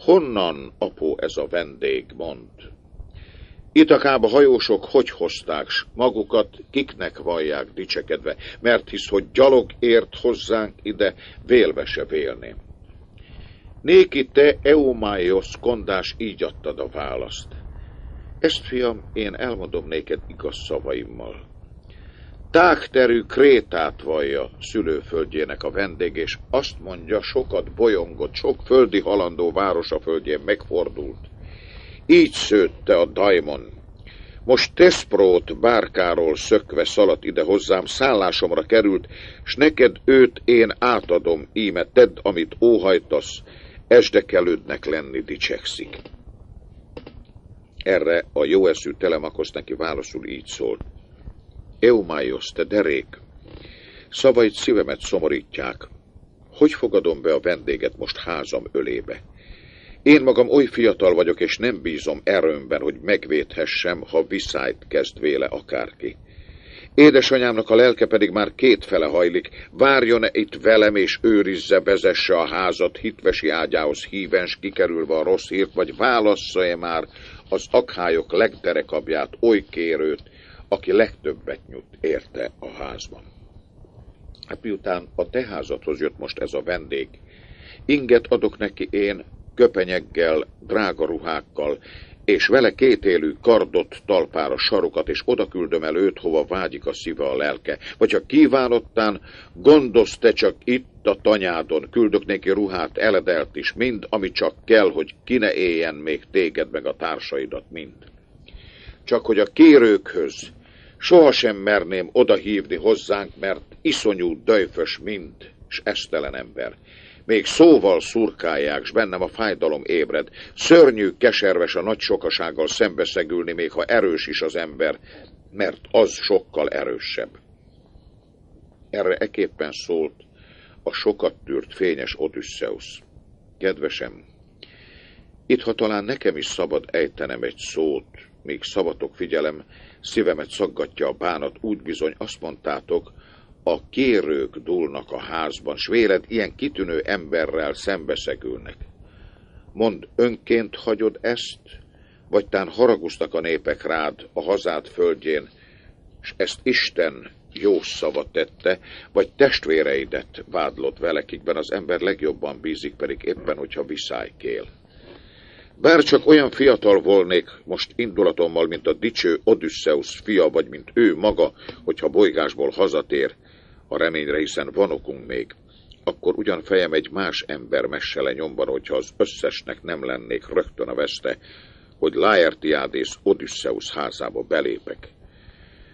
Honnan, apó, ez a vendég, mond? Itakába hajósok hogy hozták, s magukat kiknek vallják dicsekedve, mert hisz, hogy gyalog ért hozzánk ide, vélve se vélném. Néki te, Eumáiosz kondás, így adtad a választ. Ezt, fiam, én elmondom néked igaz szavaimmal. Tágterű Krétát vallja szülőföldjének a vendég, és azt mondja, sokat bolyongott, sok földi halandó városa földjén megfordult. Így szőtte a daimon. Most Teszprót bárkáról szökve szaladt ide hozzám, szállásomra került, s neked őt én átadom, íme tedd, amit óhajtasz, esdekelődnek lenni dicsekszik. Erre a jó eszű Telemakosz neki válaszul így szólt. Eumáiosz, te derék, szavaid szívemet szomorítják. Hogy fogadom be a vendéget most házam ölébe? Én magam oly fiatal vagyok, és nem bízom erőmben, hogy megvédhessem, ha viszályt kezd véle akárki. Édesanyámnak a lelke pedig már kétfele hajlik, várjon-e itt velem, és őrizze, vezesse a házat hitvesi ágyához hívens, kikerülve a rossz hírt, vagy válassza-e már az akhályok legderekabját, oly kérőt, aki legtöbbet nyújt érte a házban. Hát miután a te házadhoz jött most ez a vendég, inget adok neki én, köpenyeggel, drága ruhákkal, és vele kétélű kardot, talpára sarukat, és oda küldöm el őt, hova vágyik a szíve a lelke. Vagy ha kívánottán, gondolsz te csak itt a tanyádon, küldök neki ruhát, eledelt is, mind, ami csak kell, hogy ki ne éljen még téged meg a társaidat mind. Csak hogy a kérőkhöz sohasem merném odahívni hozzánk, mert iszonyú döjfös mind, s esztelen ember. Még szóval szurkálják, s bennem a fájdalom ébred. Szörnyű, keserves a nagy sokasággal szembeszegülni, még ha erős is az ember, mert az sokkal erősebb. Erre eképpen szólt a sokat tűrt fényes Odysseus. Kedvesem, Itt, ha talán nekem is szabad ejtenem egy szót, míg szabatok figyelem, szívemet szaggatja a bánat, úgy bizony azt mondtátok, a kérők dúlnak a házban, s véled ilyen kitűnő emberrel szembeszegülnek. Mond, önként hagyod ezt, vagy tán haraguztak a népek rád a hazád földjén, és ezt Isten jó szava tette, vagy testvéreidet vádlott vele, kikben az ember legjobban bízik, pedig éppen, hogyha kél. Bár csak olyan fiatal volnék most indulatommal, mint a dicső Odysseus fia, vagy mint ő maga, hogyha bolygásból hazatér, a reményre, hiszen van okunk még, akkor ugyan fejem egy más ember messele nyomban, hogyha az összesnek nem lennék rögtön a veszte, hogy Laertiádész Odysseus házába belépek.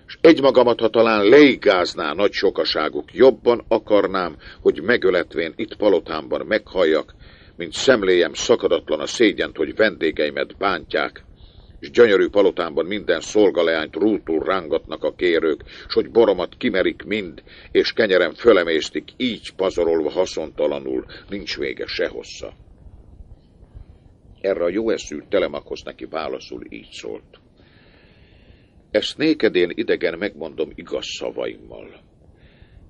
És egymagamat, ha talán leigázná nagy sokaságuk, jobban akarnám, hogy megöletvén itt palotámban meghalljak, mint szemléjem szakadatlan a szégyent, hogy vendégeimet bántják, és gyönyörű palotámban minden szolgaleányt rútul rángatnak a kérők, s hogy boromat kimerik mind, és kenyerem fölemésztik, így pazarolva haszontalanul, nincs vége se hossza. Erre a jó eszű Telemakosz neki válaszul így szólt. Ezt néked én idegen megmondom igaz szavaimmal.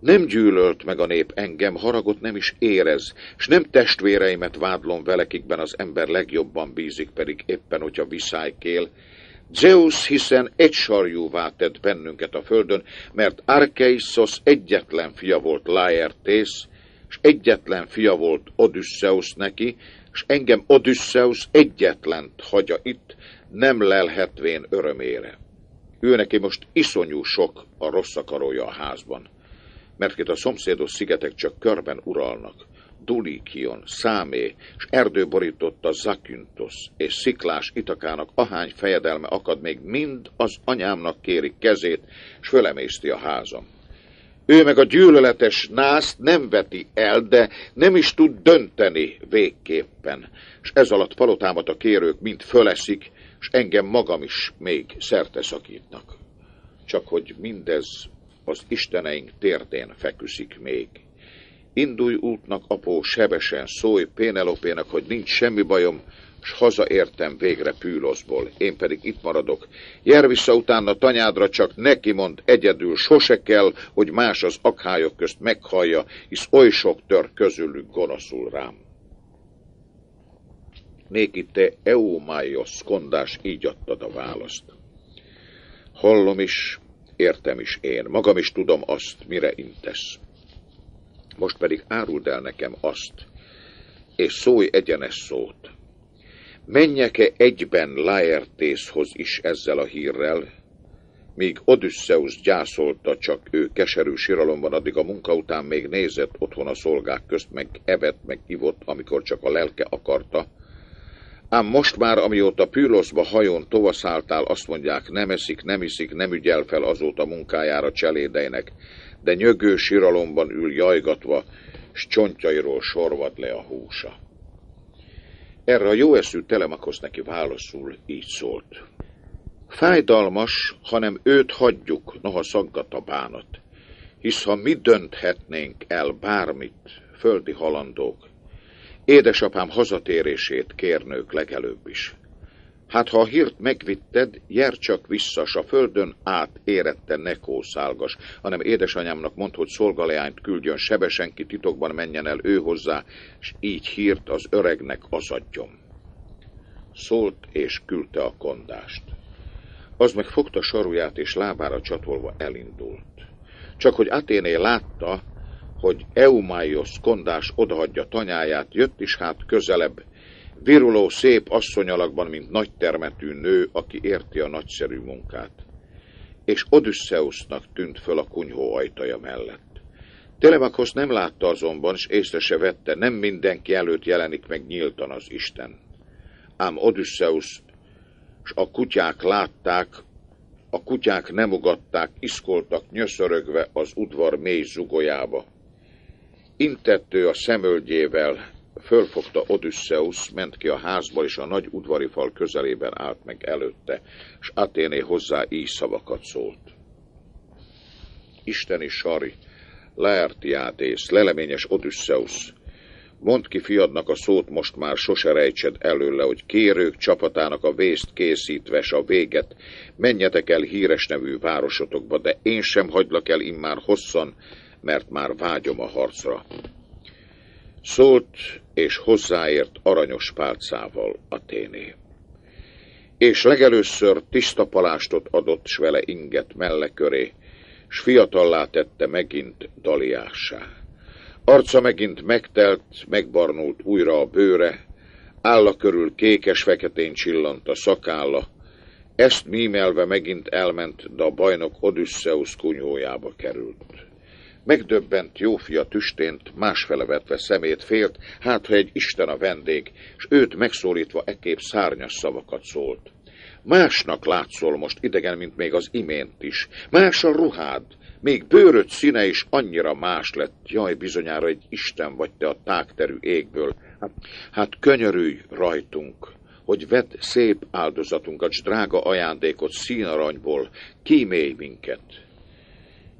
Nem gyűlölt meg a nép engem, haragot nem is érez, s nem testvéreimet vádlom velekikben az ember legjobban bízik, pedig éppen, hogyha viszálykél. Zeus hiszen egysarjúvá tett bennünket a földön, mert Arkeissos egyetlen fia volt Laertész, és egyetlen fia volt Odysseus neki, és engem Odysseus egyetlent hagyja itt, nem lelhetvén örömére. Ő neki most iszonyú sok a rossz akarója a házban mert itt a szomszédos szigetek csak körben uralnak. Dulikion, Számé, és erdő borította Zakyntos, és sziklás Itakának ahány fejedelme akad még mind az anyámnak kéri kezét, s fölemészti a házam. Ő meg a gyűlöletes nászt nem veti el, de nem is tud dönteni végképpen, és ez alatt palotámat a kérők mind föleszik, és engem magam is még szerte szakítnak. Csak hogy mindez az isteneink térdén feküszik még. Indulj útnak, apó, sebesen, szólj Pénelopénak, hogy nincs semmi bajom, s hazaértem végre Pűloszból, én pedig itt maradok. Jár vissza utána tanyádra, csak neki mond egyedül, sose kell, hogy más az akhályok közt meghallja, hisz oly sok tör közülük gonoszul rám. Néki te Eumájos kondás így adtad a választ. Hallom is, Értem is én, magam is tudom azt, mire intesz. Most pedig áruld el nekem azt, és szólj egyenes szót. Menjek-e egyben Laertészhoz is ezzel a hírrel, míg Odysseus gyászolta, csak ő keserű síralomban, addig a munka után még nézett otthon a szolgák közt, meg evett, meg ivott, amikor csak a lelke akarta, Ám most már, amióta Püloszba hajón tovaszálltál, azt mondják, nem eszik, nem iszik, nem ügyel fel azóta munkájára cselédeinek, de nyögő síralomban ül jajgatva, s csontjairól sorvad le a húsa. Erre a jó eszű Telemakosz neki válaszul így szólt. Fájdalmas, hanem őt hagyjuk, noha szaggat a bánat, hisz ha mi dönthetnénk el bármit, földi halandók, Édesapám hazatérését kérnők legelőbb is. Hát ha a hírt megvitted, jár csak vissza, s a földön át érette ne kószálgas, hanem édesanyámnak mond, hogy szolgaleányt küldjön, sebesen ki titokban menjen el ő hozzá, és így hírt az öregnek az adjon. Szólt és küldte a kondást. Az meg fogta saruját és lábára csatolva elindult. Csak hogy Aténé látta, hogy Eumaios kondás odaadja tanyáját, jött is hát közelebb, viruló szép asszonyalakban, mint nagy termetű nő, aki érti a nagyszerű munkát. És Odysseusnak tűnt föl a kunyhó ajtaja mellett. Telemakosz nem látta azonban, és észre se vette, nem mindenki előtt jelenik meg nyíltan az Isten. Ám Odysseus s a kutyák látták, a kutyák nem ugatták, iszkoltak nyöszörögve az udvar mély zugolyába. Intettő a szemöldjével fölfogta Odysseus, ment ki a házból, és a nagy udvari fal közelében állt meg előtte, és Aténé hozzá így szavakat szólt. Isteni Sari, Laertiádész, leleményes Odysseus, Mondd ki fiadnak a szót most már, sose rejtsed előle, hogy kérők csapatának a vészt készítve a véget, menjetek el híres nevű városotokba, de én sem hagylak el immár hosszan, mert már vágyom a harcra. Szólt és hozzáért aranyos pálcával a téné. És legelőször tiszta palástot adott s vele inget melleköré, s fiatallá tette megint daliássá. Arca megint megtelt, megbarnult újra a bőre, álla körül kékes-feketén csillant a szakálla, ezt mímelve megint elment, de a bajnok Odysseus kunyójába került. Megdöbbent jófia tüstént, másfele vetve szemét félt, hát ha egy Isten a vendég, és őt megszólítva ekép szárnyas szavakat szólt. Másnak látszol most idegen, mint még az imént is. Más a ruhád, még bőröd színe is annyira más lett. Jaj, bizonyára egy Isten vagy te a tágterű égből. Hát, hát könyörülj rajtunk, hogy vedd szép áldozatunkat, s drága ajándékot színaranyból, kímélj minket.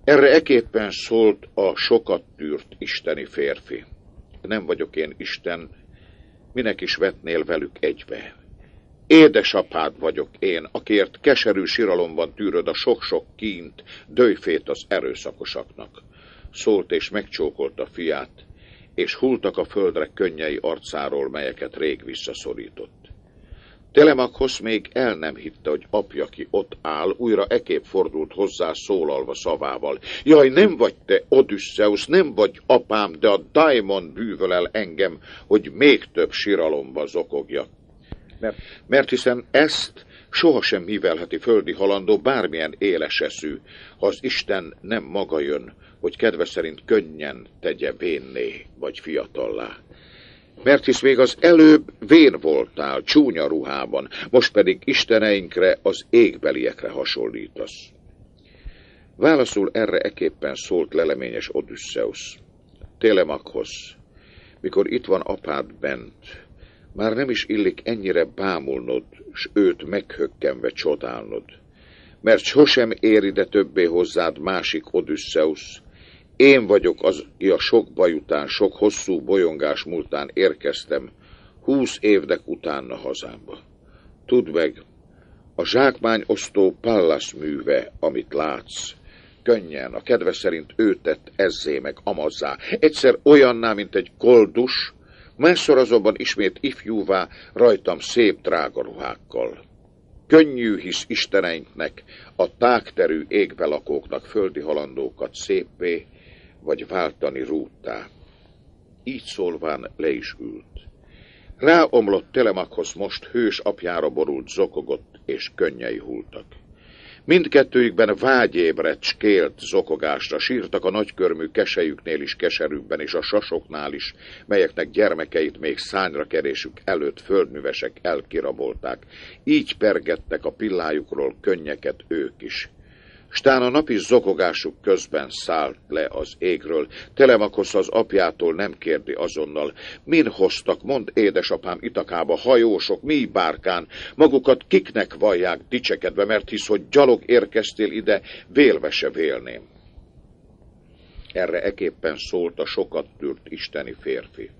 Erre eképpen szólt a sokat tűrt isteni férfi. Nem vagyok én Isten, minek is vetnél velük egybe. Édesapád vagyok én, akért keserű siralomban tűröd a sok-sok kínt, dőjfét az erőszakosaknak. Szólt és megcsókolta fiát, és hultak a földre könnyei arcáról, melyeket rég visszaszorított. Telemakhoz még el nem hitte, hogy apja, ki ott áll, újra ekép fordult hozzá szólalva szavával. Jaj, nem vagy te, Odysseus, nem vagy apám, de a Daimon bűvöl el engem, hogy még több siralomba zokogjak. Mert, mert hiszen ezt sohasem mivelheti földi halandó bármilyen éles eszű, ha az Isten nem maga jön, hogy kedve szerint könnyen tegye vénné vagy fiatallá. Mert hisz még az előbb vén voltál, csúnya ruhában, most pedig isteneinkre, az égbeliekre hasonlítasz. Válaszul erre eképpen szólt leleményes Odysseus. Télemakhoz, mikor itt van apád bent, már nem is illik ennyire bámulnod, s őt meghökkenve csodálnod, mert sosem ér ide többé hozzád másik Odysseus, én vagyok az, aki a sok baj után, sok hosszú bolyongás múltán érkeztem, húsz évnek utána hazámba. Tudd meg, a zsákmány osztó Pallas műve, amit látsz, könnyen, a kedve szerint ő tett ezzé meg amazzá, egyszer olyanná, mint egy koldus, másszor azonban ismét ifjúvá, rajtam szép drága ruhákkal. Könnyű hisz isteneinknek, a tágterű égbelakóknak földi halandókat szépé, vagy váltani rúttá. Így szólván le is ült. Ráomlott Telemakhoz most hős apjára borult zokogott, és könnyei hultak. Mindkettőjükben vágyébredt, skélt zokogásra, sírtak a nagykörmű kesejüknél is keserűbben, és a sasoknál is, melyeknek gyermekeit még szányra kerésük előtt földművesek elkirabolták. Így pergettek a pillájukról könnyeket ők is. Stán a napi zokogásuk közben szállt le az égről. Telemakosz az apjától nem kérdi azonnal. Min hoztak, mond édesapám itakába, hajósok, mi bárkán, magukat kiknek vallják dicsekedve, mert hisz, hogy gyalog érkeztél ide, vélve se vélném. Erre eképpen szólt a sokat tűrt isteni férfi.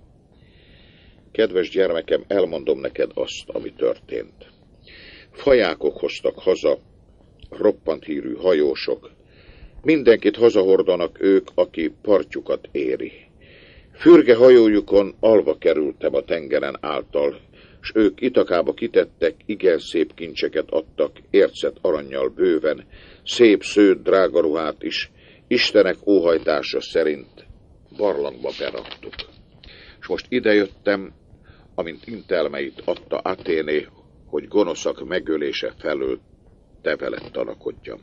Kedves gyermekem, elmondom neked azt, ami történt. Fajákok hoztak haza, roppant hírű hajósok. Mindenkit hazahordanak ők, aki partjukat éri. Fürge hajójukon alva kerültem a tengeren által, s ők itakába kitettek, igen szép kincseket adtak, ércet aranyjal bőven, szép szőt drága ruhát is, Istenek óhajtása szerint barlangba beraktuk. És most idejöttem, amint intelmeit adta Aténé, hogy gonoszak megölése felől te veled tanakodjam.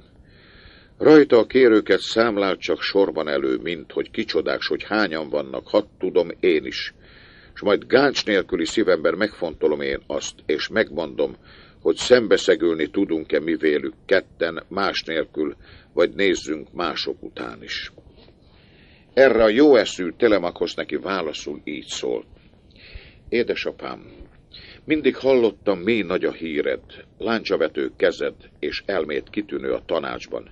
Rajta a kérőket számlál csak sorban elő, mint hogy kicsodák, hogy hányan vannak, hadd tudom én is. És majd gáncs nélküli szívemben megfontolom én azt, és megmondom, hogy szembeszegülni tudunk-e mi vélük ketten, más nélkül, vagy nézzünk mások után is. Erre a jó eszű Telemakhoz neki válaszul így szólt. Édesapám, mindig hallottam, mi nagy a híred, láncsavető kezed és elmét kitűnő a tanácsban.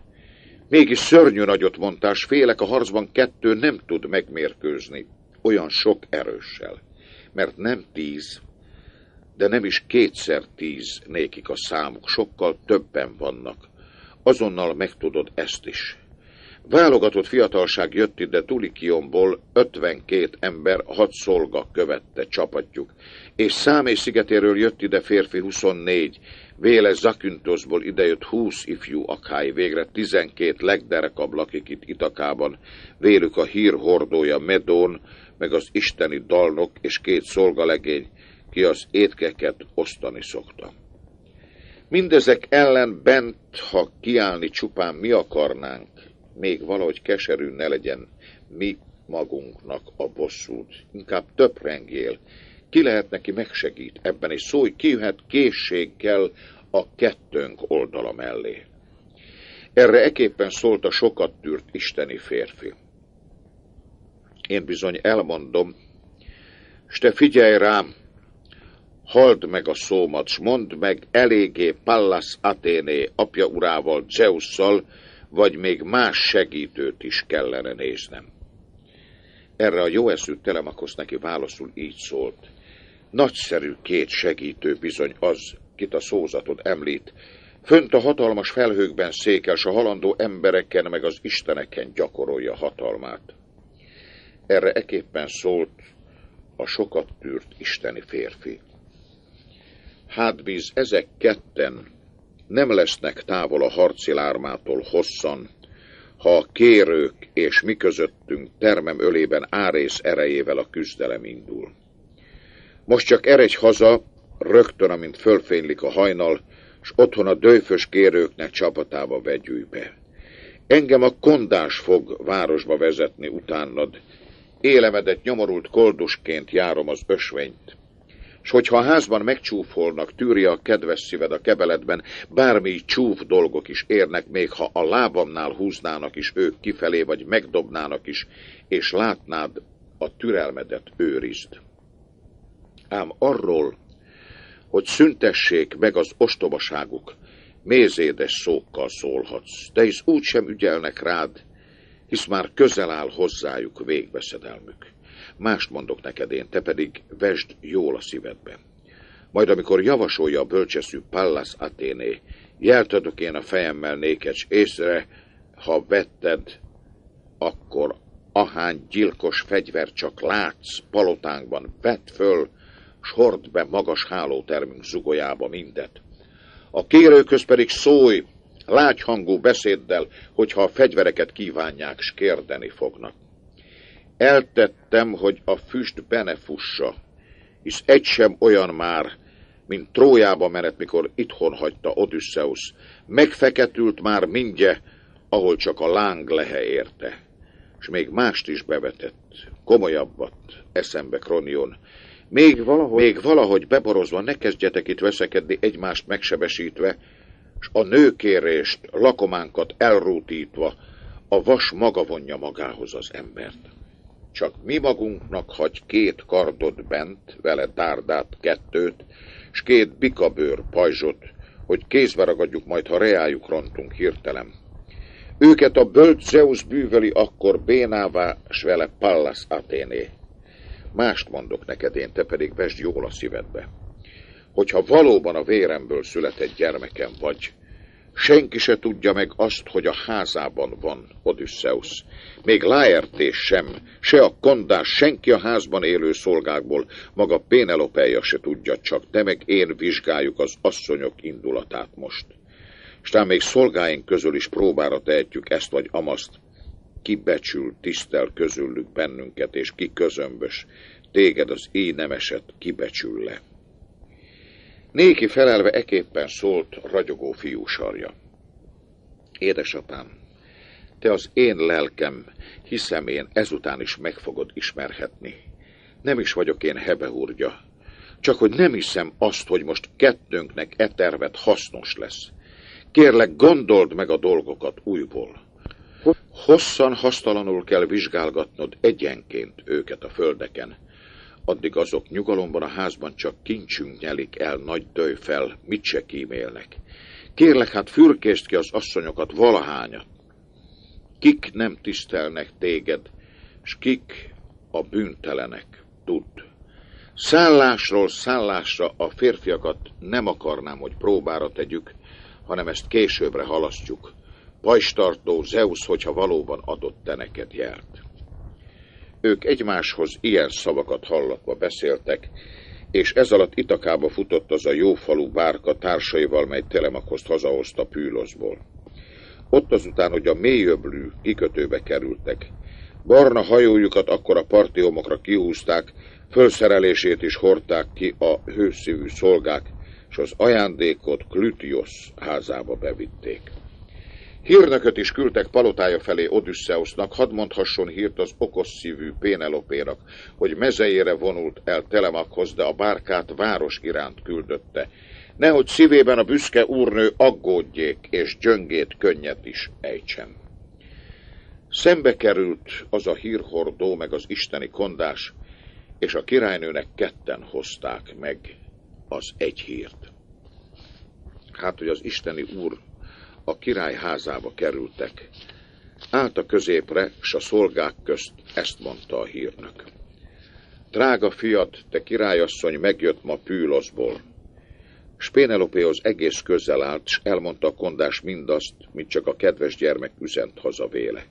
Mégis szörnyű nagyot mondtás, félek a harcban kettő nem tud megmérkőzni. olyan sok erőssel, mert nem tíz, de nem is kétszer tíz nékik a számuk, sokkal többen vannak. Azonnal megtudod ezt is. Válogatott fiatalság jött ide Tulikionból, 52 ember, hat szolga követte csapatjuk, és Számé szigetéről jött ide férfi 24, Véle Zaküntosból idejött 20 ifjú akály, végre 12 legderekabb lakik itt Itakában, vélük a hír hordója Medón, meg az isteni dalnok és két szolgalegény, ki az étkeket osztani szokta. Mindezek ellen bent, ha kiállni csupán mi akarnánk, még valahogy keserű ne legyen mi magunknak a bosszút. Inkább töprengjél, ki lehet neki megsegít ebben, és szólj, ki jöhet készséggel a kettőnk oldala mellé. Erre eképpen szólt a sokat tűrt isteni férfi. Én bizony elmondom, s te figyelj rám, halld meg a szómat, s mondd meg eléggé Pallas Athéné apja urával, Zeusszal, vagy még más segítőt is kellene néznem. Erre a jó eszű Telemakosz neki válaszul így szólt. Nagyszerű két segítő bizony az, kit a szózatod említ. Fönt a hatalmas felhőkben székel, s a halandó embereken meg az isteneken gyakorolja hatalmát. Erre eképpen szólt a sokat tűrt isteni férfi. Hát bíz, ezek ketten nem lesznek távol a harci lármától hosszan, ha a kérők és mi közöttünk termem ölében árész erejével a küzdelem indul. Most csak eredj haza, rögtön, amint fölfénylik a hajnal, s otthon a dőfös kérőknek csapatába vegyülj be. Engem a kondás fog városba vezetni utánad, élemedet nyomorult koldusként járom az ösvényt. S hogyha a házban megcsúfolnak, tűri a kedves szíved a kebeletben, bármi csúf dolgok is érnek, még ha a lábamnál húznának is ők kifelé, vagy megdobnának is, és látnád, a türelmedet őrizd. Ám arról, hogy szüntessék meg az ostobaságuk, mézédes szókkal szólhatsz, de hisz úgy sem ügyelnek rád, hisz már közel áll hozzájuk végbeszedelmük. Mást mondok neked én, te pedig vesd jól a szívedbe. Majd amikor javasolja a bölcseszű Pallas Athéné, jeltadok én a fejemmel néked, észre, ha vetted, akkor ahány gyilkos fegyver csak látsz palotánkban, vedd föl, s hord be magas hálótermünk zugolyába mindet. A kérőköz pedig szólj, lágyhangú beszéddel, hogyha a fegyvereket kívánják, s kérdeni fognak. Eltettem, hogy a füst benefussa, hisz egy sem olyan már, mint Trójába menet, mikor itthon hagyta Odysseus. Megfeketült már mindje, ahol csak a láng lehe érte. És még mást is bevetett, komolyabbat, eszembe Kronion. Még valahogy, még valahogy beborozva ne kezdjetek itt veszekedni egymást megsebesítve, s a nőkérést, lakománkat elrútítva, a vas maga vonja magához az embert. Csak mi magunknak hagy két kardot bent, vele tárdát kettőt, s két bikabőr pajzsot, hogy kézbe ragadjuk majd, ha reájuk rontunk hirtelen. Őket a bölcs Zeus bűveli akkor bénává, s vele Pallas Athéné. Mást mondok neked én, te pedig vesd jól a szívedbe. Hogyha valóban a véremből született gyermekem vagy, senki se tudja meg azt, hogy a házában van Odysseus. Még Laertés sem, se a kondás, senki a házban élő szolgákból, maga Pénelopeja se tudja, csak te meg én vizsgáljuk az asszonyok indulatát most. Stán még szolgáink közül is próbára tehetjük ezt vagy amaszt, ki becsül, tisztel közülük bennünket, és ki közömbös, téged az éj nemeset kibecsül le. Néki felelve eképpen szólt ragyogó fiú sarja. Édesapám, te az én lelkem, hiszem én, ezután is meg fogod ismerhetni. Nem is vagyok én hebehúrgya, csak hogy nem hiszem azt, hogy most kettőnknek e tervet hasznos lesz. Kérlek, gondold meg a dolgokat újból. Hosszan, hasztalanul kell vizsgálgatnod egyenként őket a földeken. Addig azok nyugalomban a házban csak kincsünk nyelik el nagy döj fel, mit se kímélnek. Kérlek, hát fürkést ki az asszonyokat valahányat. Kik nem tisztelnek téged, s kik a bűntelenek, tudd. Szállásról szállásra a férfiakat nem akarnám, hogy próbára tegyük, hanem ezt későbbre halasztjuk. Pajstartó Zeus, hogyha valóban adott te neked jelt. Ők egymáshoz ilyen szavakat hallatva beszéltek, és ez alatt Itakába futott az a jófalú bárka társaival, mely Telemakoszt hazahozta Pűloszból. Ott azután, hogy a mélyöblű kikötőbe kerültek, barna hajójukat akkor a partiomokra kihúzták, fölszerelését is hordták ki a hőszívű szolgák, és az ajándékot Klütiosz házába bevitték. Hírnököt is küldtek palotája felé Odüsszeusznak, hadd mondhasson hírt az okos szívű Pénelopénak, hogy mezejére vonult el Telemakhoz, de a bárkát város iránt küldötte. Nehogy szívében a büszke úrnő aggódjék, és gyöngét könnyet is ejtsen. Szembe került az a hírhordó, meg az isteni kondás, és a királynőnek ketten hozták meg az egy hírt. Hát, hogy az isteni úr a király házába kerültek. Állt a középre, s a szolgák közt ezt mondta a hírnök. Drága fiat, te királyasszony megjött ma Pűloszból. Spénelopéhoz egész közel állt, s elmondta a kondás mindazt, mit csak a kedves gyermek üzent haza véle.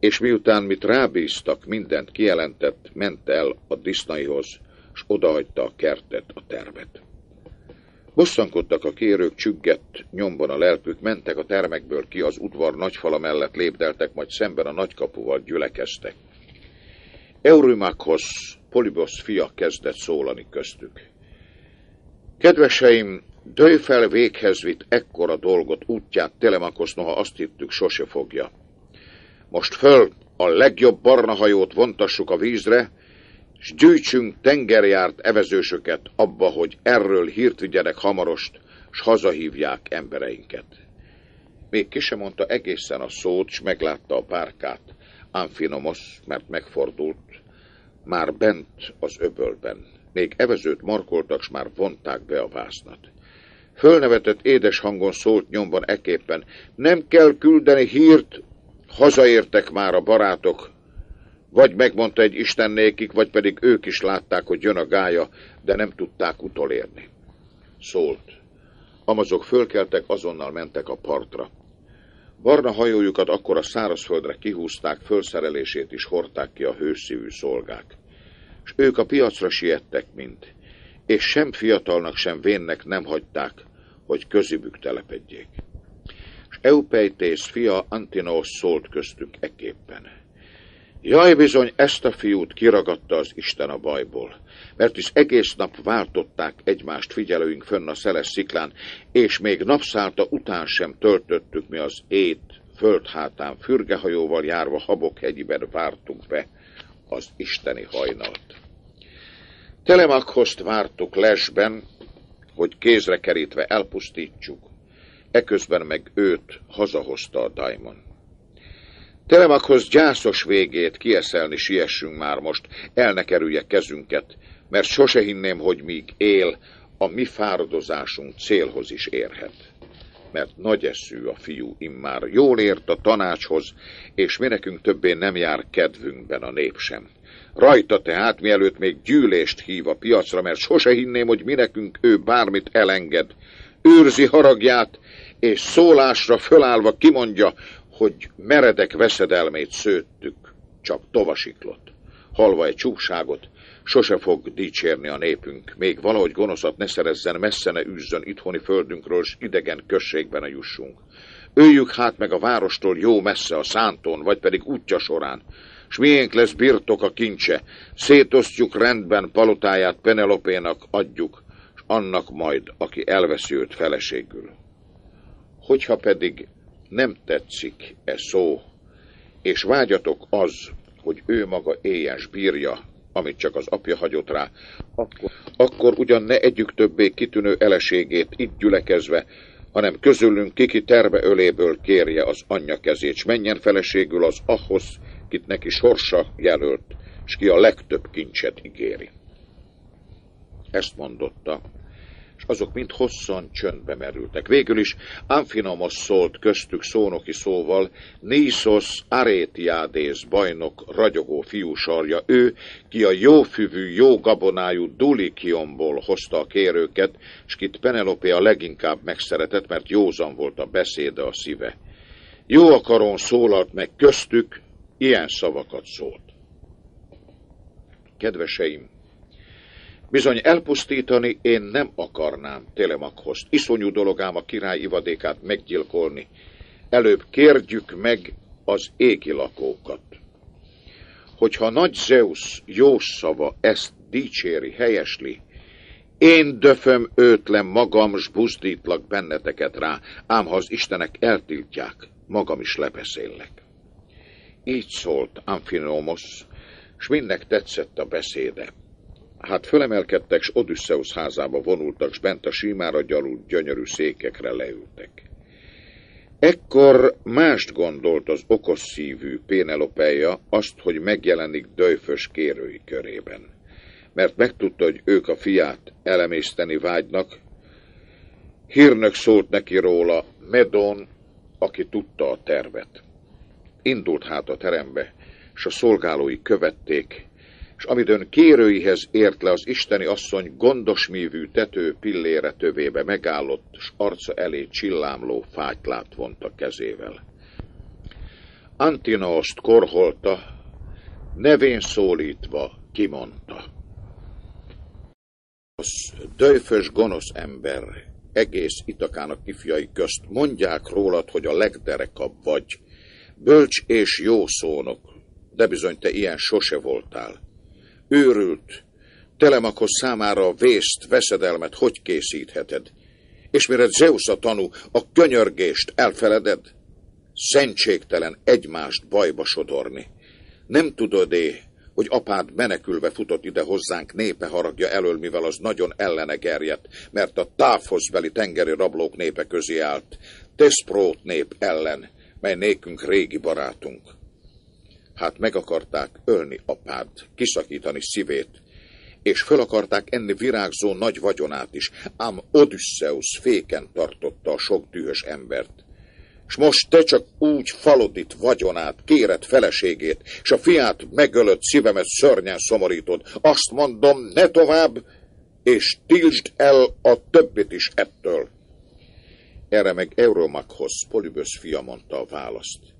És miután mit rábíztak, mindent kijelentett, ment el a disznaihoz, s odahagyta a kertet, a tervet. Bosszankodtak a kérők, csüggett nyomban a lelkük, mentek a termekből ki az udvar nagyfala mellett lépdeltek, majd szemben a nagykapuval gyülekeztek. Eurymakhoz Polibosz fia kezdett szólani köztük. Kedveseim, dőj fel véghez vitt ekkora dolgot útját Telemakosz, noha azt hittük sose fogja. Most föl a legjobb barna hajót vontassuk a vízre, s gyűjtsünk tengerjárt evezősöket abba, hogy erről hírt vigyenek hamarost, s hazahívják embereinket. Még ki sem mondta egészen a szót, s meglátta a párkát, Amfinomos, mert megfordult, már bent az öbölben. Még evezőt markoltak, s már vonták be a vásznat. Fölnevetett édes hangon szólt nyomban eképpen, nem kell küldeni hírt, hazaértek már a barátok, vagy megmondta egy Isten nékik, vagy pedig ők is látták, hogy jön a gája, de nem tudták utolérni. Szólt. Amazok fölkeltek, azonnal mentek a partra. Barna hajójukat akkor a szárazföldre kihúzták, fölszerelését is hordták ki a hőszívű szolgák. És ők a piacra siettek mind, és sem fiatalnak, sem vénnek nem hagyták, hogy közibük telepedjék. És Eupeitész fia Antinós szólt köztük eképpen. Jaj, bizony, ezt a fiút kiragadta az Isten a bajból, mert is egész nap váltották egymást figyelőink fönn a szeles sziklán, és még napszálta után sem töltöttük mi az ét, földhátán fürgehajóval járva habok hegyiben vártuk be az isteni hajnalt. Telemakhozt vártuk lesben, hogy kézre kerítve elpusztítsuk, eközben meg őt hazahozta a Daimon. Telemakhoz gyászos végét kieszelni siessünk már most, el ne kerülje kezünket, mert sose hinném, hogy míg él, a mi fáradozásunk célhoz is érhet. Mert nagy eszű a fiú immár, jól ért a tanácshoz, és mi nekünk többé nem jár kedvünkben a nép sem. Rajta tehát, mielőtt még gyűlést hív a piacra, mert sose hinném, hogy mi nekünk ő bármit elenged. Őrzi haragját, és szólásra fölállva kimondja, hogy meredek veszedelmét szőttük, csak tovasiklott. Halva egy csúkságot, sose fog dicsérni a népünk, még valahogy gonoszat ne szerezzen, messze ne üzzön itthoni földünkről, s idegen községben jussunk. Öljük hát meg a várostól jó messze a szántón, vagy pedig útja során, s miénk lesz birtok a kincse, szétosztjuk rendben palotáját Penelopénak adjuk, s annak majd, aki elveszi őt feleségül. Hogyha pedig nem tetszik e szó, és vágyatok az, hogy ő maga éjes bírja, amit csak az apja hagyott rá, akkor, akkor ugyan ne együk többé kitűnő eleségét itt gyülekezve, hanem közülünk kiki terve öléből kérje az anyja kezét, s menjen feleségül az ahhoz, kit neki sorsa jelölt, s ki a legtöbb kincset ígéri. Ezt mondotta, és azok mind hosszan csöndbe merültek. Végül is Amfinomos szólt köztük szónoki szóval, Nisos Arétiádész bajnok ragyogó fiúsarja, ő, ki a jófüvű, jó gabonájú Dulikiomból hozta a kérőket, s kit Penelope a leginkább megszeretett, mert józan volt a beszéde a szíve. Jó akaron szólalt meg köztük, ilyen szavakat szólt. Kedveseim, Bizony elpusztítani én nem akarnám Telemakhoz. Iszonyú dolog ám a király ivadékát meggyilkolni. Előbb kérjük meg az égi lakókat. Hogyha nagy Zeus jó szava ezt dicséri, helyesli, én döföm őtlen magam, s buzdítlak benneteket rá, ám ha az Istenek eltiltják, magam is lebeszéllek. Így szólt Amphinomos, s mindnek tetszett a beszéde. Hát fölemelkedtek, s Odüsszeusz házába vonultak, s bent a símára gyalult gyönyörű székekre leültek. Ekkor mást gondolt az okos szívű Pénelopeja, azt, hogy megjelenik döjfös kérői körében. Mert megtudta, hogy ők a fiát elemészteni vágynak, hírnök szólt neki róla, Medon, aki tudta a tervet. Indult hát a terembe, s a szolgálói követték, és amidőn kérőihez ért le az isteni asszony gondos mívű tető pillére tövébe megállott, s arca elé csillámló fátylát vont a kezével. Antinost korholta, nevén szólítva kimondta. Az döjfös gonosz ember, egész itakának ifjai közt mondják rólad, hogy a legderekabb vagy, bölcs és jó szónok, de bizony te ilyen sose voltál őrült, Telemakos számára a vészt, veszedelmet hogy készítheted? És mire Zeus a tanú, a könyörgést elfeleded? Szentségtelen egymást bajba sodorni. Nem tudod-é, hogy apád menekülve futott ide hozzánk népe haragja elől, mivel az nagyon ellene gerjedt, mert a távhoz beli tengeri rablók népe közé állt, Teszprót nép ellen, mely nékünk régi barátunk. Hát meg akarták ölni apád, kiszakítani szívét, és föl akarták enni virágzó nagy vagyonát is, ám Odysseus féken tartotta a sok dühös embert. S most te csak úgy falodit vagyonát, kéret feleségét, s a fiát megölött szívemet szörnyen szomorítod. Azt mondom, ne tovább, és tiltsd el a többit is ettől. Erre meg Euromakhoz Polybösz fia mondta a választ.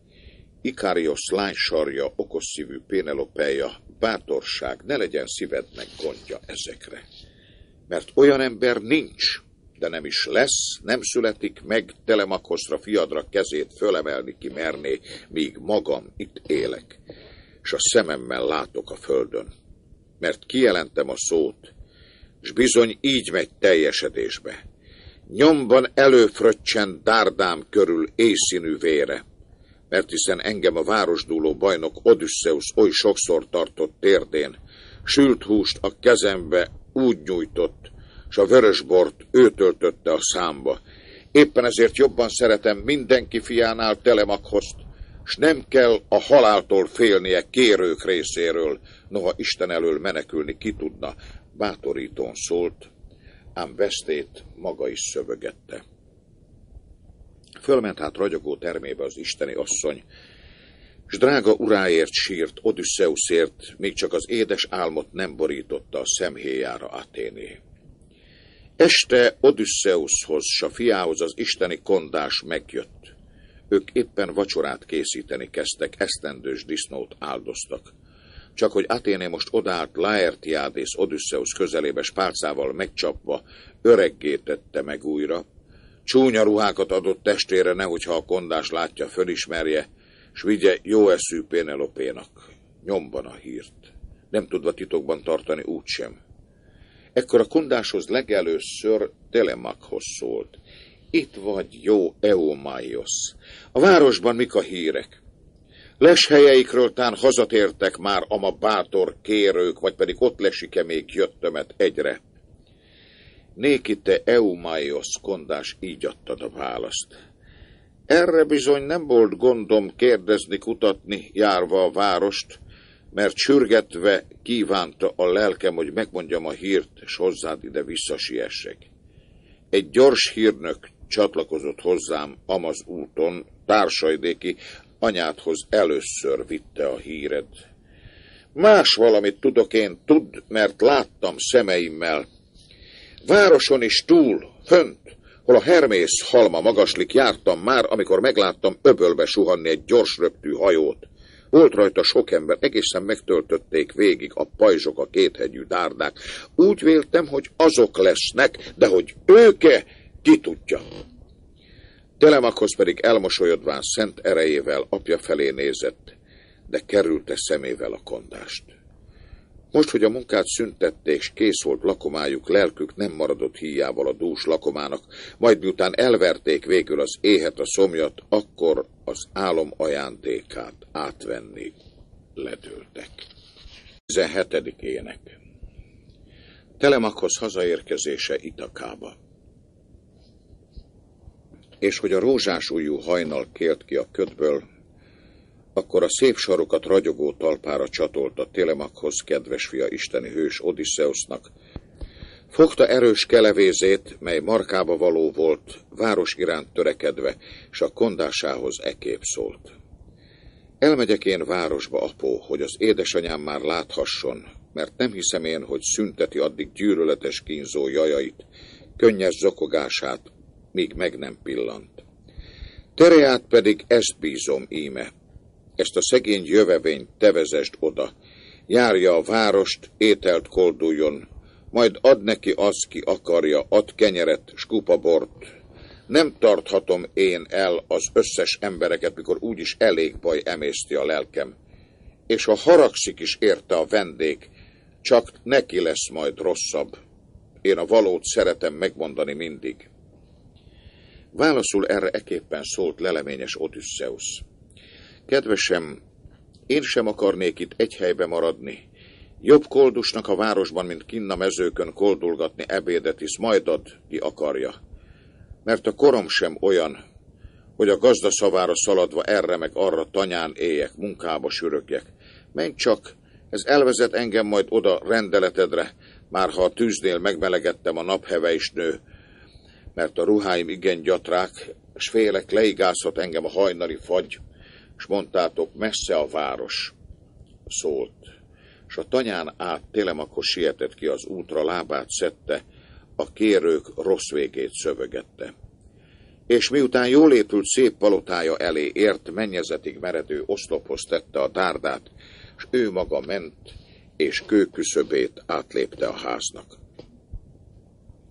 Ikários lánysarja, okos szívű Pénelopeja, bátorság, ne legyen szívednek gondja ezekre. Mert olyan ember nincs, de nem is lesz, nem születik meg Telemakoszra fiadra kezét fölemelni ki merné, míg magam itt élek, és a szememmel látok a földön. Mert kijelentem a szót, és bizony így megy teljesedésbe. Nyomban előfröccsen dárdám körül éjszínű vére, mert hiszen engem a városdúló bajnok Odysseus oly sokszor tartott térdén, sült húst a kezembe úgy nyújtott, s a vörösbort ő töltötte a számba. Éppen ezért jobban szeretem mindenki fiánál Telemakhozt, s nem kell a haláltól félnie kérők részéről, noha Isten elől menekülni ki tudna, bátorítón szólt, ám vesztét maga is szövögette. Fölment hát ragyogó termébe az isteni asszony, s drága uráért sírt, Odüsszeuszért, még csak az édes álmot nem borította a szemhéjára Aténé. Este Odüsszeuszhoz, s a fiához az isteni kondás megjött. Ők éppen vacsorát készíteni kezdtek, esztendős disznót áldoztak. Csak hogy Aténé most odállt Laertiádész Odüsszeusz közelébe spálcával megcsapva, öreggé tette meg újra, Csúnya ruhákat adott testére, nehogyha a kondás látja, fölismerje, s vigye jó eszű Pénelopénak. Nyomban a hírt. Nem tudva titokban tartani úgysem. Ekkor a kondáshoz legelőször Telemakhoz szólt. Itt vagy, jó Eumaios. A városban mik a hírek? Leshelyeikről tán hazatértek már ama bátor kérők, vagy pedig ott lesike még jöttömet egyre. Néki te Eumaios kondás így adtad a választ. Erre bizony nem volt gondom kérdezni, kutatni, járva a várost, mert sürgetve kívánta a lelkem, hogy megmondjam a hírt, és hozzád ide visszasiessek. Egy gyors hírnök csatlakozott hozzám Amaz úton, társajdéki anyádhoz először vitte a híred. Más valamit tudok én, tudd, mert láttam szemeimmel. Városon is túl, fönt, hol a Hermész halma magaslik, jártam már, amikor megláttam öbölbe suhanni egy gyors röptű hajót. Volt rajta sok ember, egészen megtöltötték végig a pajzsok, a kéthegyű dárdák. Úgy véltem, hogy azok lesznek, de hogy őke, ki tudja. Telemakhoz pedig elmosolyodván szent erejével apja felé nézett, de kerülte szemével a kondást. Most, hogy a munkát szüntették, és kész volt lakomájuk, lelkük nem maradott híjával a dús lakomának, majd miután elverték végül az éhet a szomjat, akkor az álom ajándékát átvenni ledőltek. 17. ének Telemakhoz hazaérkezése Itakába. És hogy a rózsás ujjú hajnal kért ki a ködből, akkor a szép sarokat ragyogó talpára csatolta Telemakhoz kedves fia isteni hős Odysseusnak. Fogta erős kelevézét, mely markába való volt, város iránt törekedve, s a kondásához ekép szólt. Elmegyek én városba, apó, hogy az édesanyám már láthasson, mert nem hiszem én, hogy szünteti addig gyűröletes kínzó jajait, könnyes zokogását, míg meg nem pillant. Tereát pedig ezt bízom íme, ezt a szegény jövevényt tevezest oda, járja a várost, ételt kolduljon, majd ad neki az, ki akarja, ad kenyeret, skupabort. Nem tarthatom én el az összes embereket, mikor úgyis elég baj emészti a lelkem. És ha haragszik is érte a vendég, csak neki lesz majd rosszabb. Én a valót szeretem megmondani mindig. Válaszul erre eképpen szólt leleményes Odysseus. Kedvesem, én sem akarnék itt egy helybe maradni. Jobb koldusnak a városban, mint kinn a mezőkön koldulgatni ebédet is, majd ad, ki akarja. Mert a korom sem olyan, hogy a gazda szavára szaladva erre meg arra tanyán éjek, munkába sürögjek. Menj csak, ez elvezet engem majd oda rendeletedre, már ha a tűznél megmelegettem a napheve is nő, mert a ruháim igen gyatrák, s félek leigázhat engem a hajnali fagy, és mondtátok, messze a város, szólt, és a tanyán át Telemakos sietett ki az útra, lábát szedte, a kérők rossz végét szövögette. És miután jól épült szép palotája elé ért, mennyezetig meredő oszlophoz tette a dárdát, és ő maga ment, és kőküszöbét átlépte a háznak.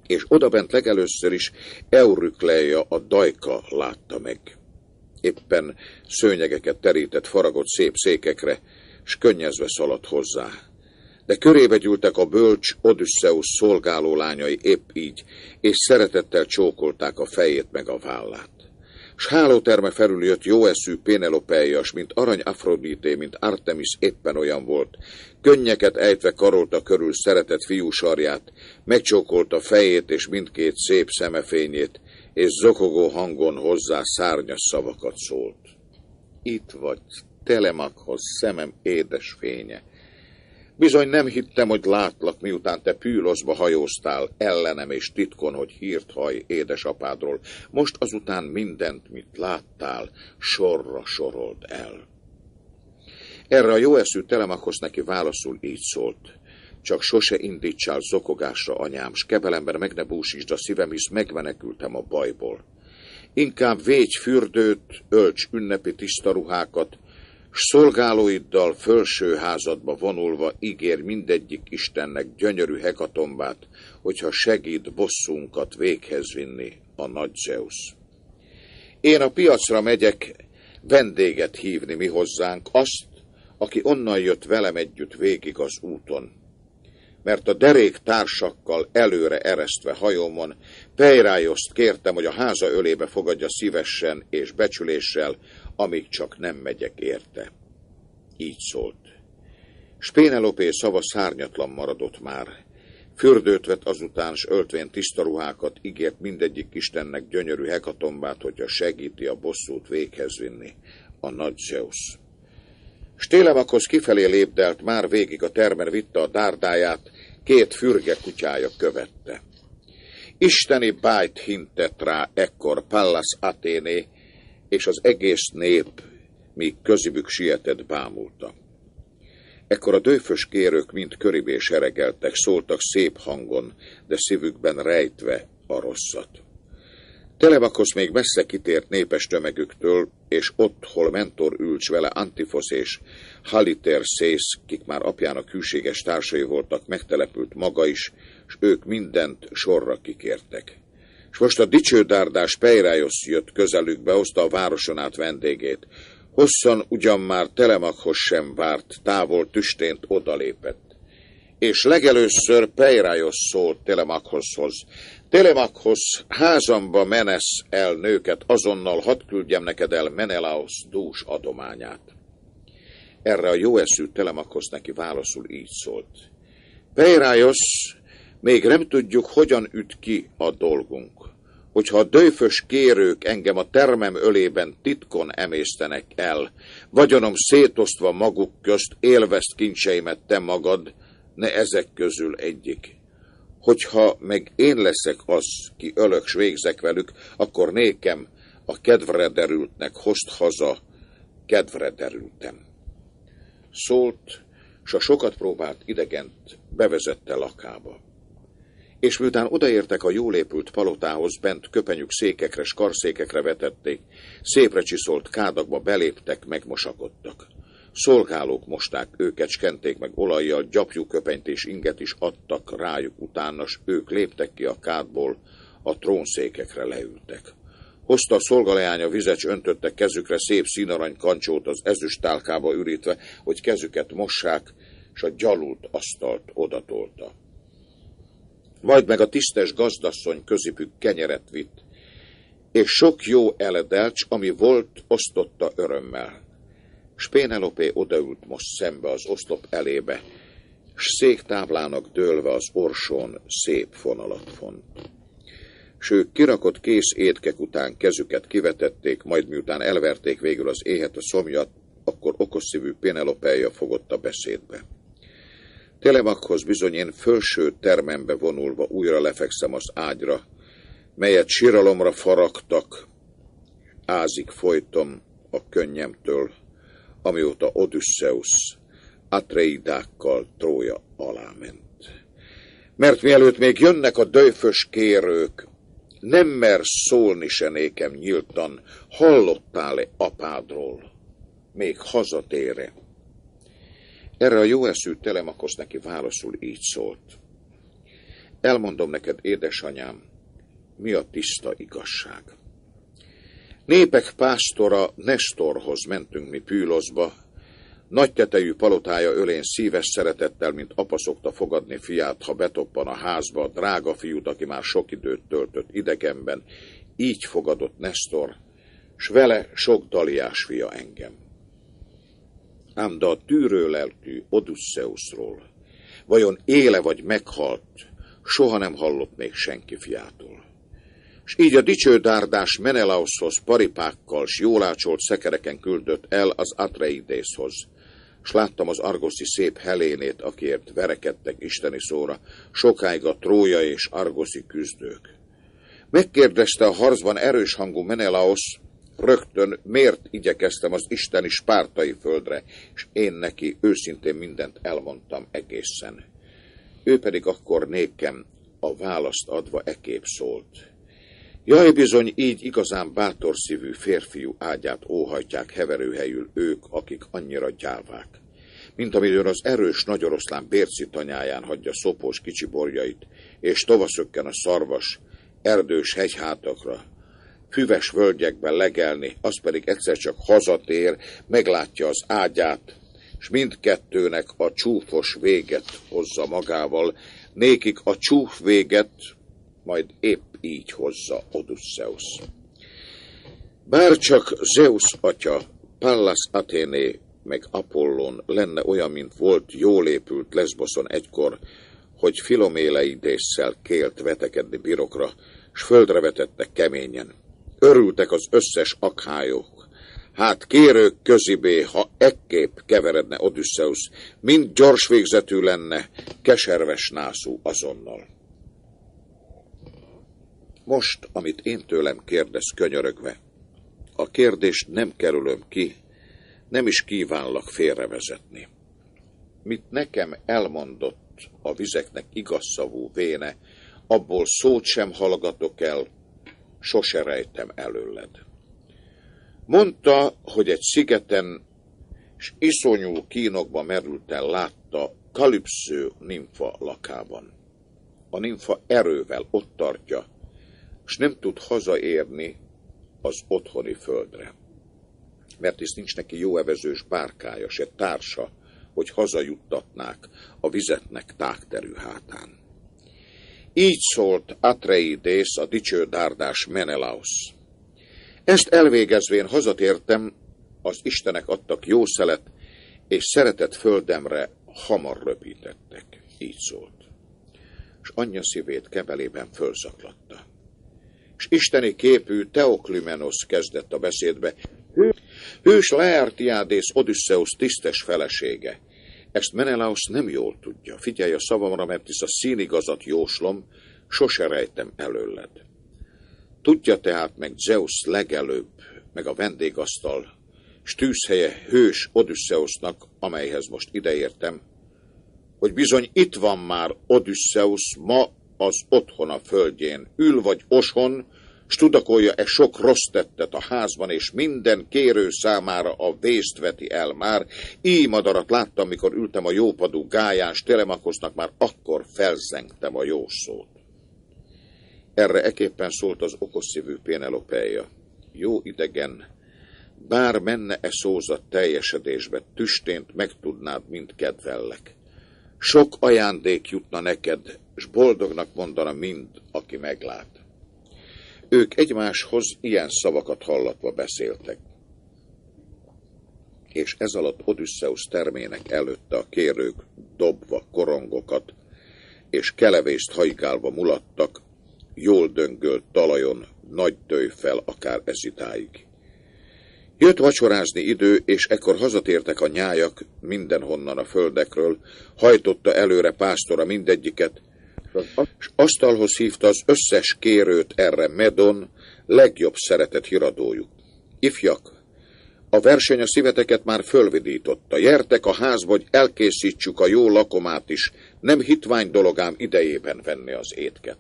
És odabent legelőször is Eurükleja a dajka látta meg éppen szőnyegeket terített faragott szép székekre, s könnyezve szaladt hozzá. De körébe gyűltek a bölcs Odysseus szolgáló lányai épp így, és szeretettel csókolták a fejét meg a vállát. S hálóterme felül jött jóeszű Pénelopeias, mint arany Afrodité, mint Artemis éppen olyan volt. Könnyeket ejtve karolta körül szeretett fiú sarját, megcsókolta fejét és mindkét szép szemefényét, és zokogó hangon hozzá szárnyas szavakat szólt. Itt vagy, Telemakhoz szemem édes fénye. Bizony nem hittem, hogy látlak, miután te pűloszba hajóztál ellenem és titkon, hogy hírt haj édesapádról. Most azután mindent, mit láttál, sorra sorold el. Erre a jó eszű Telemakhoz neki válaszul így szólt. Csak sose indítsál zokogásra, anyám, s kebelemben meg ne búsítsd a szívem, hisz megmenekültem a bajból. Inkább végy fürdőt, ölts ünnepi tiszta ruhákat, s szolgálóiddal fölső házadba vonulva ígér mindegyik Istennek gyönyörű hekatombát, hogyha segít bosszunkat véghez vinni a nagy Zeus. Én a piacra megyek vendéget hívni mi hozzánk, azt, aki onnan jött velem együtt végig az úton mert a derék társakkal előre eresztve hajómon Pejrájoszt kértem, hogy a háza ölébe fogadja szívesen és becsüléssel, amíg csak nem megyek érte. Így szólt. Spénelopé szava szárnyatlan maradott már. Fürdőt vett azután, s öltvén tiszta ruhákat, ígért mindegyik Istennek gyönyörű hekatombát, hogyha segíti a bosszút véghez vinni, a nagy Zeus. Stélemakhoz kifelé lépdelt, már végig a termer vitte a dárdáját, két fürge kutyája követte. Isteni bájt hintett rá ekkor Pallas Athéné, és az egész nép, míg közibük sietett bámulta. Ekkor a dőfös kérők mind köribé seregeltek, szóltak szép hangon, de szívükben rejtve a rosszat. Televakosz még messze kitért népes tömegüktől, és ott, hol mentor ülcs vele Antifosz és Haliter Szész, kik már apjának hűséges társai voltak, megtelepült maga is, és ők mindent sorra kikértek. És most a dicsődárdás Peirájosz jött közelükbe, hozta a városon át vendégét. Hosszan ugyan már Telemakhoz sem várt, távol tüstént odalépett. És legelőször Peirájosz szólt Telemakhozhoz. Telemakhoz házamba menesz el nőket, azonnal hadd küldjem neked el Menelaos dús adományát. Erre a jó eszű Telemakhoz neki válaszul így szólt. Peirájosz, még nem tudjuk, hogyan üt ki a dolgunk. Hogyha a dőfös kérők engem a termem ölében titkon emésztenek el, vagyonom szétosztva maguk közt élvezt kincseimet te magad, ne ezek közül egyik. Hogyha meg én leszek az, ki ölök végzek velük, akkor nékem a kedvre derültnek hozt haza, kedvre derültem. Szólt, s a sokat próbált idegent bevezette lakába és miután odaértek a jól épült palotához, bent köpenyük székekre, skarszékekre vetették, szépre csiszolt kádakba beléptek, megmosakodtak. Szolgálók mosták őket, skenték meg olajjal, gyapjú köpenyt és inget is adtak rájuk utána, s ők léptek ki a kádból, a trónszékekre leültek. Hozta a szolgaleánya vizet, s öntötte kezükre szép színarany kancsót az ezüst tálkába ürítve, hogy kezüket mossák, s a gyalult asztalt odatolta majd meg a tisztes gazdasszony közipük kenyeret vitt, és sok jó eledelcs, ami volt, osztotta örömmel. S Pénelopé odaült most szembe az oszlop elébe, s széktáblának dőlve az orsón szép fonalat font. S kirakott kész étkek után kezüket kivetették, majd miután elverték végül az éhet a szomjat, akkor okosszívű Pénelopeja fogott a beszédbe. Telemakhoz bizony én fölső termembe vonulva újra lefekszem az ágyra, melyet síralomra faragtak, ázik folytom a könnyemtől, amióta Odysseus Atreidákkal Trója alá ment. Mert mielőtt még jönnek a döjfös kérők, nem mer szólni se nékem nyíltan, hallottál-e apádról, még hazatére? Erre a jó eszű Telemakosz neki válaszul így szólt. Elmondom neked, édesanyám, mi a tiszta igazság. Népek pásztora Nestorhoz mentünk mi Pűloszba, nagy tetejű palotája ölén szíves szeretettel, mint apa szokta fogadni fiát, ha betoppan a házba, drága fiút, aki már sok időt töltött idegenben, így fogadott Nestor, s vele sok daliás fia engem. Ám de a tűrőlelkű Odysseusról, vajon éle vagy meghalt, soha nem hallott még senki fiától. És így a dicsődárdás Menelaushoz paripákkal s jólácsolt szekereken küldött el az Atreidészhoz, s láttam az argoszi szép Helénét, akiért verekedtek isteni szóra, sokáig a trója és argoszi küzdők. Megkérdezte a harcban erős hangú Menelaos, rögtön miért igyekeztem az isteni spártai földre, és én neki őszintén mindent elmondtam egészen. Ő pedig akkor nékem a választ adva ekép szólt. Jaj, bizony így igazán bátor szívű férfiú ágyát óhajtják heverőhelyül ők, akik annyira gyávák. Mint amilyen az erős nagyoroszlán bérci tanyáján hagyja szopós kicsi borjait, és tovaszökken a szarvas, erdős hegyhátakra, füves völgyekben legelni, az pedig egyszer csak hazatér, meglátja az ágyát, és mindkettőnek a csúfos véget hozza magával, nékik a csúf véget majd épp így hozza Odysseus. Bár csak Zeus atya, Pallas Athéné meg Apollon lenne olyan, mint volt jól épült Lesboszon egykor, hogy Filoméleidésszel kélt vetekedni birokra, s földre vetettek keményen. Örültek az összes akhályok. Hát kérők közibé, ha ekképp keveredne Odysseus, mind gyors végzetű lenne, keserves nászú azonnal. Most, amit én tőlem kérdez könyörögve, a kérdést nem kerülöm ki, nem is kívánlak félrevezetni. Mit nekem elmondott a vizeknek igazszavú véne, abból szót sem hallgatok el, sose rejtem előled. Mondta, hogy egy szigeten, s iszonyú kínokba merülten látta Kalipsző nimfa lakában. A nimfa erővel ott tartja, s nem tud hazaérni az otthoni földre. Mert hisz nincs neki jó evezős bárkája, se társa, hogy hazajuttatnák a vizetnek tágterű hátán. Így szólt Atreides, a dicső dárdás Menelaus. Ezt elvégezvén hazatértem, az Istenek adtak jó szelet, és szeretett földemre hamar röpítettek. Így szólt. És anyja szívét kebelében fölzaklatta. És isteni képű Teoklimenos kezdett a beszédbe. Hős Laertiádész Odysseus tisztes felesége. Ezt Menelaus nem jól tudja. Figyelj a szavamra, mert hisz a színigazat jóslom, sose rejtem előled. Tudja tehát meg Zeus legelőbb, meg a vendégasztal, s tűzhelye hős Odysseusnak, amelyhez most ideértem, hogy bizony itt van már Odysseus ma az otthona földjén, ül vagy oshon, s tudakolja-e sok rossz tettet a házban, és minden kérő számára a vészt veti el már. Így madarat láttam, mikor ültem a jópadú gáján, s Telemakosznak már akkor felzengtem a jó szót. Erre eképpen szólt az okos szívű Pénelopeja. Jó idegen, bár menne-e szózat teljesedésbe, tüstént megtudnád, mint kedvellek. Sok ajándék jutna neked, s boldognak mondana mind, aki meglát. Ők egymáshoz ilyen szavakat hallatva beszéltek. És ez alatt Odysseus termének előtte a kérők dobva korongokat, és kelevést hajgálva mulattak, jól döngölt talajon, nagy fel akár ezitáig. Jött vacsorázni idő, és ekkor hazatértek a nyájak mindenhonnan a földekről, hajtotta előre pásztora mindegyiket, és asztalhoz hívta az összes kérőt erre Medon, legjobb szeretett híradójuk. Ifjak, a verseny a szíveteket már fölvidította. Jertek a házba, hogy elkészítsük a jó lakomát is. Nem hitvány dologám idejében venni az étket.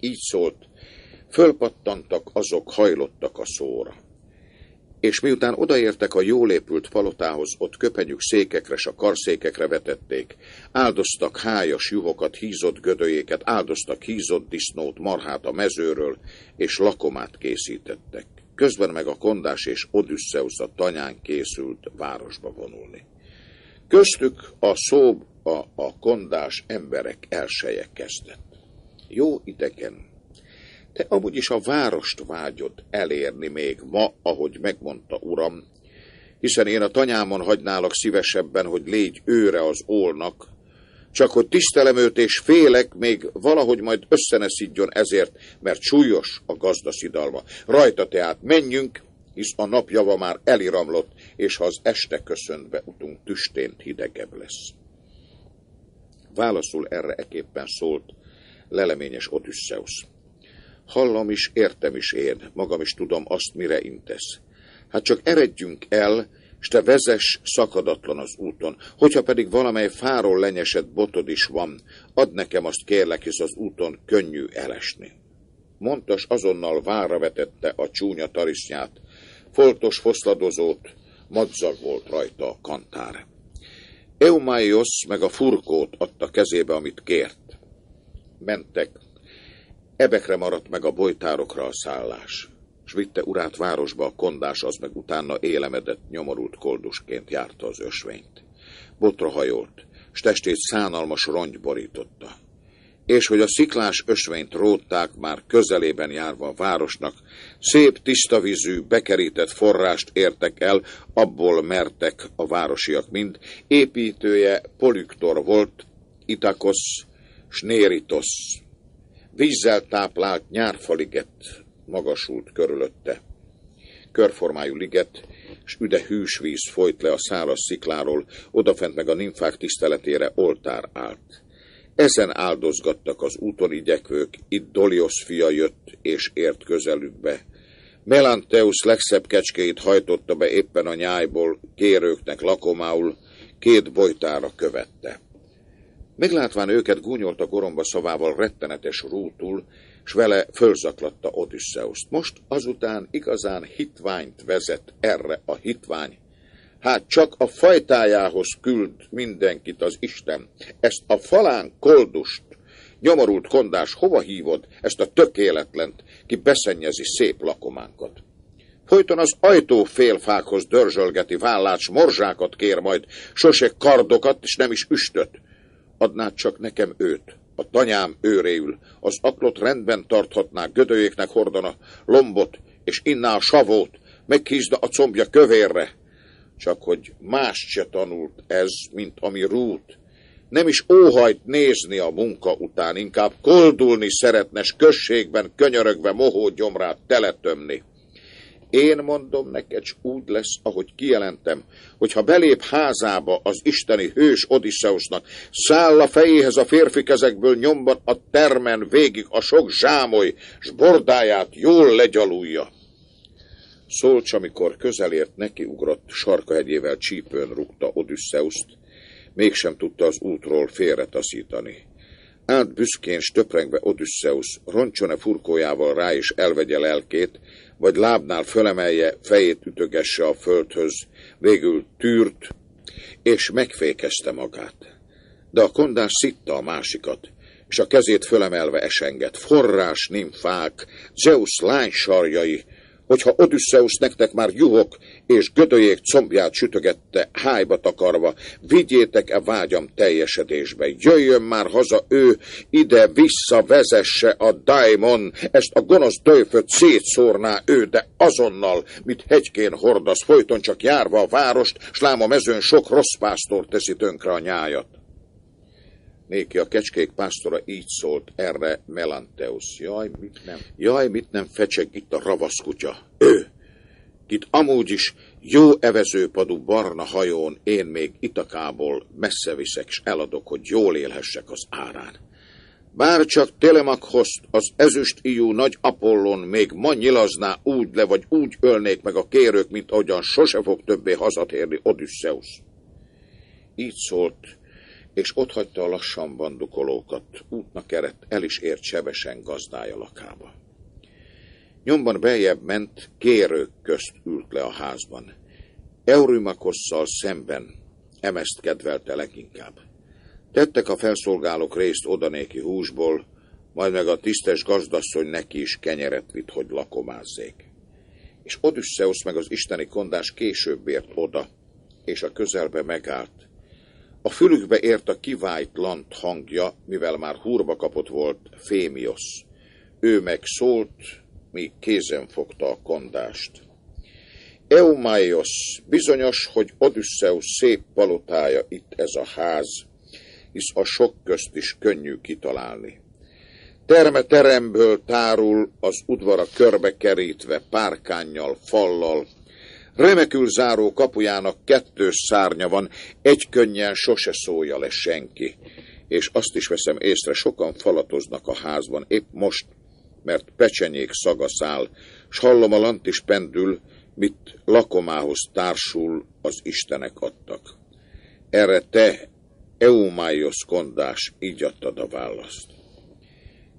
Így szólt, fölpattantak azok, hajlottak a szóra és miután odaértek a jól épült palotához, ott köpenyük székekre s a karszékekre vetették. Áldoztak hájas juhokat, hízott gödöjéket, áldoztak hízott disznót, marhát a mezőről, és lakomát készítettek. Közben meg a kondás és Odysseus a tanyán készült városba vonulni. Köztük a szób, a, a kondás emberek elseje kezdett. Jó idegen, te amúgy is a várost vágyod elérni még ma, ahogy megmondta uram, hiszen én a tanyámon hagynálak szívesebben, hogy légy őre az ólnak, csak hogy tisztelem őt és félek, még valahogy majd összeneszidjon ezért, mert súlyos a gazdaszidalma. Rajta tehát menjünk, hisz a napjava már eliramlott, és ha az este köszönt utunk, tüstént hidegebb lesz. Válaszul erre eképpen szólt leleményes Odysseus. Hallom is, értem is én, magam is tudom azt, mire intesz. Hát csak eredjünk el, s te vezes szakadatlan az úton. Hogyha pedig valamely fáról lenyesett botod is van, add nekem azt kérlek, hisz az úton könnyű elesni. Montas azonnal vára vetette a csúnya tarisznyát, foltos foszladozót, madzag volt rajta a kantár. Eumaios meg a furkót adta kezébe, amit kért. Mentek, Ebekre maradt meg a bolytárokra a szállás, s vitte urát városba a kondás, az meg utána élemedett, nyomorult koldusként járta az ösvényt. Botra hajolt, s testét szánalmas rongy borította. És hogy a sziklás ösvényt rótták már közelében járva a városnak, szép tiszta vízű, bekerített forrást értek el, abból mertek a városiak mind. Építője Polüktor volt, Itakosz, Snéritos, Vízzel táplált nyárfaliget magasult körülötte. Körformájú liget, s üde hűs víz folyt le a szálas szikláról, odafent meg a nimfák tiszteletére oltár állt. ezen áldozgattak az úton igyekvők, itt Doliosz fia jött és ért közelükbe. Melanteus legszebb kecskéit hajtotta be éppen a nyájból, kérőknek lakomául, két bolytára követte. Meglátván őket gúnyolt a goromba szavával rettenetes rútul, s vele fölzaklatta Odysseuszt. Most azután igazán hitványt vezet erre a hitvány. Hát csak a fajtájához küld mindenkit az Isten. Ezt a falán koldust, nyomorult kondás hova hívod, ezt a tökéletlent, ki beszennyezi szép lakománkat. Folyton az ajtó félfákhoz dörzsölgeti vállát, morzsákat kér majd, sose kardokat, és nem is üstöt. Adnád csak nekem őt, a tanyám őréül, az aklot rendben tarthatná, gödőjéknek hordana lombot, és inná a savót, megkízda a combja kövérre. Csak hogy más se tanult ez, mint ami rút. Nem is óhajt nézni a munka után, inkább koldulni szeretnes községben, könyörögve mohó gyomrát teletömni. Én mondom neked, s úgy lesz, ahogy kijelentem, hogyha belép házába az isteni hős Odysseusnak, száll a fejéhez a férfi kezekből nyomban a termen végig a sok zsámoly, s bordáját jól legyalulja. Szolcs, amikor közelért nekiugrott, sarkahegyével csípőn rúgta Odysseuszt, mégsem tudta az útról félretaszítani. Át büszkén stöprengve Odysseus roncsone furkójával rá is elvegye lelkét, vagy lábnál fölemelje, fejét ütögesse a földhöz, végül tűrt, és megfékezte magát. De a kondás szitta a másikat, és a kezét fölemelve esengett. Forrás nimfák, Zeus lánysarjai, hogyha Odysseus nektek már juhok és gödöjék combját sütögette, hájba takarva, vigyétek-e vágyam teljesedésbe, jöjjön már haza ő, ide vissza vezesse a daimon, ezt a gonosz döjföt szétszórná ő, de azonnal, mit hegykén hordasz, folyton csak járva a várost, s lám a mezőn sok rossz pásztor teszi tönkre a nyájat. Néki a kecskék pásztora így szólt erre Melanteus. Jaj, mit nem, jaj, mit nem fecseg itt a ravasz kutya. Ő, itt amúgy is jó evezőpadú barna hajón én még Itakából messze viszek, s eladok, hogy jól élhessek az árán. Bár csak Telemakhoz az ezüst ijú nagy Apollon még ma nyilazná úgy le, vagy úgy ölnék meg a kérők, mint ahogyan sose fog többé hazatérni Odysseus. Így szólt és hagyta a lassan bandukolókat, útnak eredt, el is ért sebesen gazdája lakába. Nyomban beljebb ment, kérők közt ült le a házban. Eurymakosszal szemben emeszt kedvelte leginkább. Tettek a felszolgálók részt odanéki húsból, majd meg a tisztes gazdasszony neki is kenyeret vitt, hogy lakomázzék. És Odüsszeusz meg az isteni kondás később ért oda, és a közelbe megállt, a fülükbe ért a kivájt lant hangja, mivel már húrba kapott volt Fémiosz. Ő meg szólt, míg kézen fogta a kondást. Eumaios, bizonyos, hogy Odysseus szép palotája itt ez a ház, hisz a sok közt is könnyű kitalálni. Terme teremből tárul az udvara körbe kerítve, párkányjal, fallal, Remekül záró kapujának kettős szárnya van, egy könnyen sose szólja le senki. És azt is veszem észre, sokan falatoznak a házban, épp most, mert pecsenyék szaga száll, s hallom a lant is pendül, mit lakomához társul az Istenek adtak. Erre te, Eumáios kondás, így adtad a választ.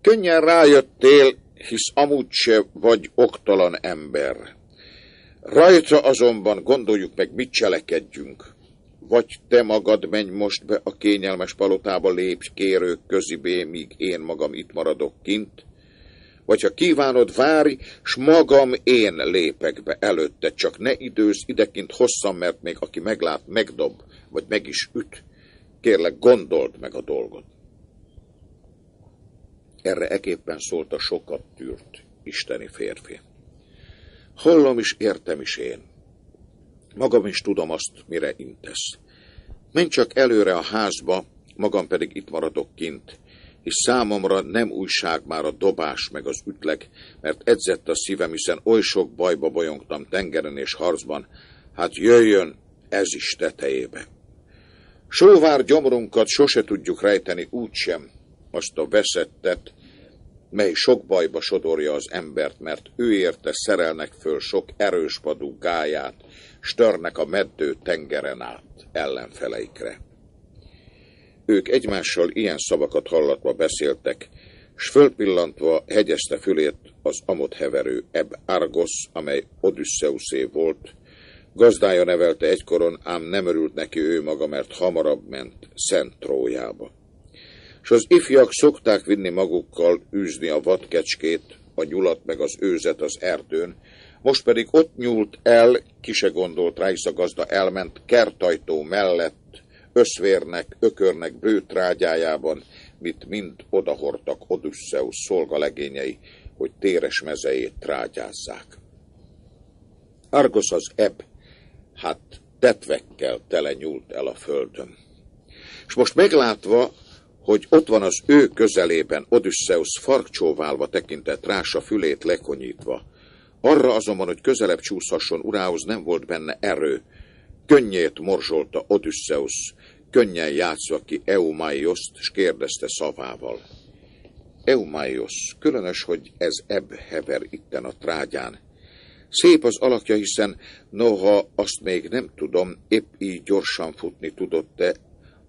Könnyen rájöttél, hisz amúgy se vagy oktalan ember. Rajta azonban gondoljuk meg, mit cselekedjünk. Vagy te magad menj most be a kényelmes palotába lépj kérők közibé, míg én magam itt maradok kint, vagy ha kívánod, várj, s magam én lépek be előtte, csak ne időz idekint hosszan, mert még aki meglát, megdob, vagy meg is üt. Kérlek, gondold meg a dolgot. Erre eképpen szólt a sokat tűrt isteni férfi. Hallom is, értem is én. Magam is tudom azt, mire intesz. Menj csak előre a házba, magam pedig itt maradok kint, és számomra nem újság már a dobás meg az ütleg, mert edzett a szívem, hiszen oly sok bajba bolyongtam tengeren és harcban, hát jöjjön ez is tetejébe. Sóvár gyomrunkat sose tudjuk rejteni úgysem, azt a veszettet, mely sok bajba sodorja az embert, mert ő érte szerelnek föl sok erős padú gáját, störnek a meddő tengeren át ellenfeleikre. Ők egymással ilyen szavakat hallatva beszéltek, s fölpillantva hegyezte fülét az amot heverő Eb Argos, amely Odüsszeuszé volt, gazdája nevelte egykoron, ám nem örült neki ő maga, mert hamarabb ment Szent Trójába. S az ifjak szokták vinni magukkal űzni a vadkecskét, a nyulat meg az őzet az erdőn, most pedig ott nyúlt el, ki se gondolt rá, a gazda elment kertajtó mellett, összvérnek, ökörnek bőtrágyájában, mit mind odahortak Odüsszeusz szolgalegényei, hogy téres mezejét trágyázzák. Argos az ebb, hát tetvekkel tele nyúlt el a földön. És most meglátva, hogy ott van az ő közelében Odüsszeusz farkcsóválva tekintett rása fülét lekonyítva, arra azonban, hogy közelebb csúszhasson urához nem volt benne erő, könnyét morzsolta Odüsszeusz, könnyen játszva ki Eumaiost, és kérdezte szavával. Eumaios, különös, hogy ez ebb hever itten a trágyán. Szép az alakja, hiszen noha azt még nem tudom, épp így gyorsan futni tudott-e,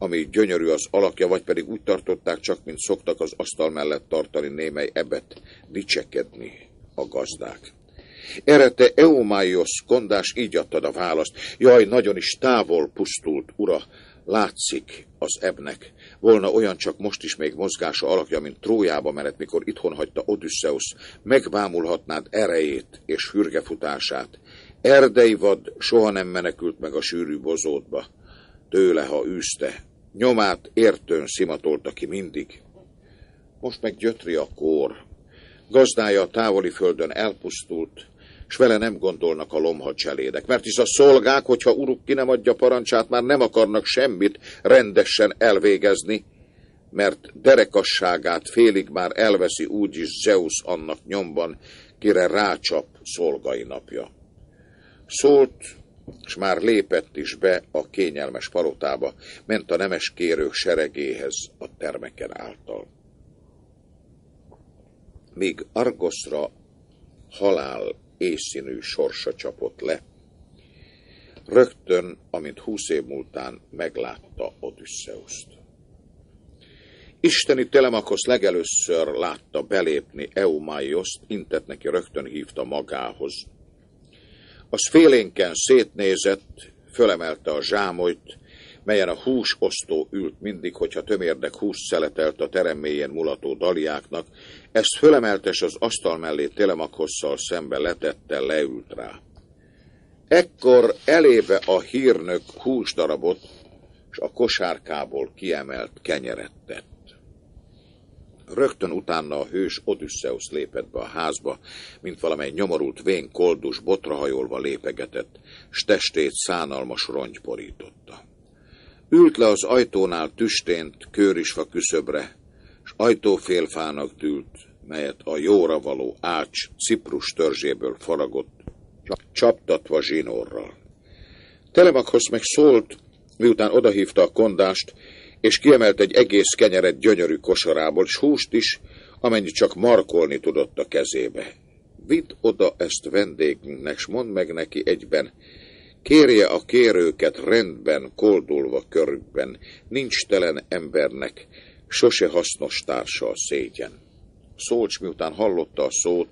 ami gyönyörű az alakja, vagy pedig úgy tartották csak, mint szoktak az asztal mellett tartani némely ebet, dicsekedni a gazdák. Erre te Eumaios kondás így adtad a választ. Jaj, nagyon is távol pusztult, ura, Látszik az ebnek. Volna olyan csak most is még mozgása alakja, mint Trójába menet, mikor itthon hagyta Odüsszeusz. Megbámulhatnád erejét és fürgefutását. Erdei vad soha nem menekült meg a sűrű bozótba. Tőle, ha űzte. Nyomát értőn szimatolta ki mindig. Most meg gyötri a kór. Gazdája a távoli földön elpusztult, s vele nem gondolnak a lomhadselédek, mert is a szolgák, hogyha uruk ki nem adja parancsát, már nem akarnak semmit rendesen elvégezni, mert derekasságát félig már elveszi úgyis Zeus annak nyomban, kire rácsap szolgai napja. Szólt, és már lépett is be a kényelmes palotába, ment a nemes kérők seregéhez a termeken által. Míg Argoszra halál észszínű sorsa csapott le. Rögtön, amint húsz év múltán meglátta Odysseuszt. Isteni Telemakosz legelőször látta belépni Eumaiost, intet neki rögtön hívta magához. Az félénken szétnézett, fölemelte a zsámolyt, melyen a húsosztó ült mindig, hogyha tömérdek hús szeletelt a terem mélyén mulató daliáknak, ezt fölemeltes az asztal mellé Telemakosszal szembe letette, leült rá. Ekkor elébe a hírnök húsdarabot, és a kosárkából kiemelt kenyeret tett. Rögtön utána a hős Odüsszeusz lépett be a házba, mint valamely nyomorult vén koldus botrahajolva lépegetett, s testét szánalmas rongy borította. Ült le az ajtónál tüstént kőrisfa küszöbre, s ajtófélfának dült, melyet a jóra való ács ciprus törzséből faragott, csaptatva zsinórral. Telemakhoz meg szólt, miután odahívta a kondást, és kiemelt egy egész kenyeret gyönyörű kosarából, s húst is, amennyit csak markolni tudott a kezébe. Vidd oda ezt vendégünknek, s mondd meg neki egyben, Kérje a kérőket rendben, koldulva körükben, nincs telen embernek, sose hasznos társa a szégyen. Szolcs miután hallotta a szót,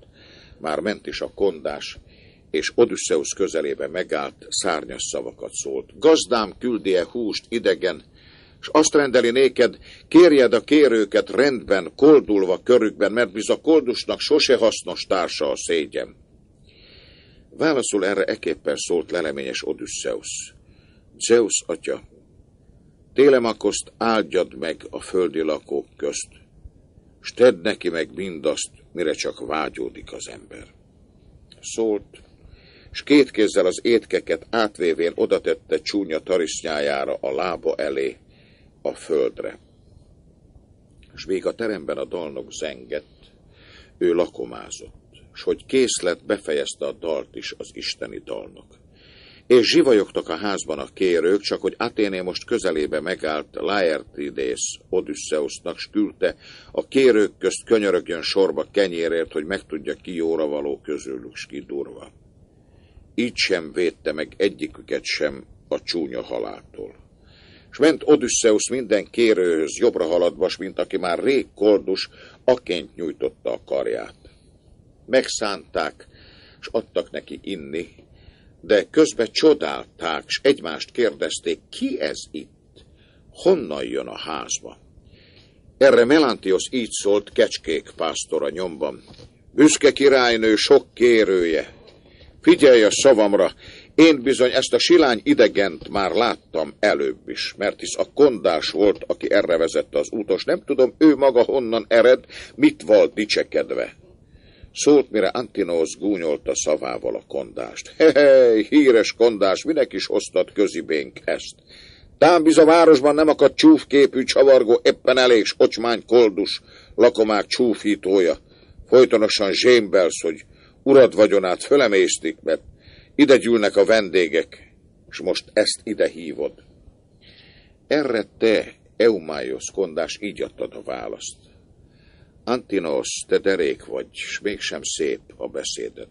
már ment is a kondás, és Odüsszeusz közelébe megállt, szárnyas szavakat szólt. Gazdám küldi-e húst idegen, és azt rendeli néked, kérjed a kérőket rendben, koldulva körükben, mert biz a koldusnak sose hasznos társa a szégyen. Válaszul erre eképpen szólt leleményes Odüsszeusz. Zeus atya, Télemakoszt áldjad meg a földi lakók közt, s tedd neki meg mindazt, mire csak vágyódik az ember. Szólt, s két kézzel az étkeket átvévén odatette csúnya tarisznyájára a lába elé, a földre. És még a teremben a dalnok zengett, ő lakomázott s hogy kész lett, befejezte a dalt is az isteni dalnok. és zsivajogtak a házban a kérők, csak hogy Aténé most közelébe megállt Laertides Odysseusnak, s küldte a kérők közt könyörögjön sorba kenyérért, hogy megtudja ki jóra való közülük skidurva. Így sem védte meg egyiküket sem a csúnya haláltól. És ment Odysseus minden kérőhöz jobbra haladvas, mint aki már rég koldus, aként nyújtotta a karját. Megszánták, és adtak neki inni, de közben csodálták, s egymást kérdezték, ki ez itt? Honnan jön a házba? Erre Melantios így szólt kecskék pásztora nyomban. Büszke királynő sok kérője. Figyelj a szavamra, én bizony ezt a silány idegent már láttam előbb is, mert hisz a kondás volt, aki erre vezette az útos. Nem tudom, ő maga honnan ered, mit volt dicsekedve. Szólt, mire Antinós gúnyolta szavával a kondást. Hej, híres kondás, minek is hoztad közibénk ezt? Tám biz a városban nem akad csúfképű csavargó, éppen elég ocsmány koldus, lakomák csúfítója. Folytonosan zsémbelsz, hogy urad vagyonát fölemésztik, mert ide gyűlnek a vendégek, és most ezt ide hívod. Erre te, Eumáiosz kondás, így adtad a választ. Antinos, te derék vagy, s mégsem szép a beszédet.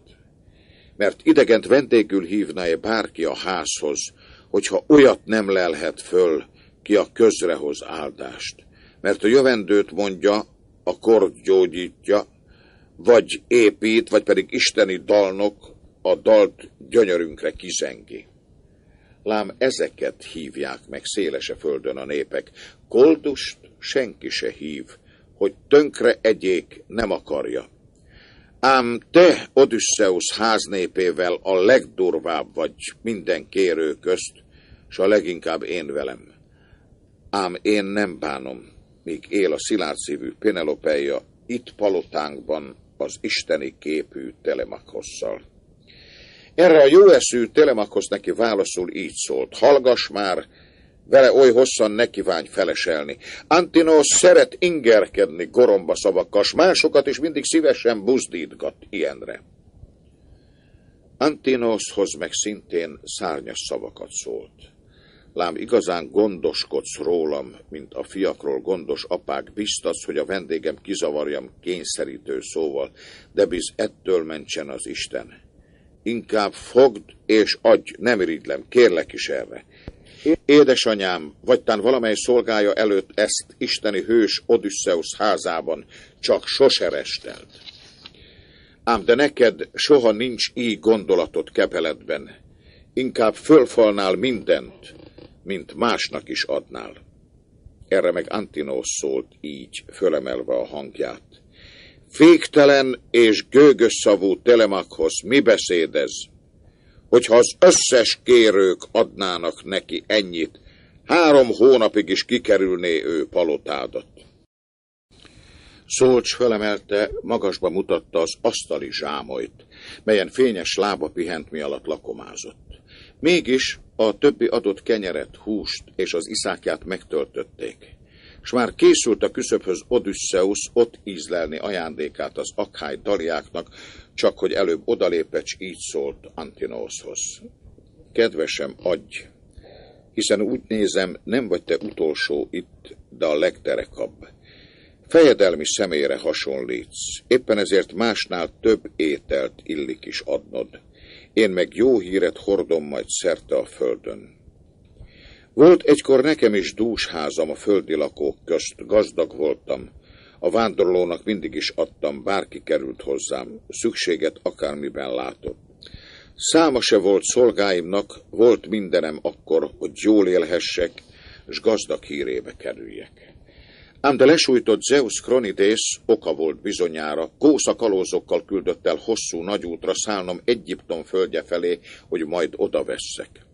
Mert idegent vendégül hívna-e bárki a házhoz, hogyha olyat nem lelhet föl, ki a közre hoz áldást. Mert a jövendőt mondja, a kort gyógyítja, vagy épít, vagy pedig isteni dalnok a dalt gyönyörünkre kizengi. Lám ezeket hívják meg szélese földön a népek. Koldust senki se hív, hogy tönkre egyék nem akarja. Ám te, Odysseus háznépével a legdurvább vagy minden kérő közt, s a leginkább én velem. Ám én nem bánom, míg él a szilárd Penelopeia itt palotánkban az isteni képű Telemakosszal. Erre a jó eszű Telemakosz neki válaszul így szólt. Hallgass már, vele oly hosszan ne kívánj feleselni. Antinos szeret ingerkedni goromba szavakkal, s másokat is mindig szívesen buzdítgat ilyenre. Antinoshoz meg szintén szárnyas szavakat szólt. Lám igazán gondoskodsz rólam, mint a fiakról gondos apák, biztatsz, hogy a vendégem kizavarjam kényszerítő szóval, de biz ettől mentsen az Isten. Inkább fogd és adj, nem irigylem, kérlek is erre. Édesanyám, vagy tán valamely szolgája előtt ezt isteni hős Odysseus házában csak sose restelt. Ám de neked soha nincs így gondolatot kepeletben, inkább fölfalnál mindent, mint másnak is adnál. Erre meg Antinós szólt így, fölemelve a hangját. Féktelen és gőgös szavú Telemakhoz mi beszédez? Hogyha az összes kérők adnának neki ennyit, három hónapig is kikerülné ő palotádat. Szolcs felemelte, magasba mutatta az asztali zsámolyt, melyen fényes lába pihent mi alatt lakomázott. Mégis a többi adott kenyeret, húst és az iszákját megtöltötték, s már készült a küszöbhöz Odysseus ott ízlelni ajándékát az akhály daliáknak, csak hogy előbb odalépett, így szólt Antinószhoz. Kedvesem, adj, hiszen úgy nézem, nem vagy te utolsó itt, de a legderekabb. Fejedelmi személyre hasonlítsz, éppen ezért másnál több ételt illik is adnod. Én meg jó híret hordom majd szerte a földön. Volt egykor nekem is dúsházam a földi lakók közt, gazdag voltam, a vándorlónak mindig is adtam, bárki került hozzám, szükséget akármiben látott. Száma se volt szolgáimnak, volt mindenem akkor, hogy jól élhessek, és gazdag hírébe kerüljek. Ám de lesújtott Zeus Kronidész oka volt bizonyára, kószakalózokkal küldött el hosszú nagyútra szállnom Egyiptom földje felé, hogy majd oda vesszek.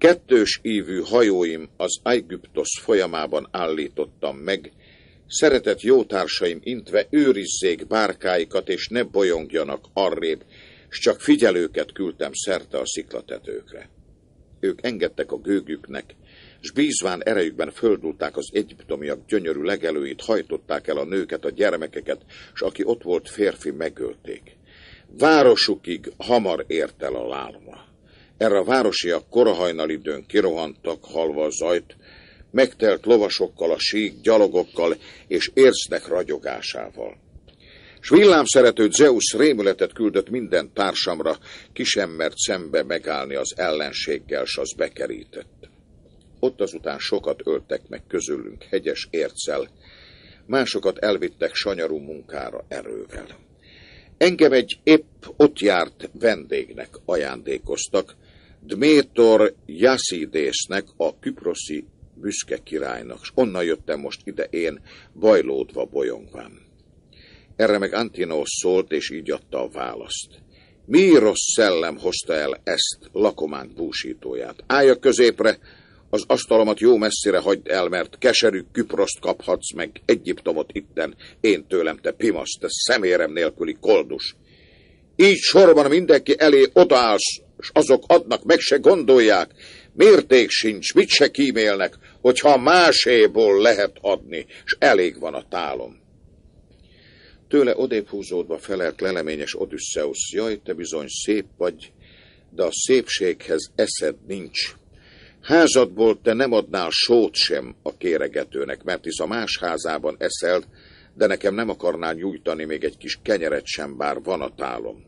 Kettős ívű hajóim az Egyiptos folyamában állítottam meg, Szeretett jótársaim intve őrizzék bárkáikat, és ne bolyongjanak arrébb, s csak figyelőket küldtem szerte a sziklatetőkre. Ők engedtek a gőgüknek, s bízván erejükben földulták az egyiptomiak gyönyörű legelőit, hajtották el a nőket, a gyermekeket, s aki ott volt férfi, megölték. Városukig hamar ért el a lálma. Erre a városiak korahajnal időn kirohantak, halva a zajt, megtelt lovasokkal, a sík, gyalogokkal és érznek ragyogásával. S villámszerető Zeus rémületet küldött minden társamra, ki sem mert szembe megállni az ellenséggel, s az bekerített. Ott azután sokat öltek meg közülünk hegyes ércel, másokat elvittek sanyarú munkára erővel. Engem egy épp ott járt vendégnek ajándékoztak, Dmétor Jasszidésznek, a küproszi büszke királynak, s onnan jöttem most ide én, bajlódva bolyongván. Erre meg Antinos szólt, és így adta a választ. Mi rossz szellem hozta el ezt, lakománk búsítóját? Állja középre, az asztalomat jó messzire hagyd el, mert keserű Küproszt kaphatsz meg, Egyiptomot itten, én tőlem, te pimasz, te szemérem nélküli koldus. Így sorban mindenki elé odaállsz, s azok adnak, meg se gondolják, mérték sincs, mit se kímélnek, hogyha máséból lehet adni, s elég van a tálom. Tőle odébb húzódva felelt leleményes Odüsszeusz, jaj, te bizony szép vagy, de a szépséghez eszed nincs. Házadból te nem adnál sót sem a kéregetőnek, mert hisz a más házában eszeld, de nekem nem akarnál nyújtani még egy kis kenyeret sem, bár van a tálom.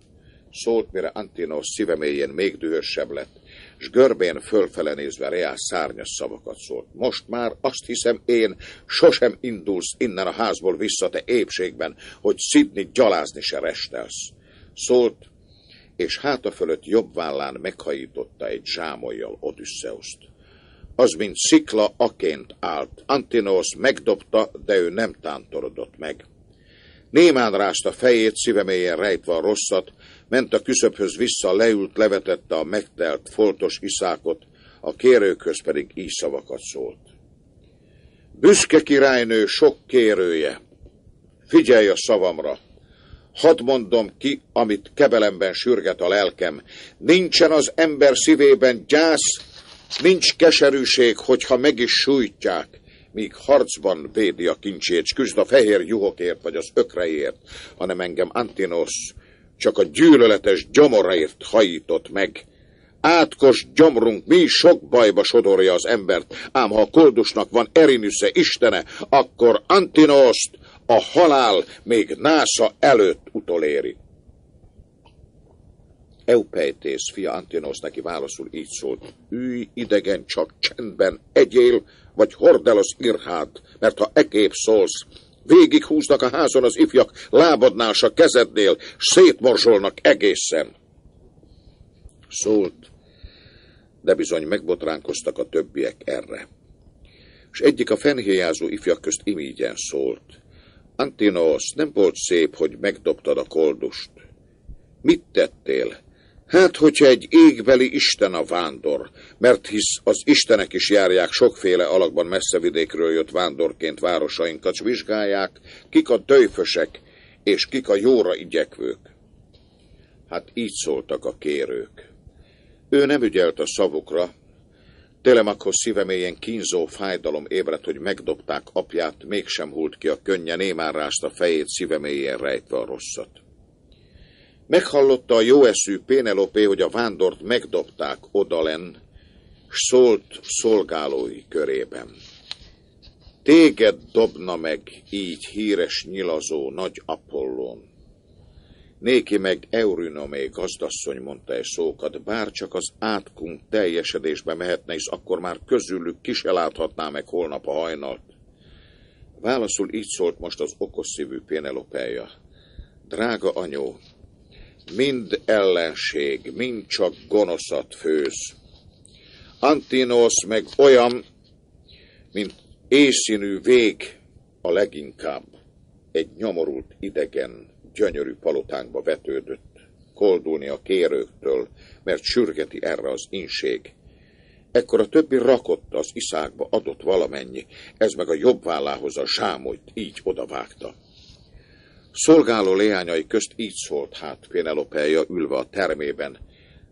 Szólt, mire Antinos szíveméjén még dühösebb lett, s görbén fölfele nézve reál szárnyas szavakat szólt. Most már azt hiszem én, sosem indulsz innen a házból vissza te épségben, hogy szidni, gyalázni se restelsz. Szólt, és háta fölött jobb vállán meghajította egy zsámolyjal Odüsszeuszt. Az, mint szikla aként állt. Antinos megdobta, de ő nem tántorodott meg. Némán rázta fejét, szívemélyen rejtve a rosszat, ment a küszöbhöz vissza, leült, levetette a megtelt, foltos iszákot, a kérőkhöz pedig így szavakat szólt. Büszke királynő sok kérője, figyelj a szavamra, hadd mondom ki, amit kebelemben sürget a lelkem. Nincsen az ember szívében gyász, nincs keserűség, hogyha meg is sújtják míg harcban védi a kincsét, s küzd a fehér juhokért vagy az ökreért, hanem engem Antinos csak a gyűlöletes gyomoraért hajított meg. Átkos gyomrunk mi sok bajba sodorja az embert, ám ha a koldusnak van Erinüsze istene, akkor Antinoszt a halál még násza előtt utoléri. Eupejtész fia Antinos neki válaszul így szólt, ülj idegen csak csendben, egyél, vagy hord az irhát, mert ha ekép szólsz, Végighúznak a házon az ifjak, lábadnál a kezednél, szétmorzsolnak egészen. Szólt, de bizony megbotránkoztak a többiek erre. És egyik a fenhéjázó ifjak közt imígyen szólt. Antinos, nem volt szép, hogy megdobtad a koldust. Mit tettél? Hát, hogyha egy égbeli isten a vándor, mert hisz az istenek is járják sokféle alakban messze vidékről jött vándorként városainkat, vizsgálják, kik a döjfösek, és kik a jóra igyekvők. Hát így szóltak a kérők. Ő nem ügyelt a szavukra, Telemakhoz szívemélyen kínzó fájdalom ébredt, hogy megdobták apját, mégsem hult ki a könnye, némán rázta fejét szíveméjén rejtve a rosszat. Meghallotta a jóeszű Pénelopé, hogy a vándort megdobták odalen, s szólt szolgálói körében. Téged dobna meg így híres nyilazó nagy Apollón. Néki meg Eurinomé gazdasszony mondta egy szókat, bár csak az átkunk teljesedésbe mehetne, és akkor már közülük ki se meg holnap a hajnalt. Válaszul így szólt most az okos szívű Pénelopeja. Drága anyó, mind ellenség, mind csak gonoszat főz. Antinos meg olyan, mint észínű vég a leginkább egy nyomorult idegen, gyönyörű palotánkba vetődött, koldulni a kérőktől, mert sürgeti erre az inség. Ekkor a többi rakott az iszákba, adott valamennyi, ez meg a jobb vállához a zsámolyt így odavágta. Szolgáló leányai közt így szólt hát Pénelopeja ülve a termében.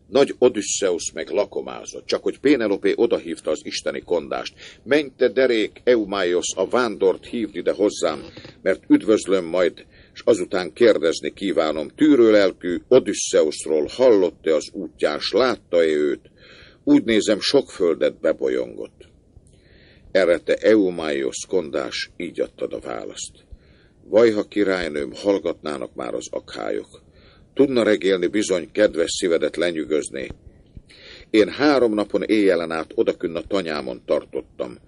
Nagy Odüsszeusz meg lakomázott, csak hogy Pénelopé odahívta az isteni kondást. Menj te derék, Eumáiosz, a vándort hívd ide hozzám, mert üdvözlöm majd, és azután kérdezni kívánom, tűrőlelkű Odüsszeuszról hallott-e az útján, s látta-e őt, Úgy nézem, sok földet bebolyongott. Erre te Eumáios kondás így adtad a választ. Vajha királynőm, hallgatnának már az akhályok. Tudna regélni bizony kedves szívedet lenyűgözni. Én három napon éjjelen át odakünn a tanyámon tartottam.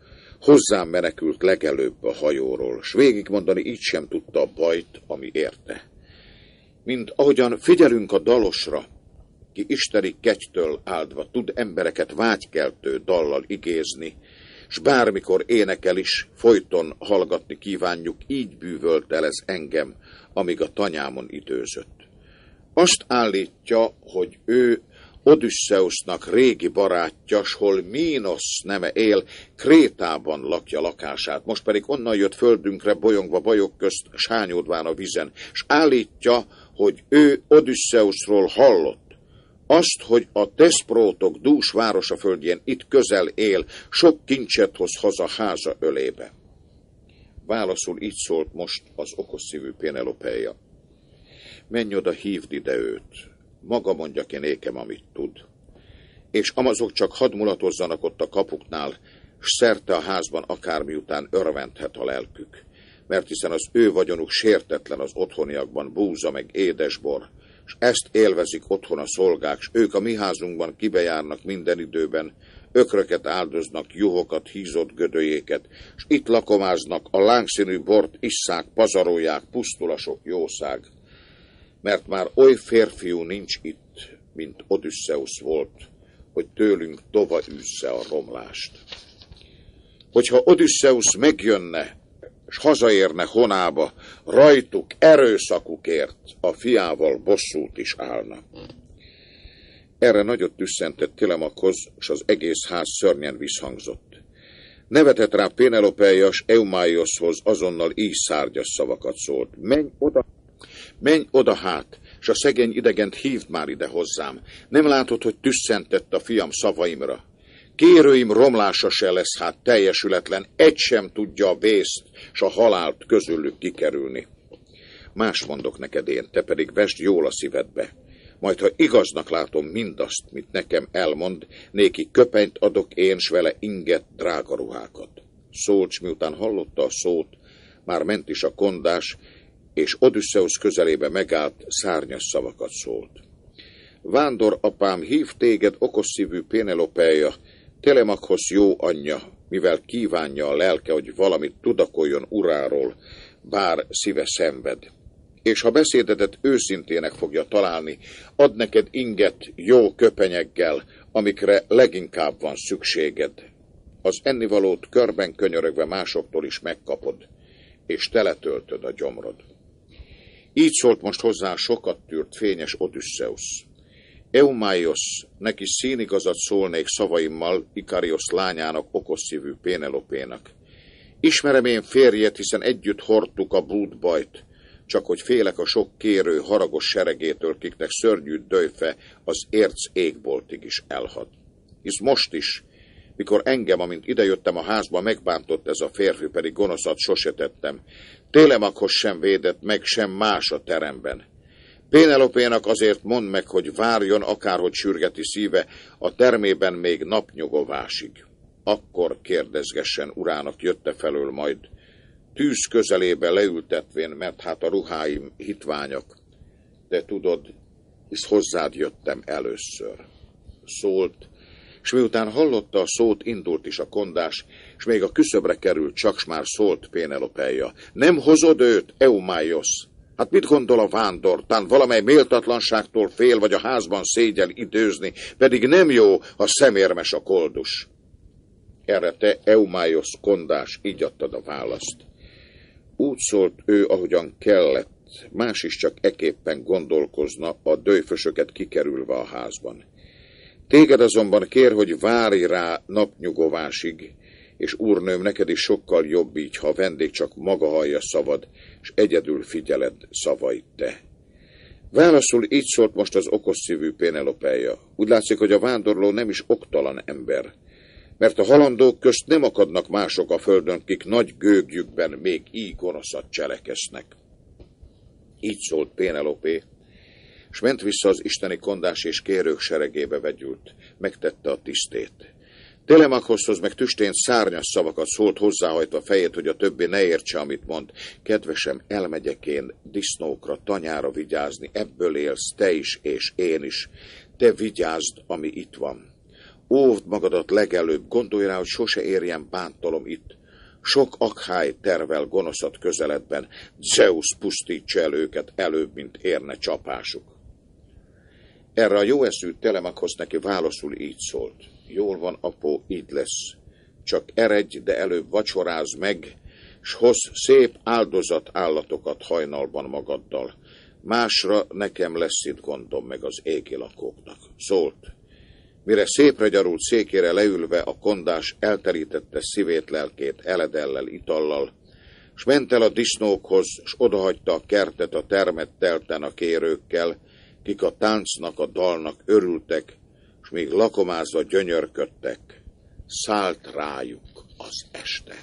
Hozzám menekült legelőbb a hajóról, s végigmondani így sem tudta a bajt, ami érte. Mint ahogyan figyelünk a dalosra, ki isteni kegytől áldva tud embereket vágykeltő dallal igézni, s bármikor énekel is, folyton hallgatni kívánjuk, így bűvölt el ez engem, amíg a tanyámon időzött. Azt állítja, hogy ő Odüsszeusznak régi barátja, s hol Mínosz neme él, Krétában lakja lakását, most pedig onnan jött földünkre bolyongva bajok közt, sányódván a vizen, s állítja, hogy ő Odüsszeuszról hallott. Azt, hogy a Teszprótok dús városa földjén itt közel él, sok kincset hoz haza háza ölébe. Válaszul így szólt most az okos szívű Pénelopeja. Menj oda, hívd ide őt. Maga mondja ki nékem, amit tud. És amazok csak hadd mulatozzanak ott a kapuknál, s szerte a házban akármi után örvendhet a lelkük. Mert hiszen az ő vagyonuk sértetlen az otthoniakban, búza meg édesbor, és ezt élvezik otthon a szolgák, s ők a mi házunkban kibejárnak minden időben, ökröket áldoznak, juhokat, hízott gödöjéket, és itt lakomáznak, a lángszínű bort isszák, pazarolják, pusztul jószág mert már oly férfiú nincs itt, mint Odüsszeusz volt, hogy tőlünk tova űzze a romlást. Hogyha Odüsszeusz megjönne, s hazaérne honába, rajtuk erőszakukért a fiával bosszút is állna. Erre nagyot tüsszentett Tilemakhoz, s az egész ház szörnyen visszhangzott. Nevetett rá Pénelopeia, s Eumáioshoz azonnal így szárgyas szavakat szólt. Menj oda! Menj oda hát, s a szegény idegent hívd már ide hozzám. Nem látod, hogy tüsszentett a fiam szavaimra? Kérőim romlása se lesz hát teljesületlen, egy sem tudja a vészt, s a halált közülük kikerülni. Más mondok neked én, te pedig vesd jól a szívedbe. Majd, ha igaznak látom mindazt, mit nekem elmond, néki köpenyt adok én, s vele inget, drága ruhákat. Szólcs, miután hallotta a szót, már ment is a kondás, és Odüsszeusz közelébe megállt, szárnyas szavakat szólt. Vándor apám, hív téged okos szívű Pénelopeja, Telemakhoz jó anyja, mivel kívánja a lelke, hogy valamit tudakoljon uráról, bár szíve szenved. És ha beszédedet őszintének fogja találni, ad neked inget jó köpenyeggel, amikre leginkább van szükséged. Az ennivalót körben könyörögve másoktól is megkapod, és teletöltöd a gyomrod. Így szólt most hozzá sokat tűrt fényes Odüsszeusz. Eumaios, neki színigazat szólnék szavaimmal Ikarios lányának okosszívű Pénelopénak. Ismerem én férjet, hiszen együtt hordtuk a bútbajt, csak hogy félek a sok kérő haragos seregétől, kiknek szörnyű döjfe az érc égboltig is elhad. Hisz most is, mikor engem, amint idejöttem a házba, megbántott ez a férfi, pedig gonoszat sose tettem. Télemakhoz sem védett meg, sem más a teremben. Pénelopénak azért mond meg, hogy várjon, akárhogy sürgeti szíve, a termében még napnyugovásig. Akkor kérdezgessen urának jötte felől majd, tűz közelébe leültetvén, mert hát a ruháim hitványok. De tudod, hisz hozzád jöttem először. Szólt, és miután hallotta a szót, indult is a kondás, és még a küszöbre került, csak már szólt Pénelopeja. Nem hozod őt, Eumáiosz? Hát mit gondol a vándor? Tán valamely méltatlanságtól fél, vagy a házban szégyel időzni, pedig nem jó, ha szemérmes a koldus. Erre te, Eumáiosz kondás, így adtad a választ. Úgy szólt ő, ahogyan kellett, más is csak eképpen gondolkozna, a dőfösöket kikerülve a házban. Téged azonban kér, hogy várj rá napnyugovásig, és úrnőm, neked is sokkal jobb így, ha a vendég csak maga hallja szavad, és egyedül figyeled szavait te. Válaszul így szólt most az okos szívű Pénelopeja. Úgy látszik, hogy a vándorló nem is oktalan ember, mert a halandók közt nem akadnak mások a földön, kik nagy gőgjükben még így gonoszat cselekesznek. Így szólt Pénelopé, s ment vissza az isteni kondás és kérők seregébe vegyült, megtette a tisztét. Telemakhoszhoz meg tüstén szárnyas szavakat szólt hozzáhajtva fejét, hogy a többi ne értse, amit mond. Kedvesem, elmegyek én disznókra, tanyára vigyázni, ebből élsz te is és én is. Te vigyázd, ami itt van. Óvd magadat legelőbb, gondolj rá, hogy sose érjen bántalom itt. Sok akhály tervel gonoszat közeledben, Zeus pusztítsa el őket előbb, mint érne csapásuk. Erre a jó eszű Telemakhoz neki válaszul így szólt. Jól van, apó, így lesz. Csak eredj, de előbb vacsoráz meg, s hoz szép áldozat állatokat hajnalban magaddal. Másra nekem lesz itt gondom meg az égi lakóknak. Szólt. Mire szépre gyarult székére leülve a kondás elterítette szívét lelkét eledellel, itallal, s ment el a disznókhoz, s odahagyta a kertet a termet telten a kérőkkel, kik a táncnak, a dalnak örültek, még lakomázva gyönyörködtek, szállt rájuk az este.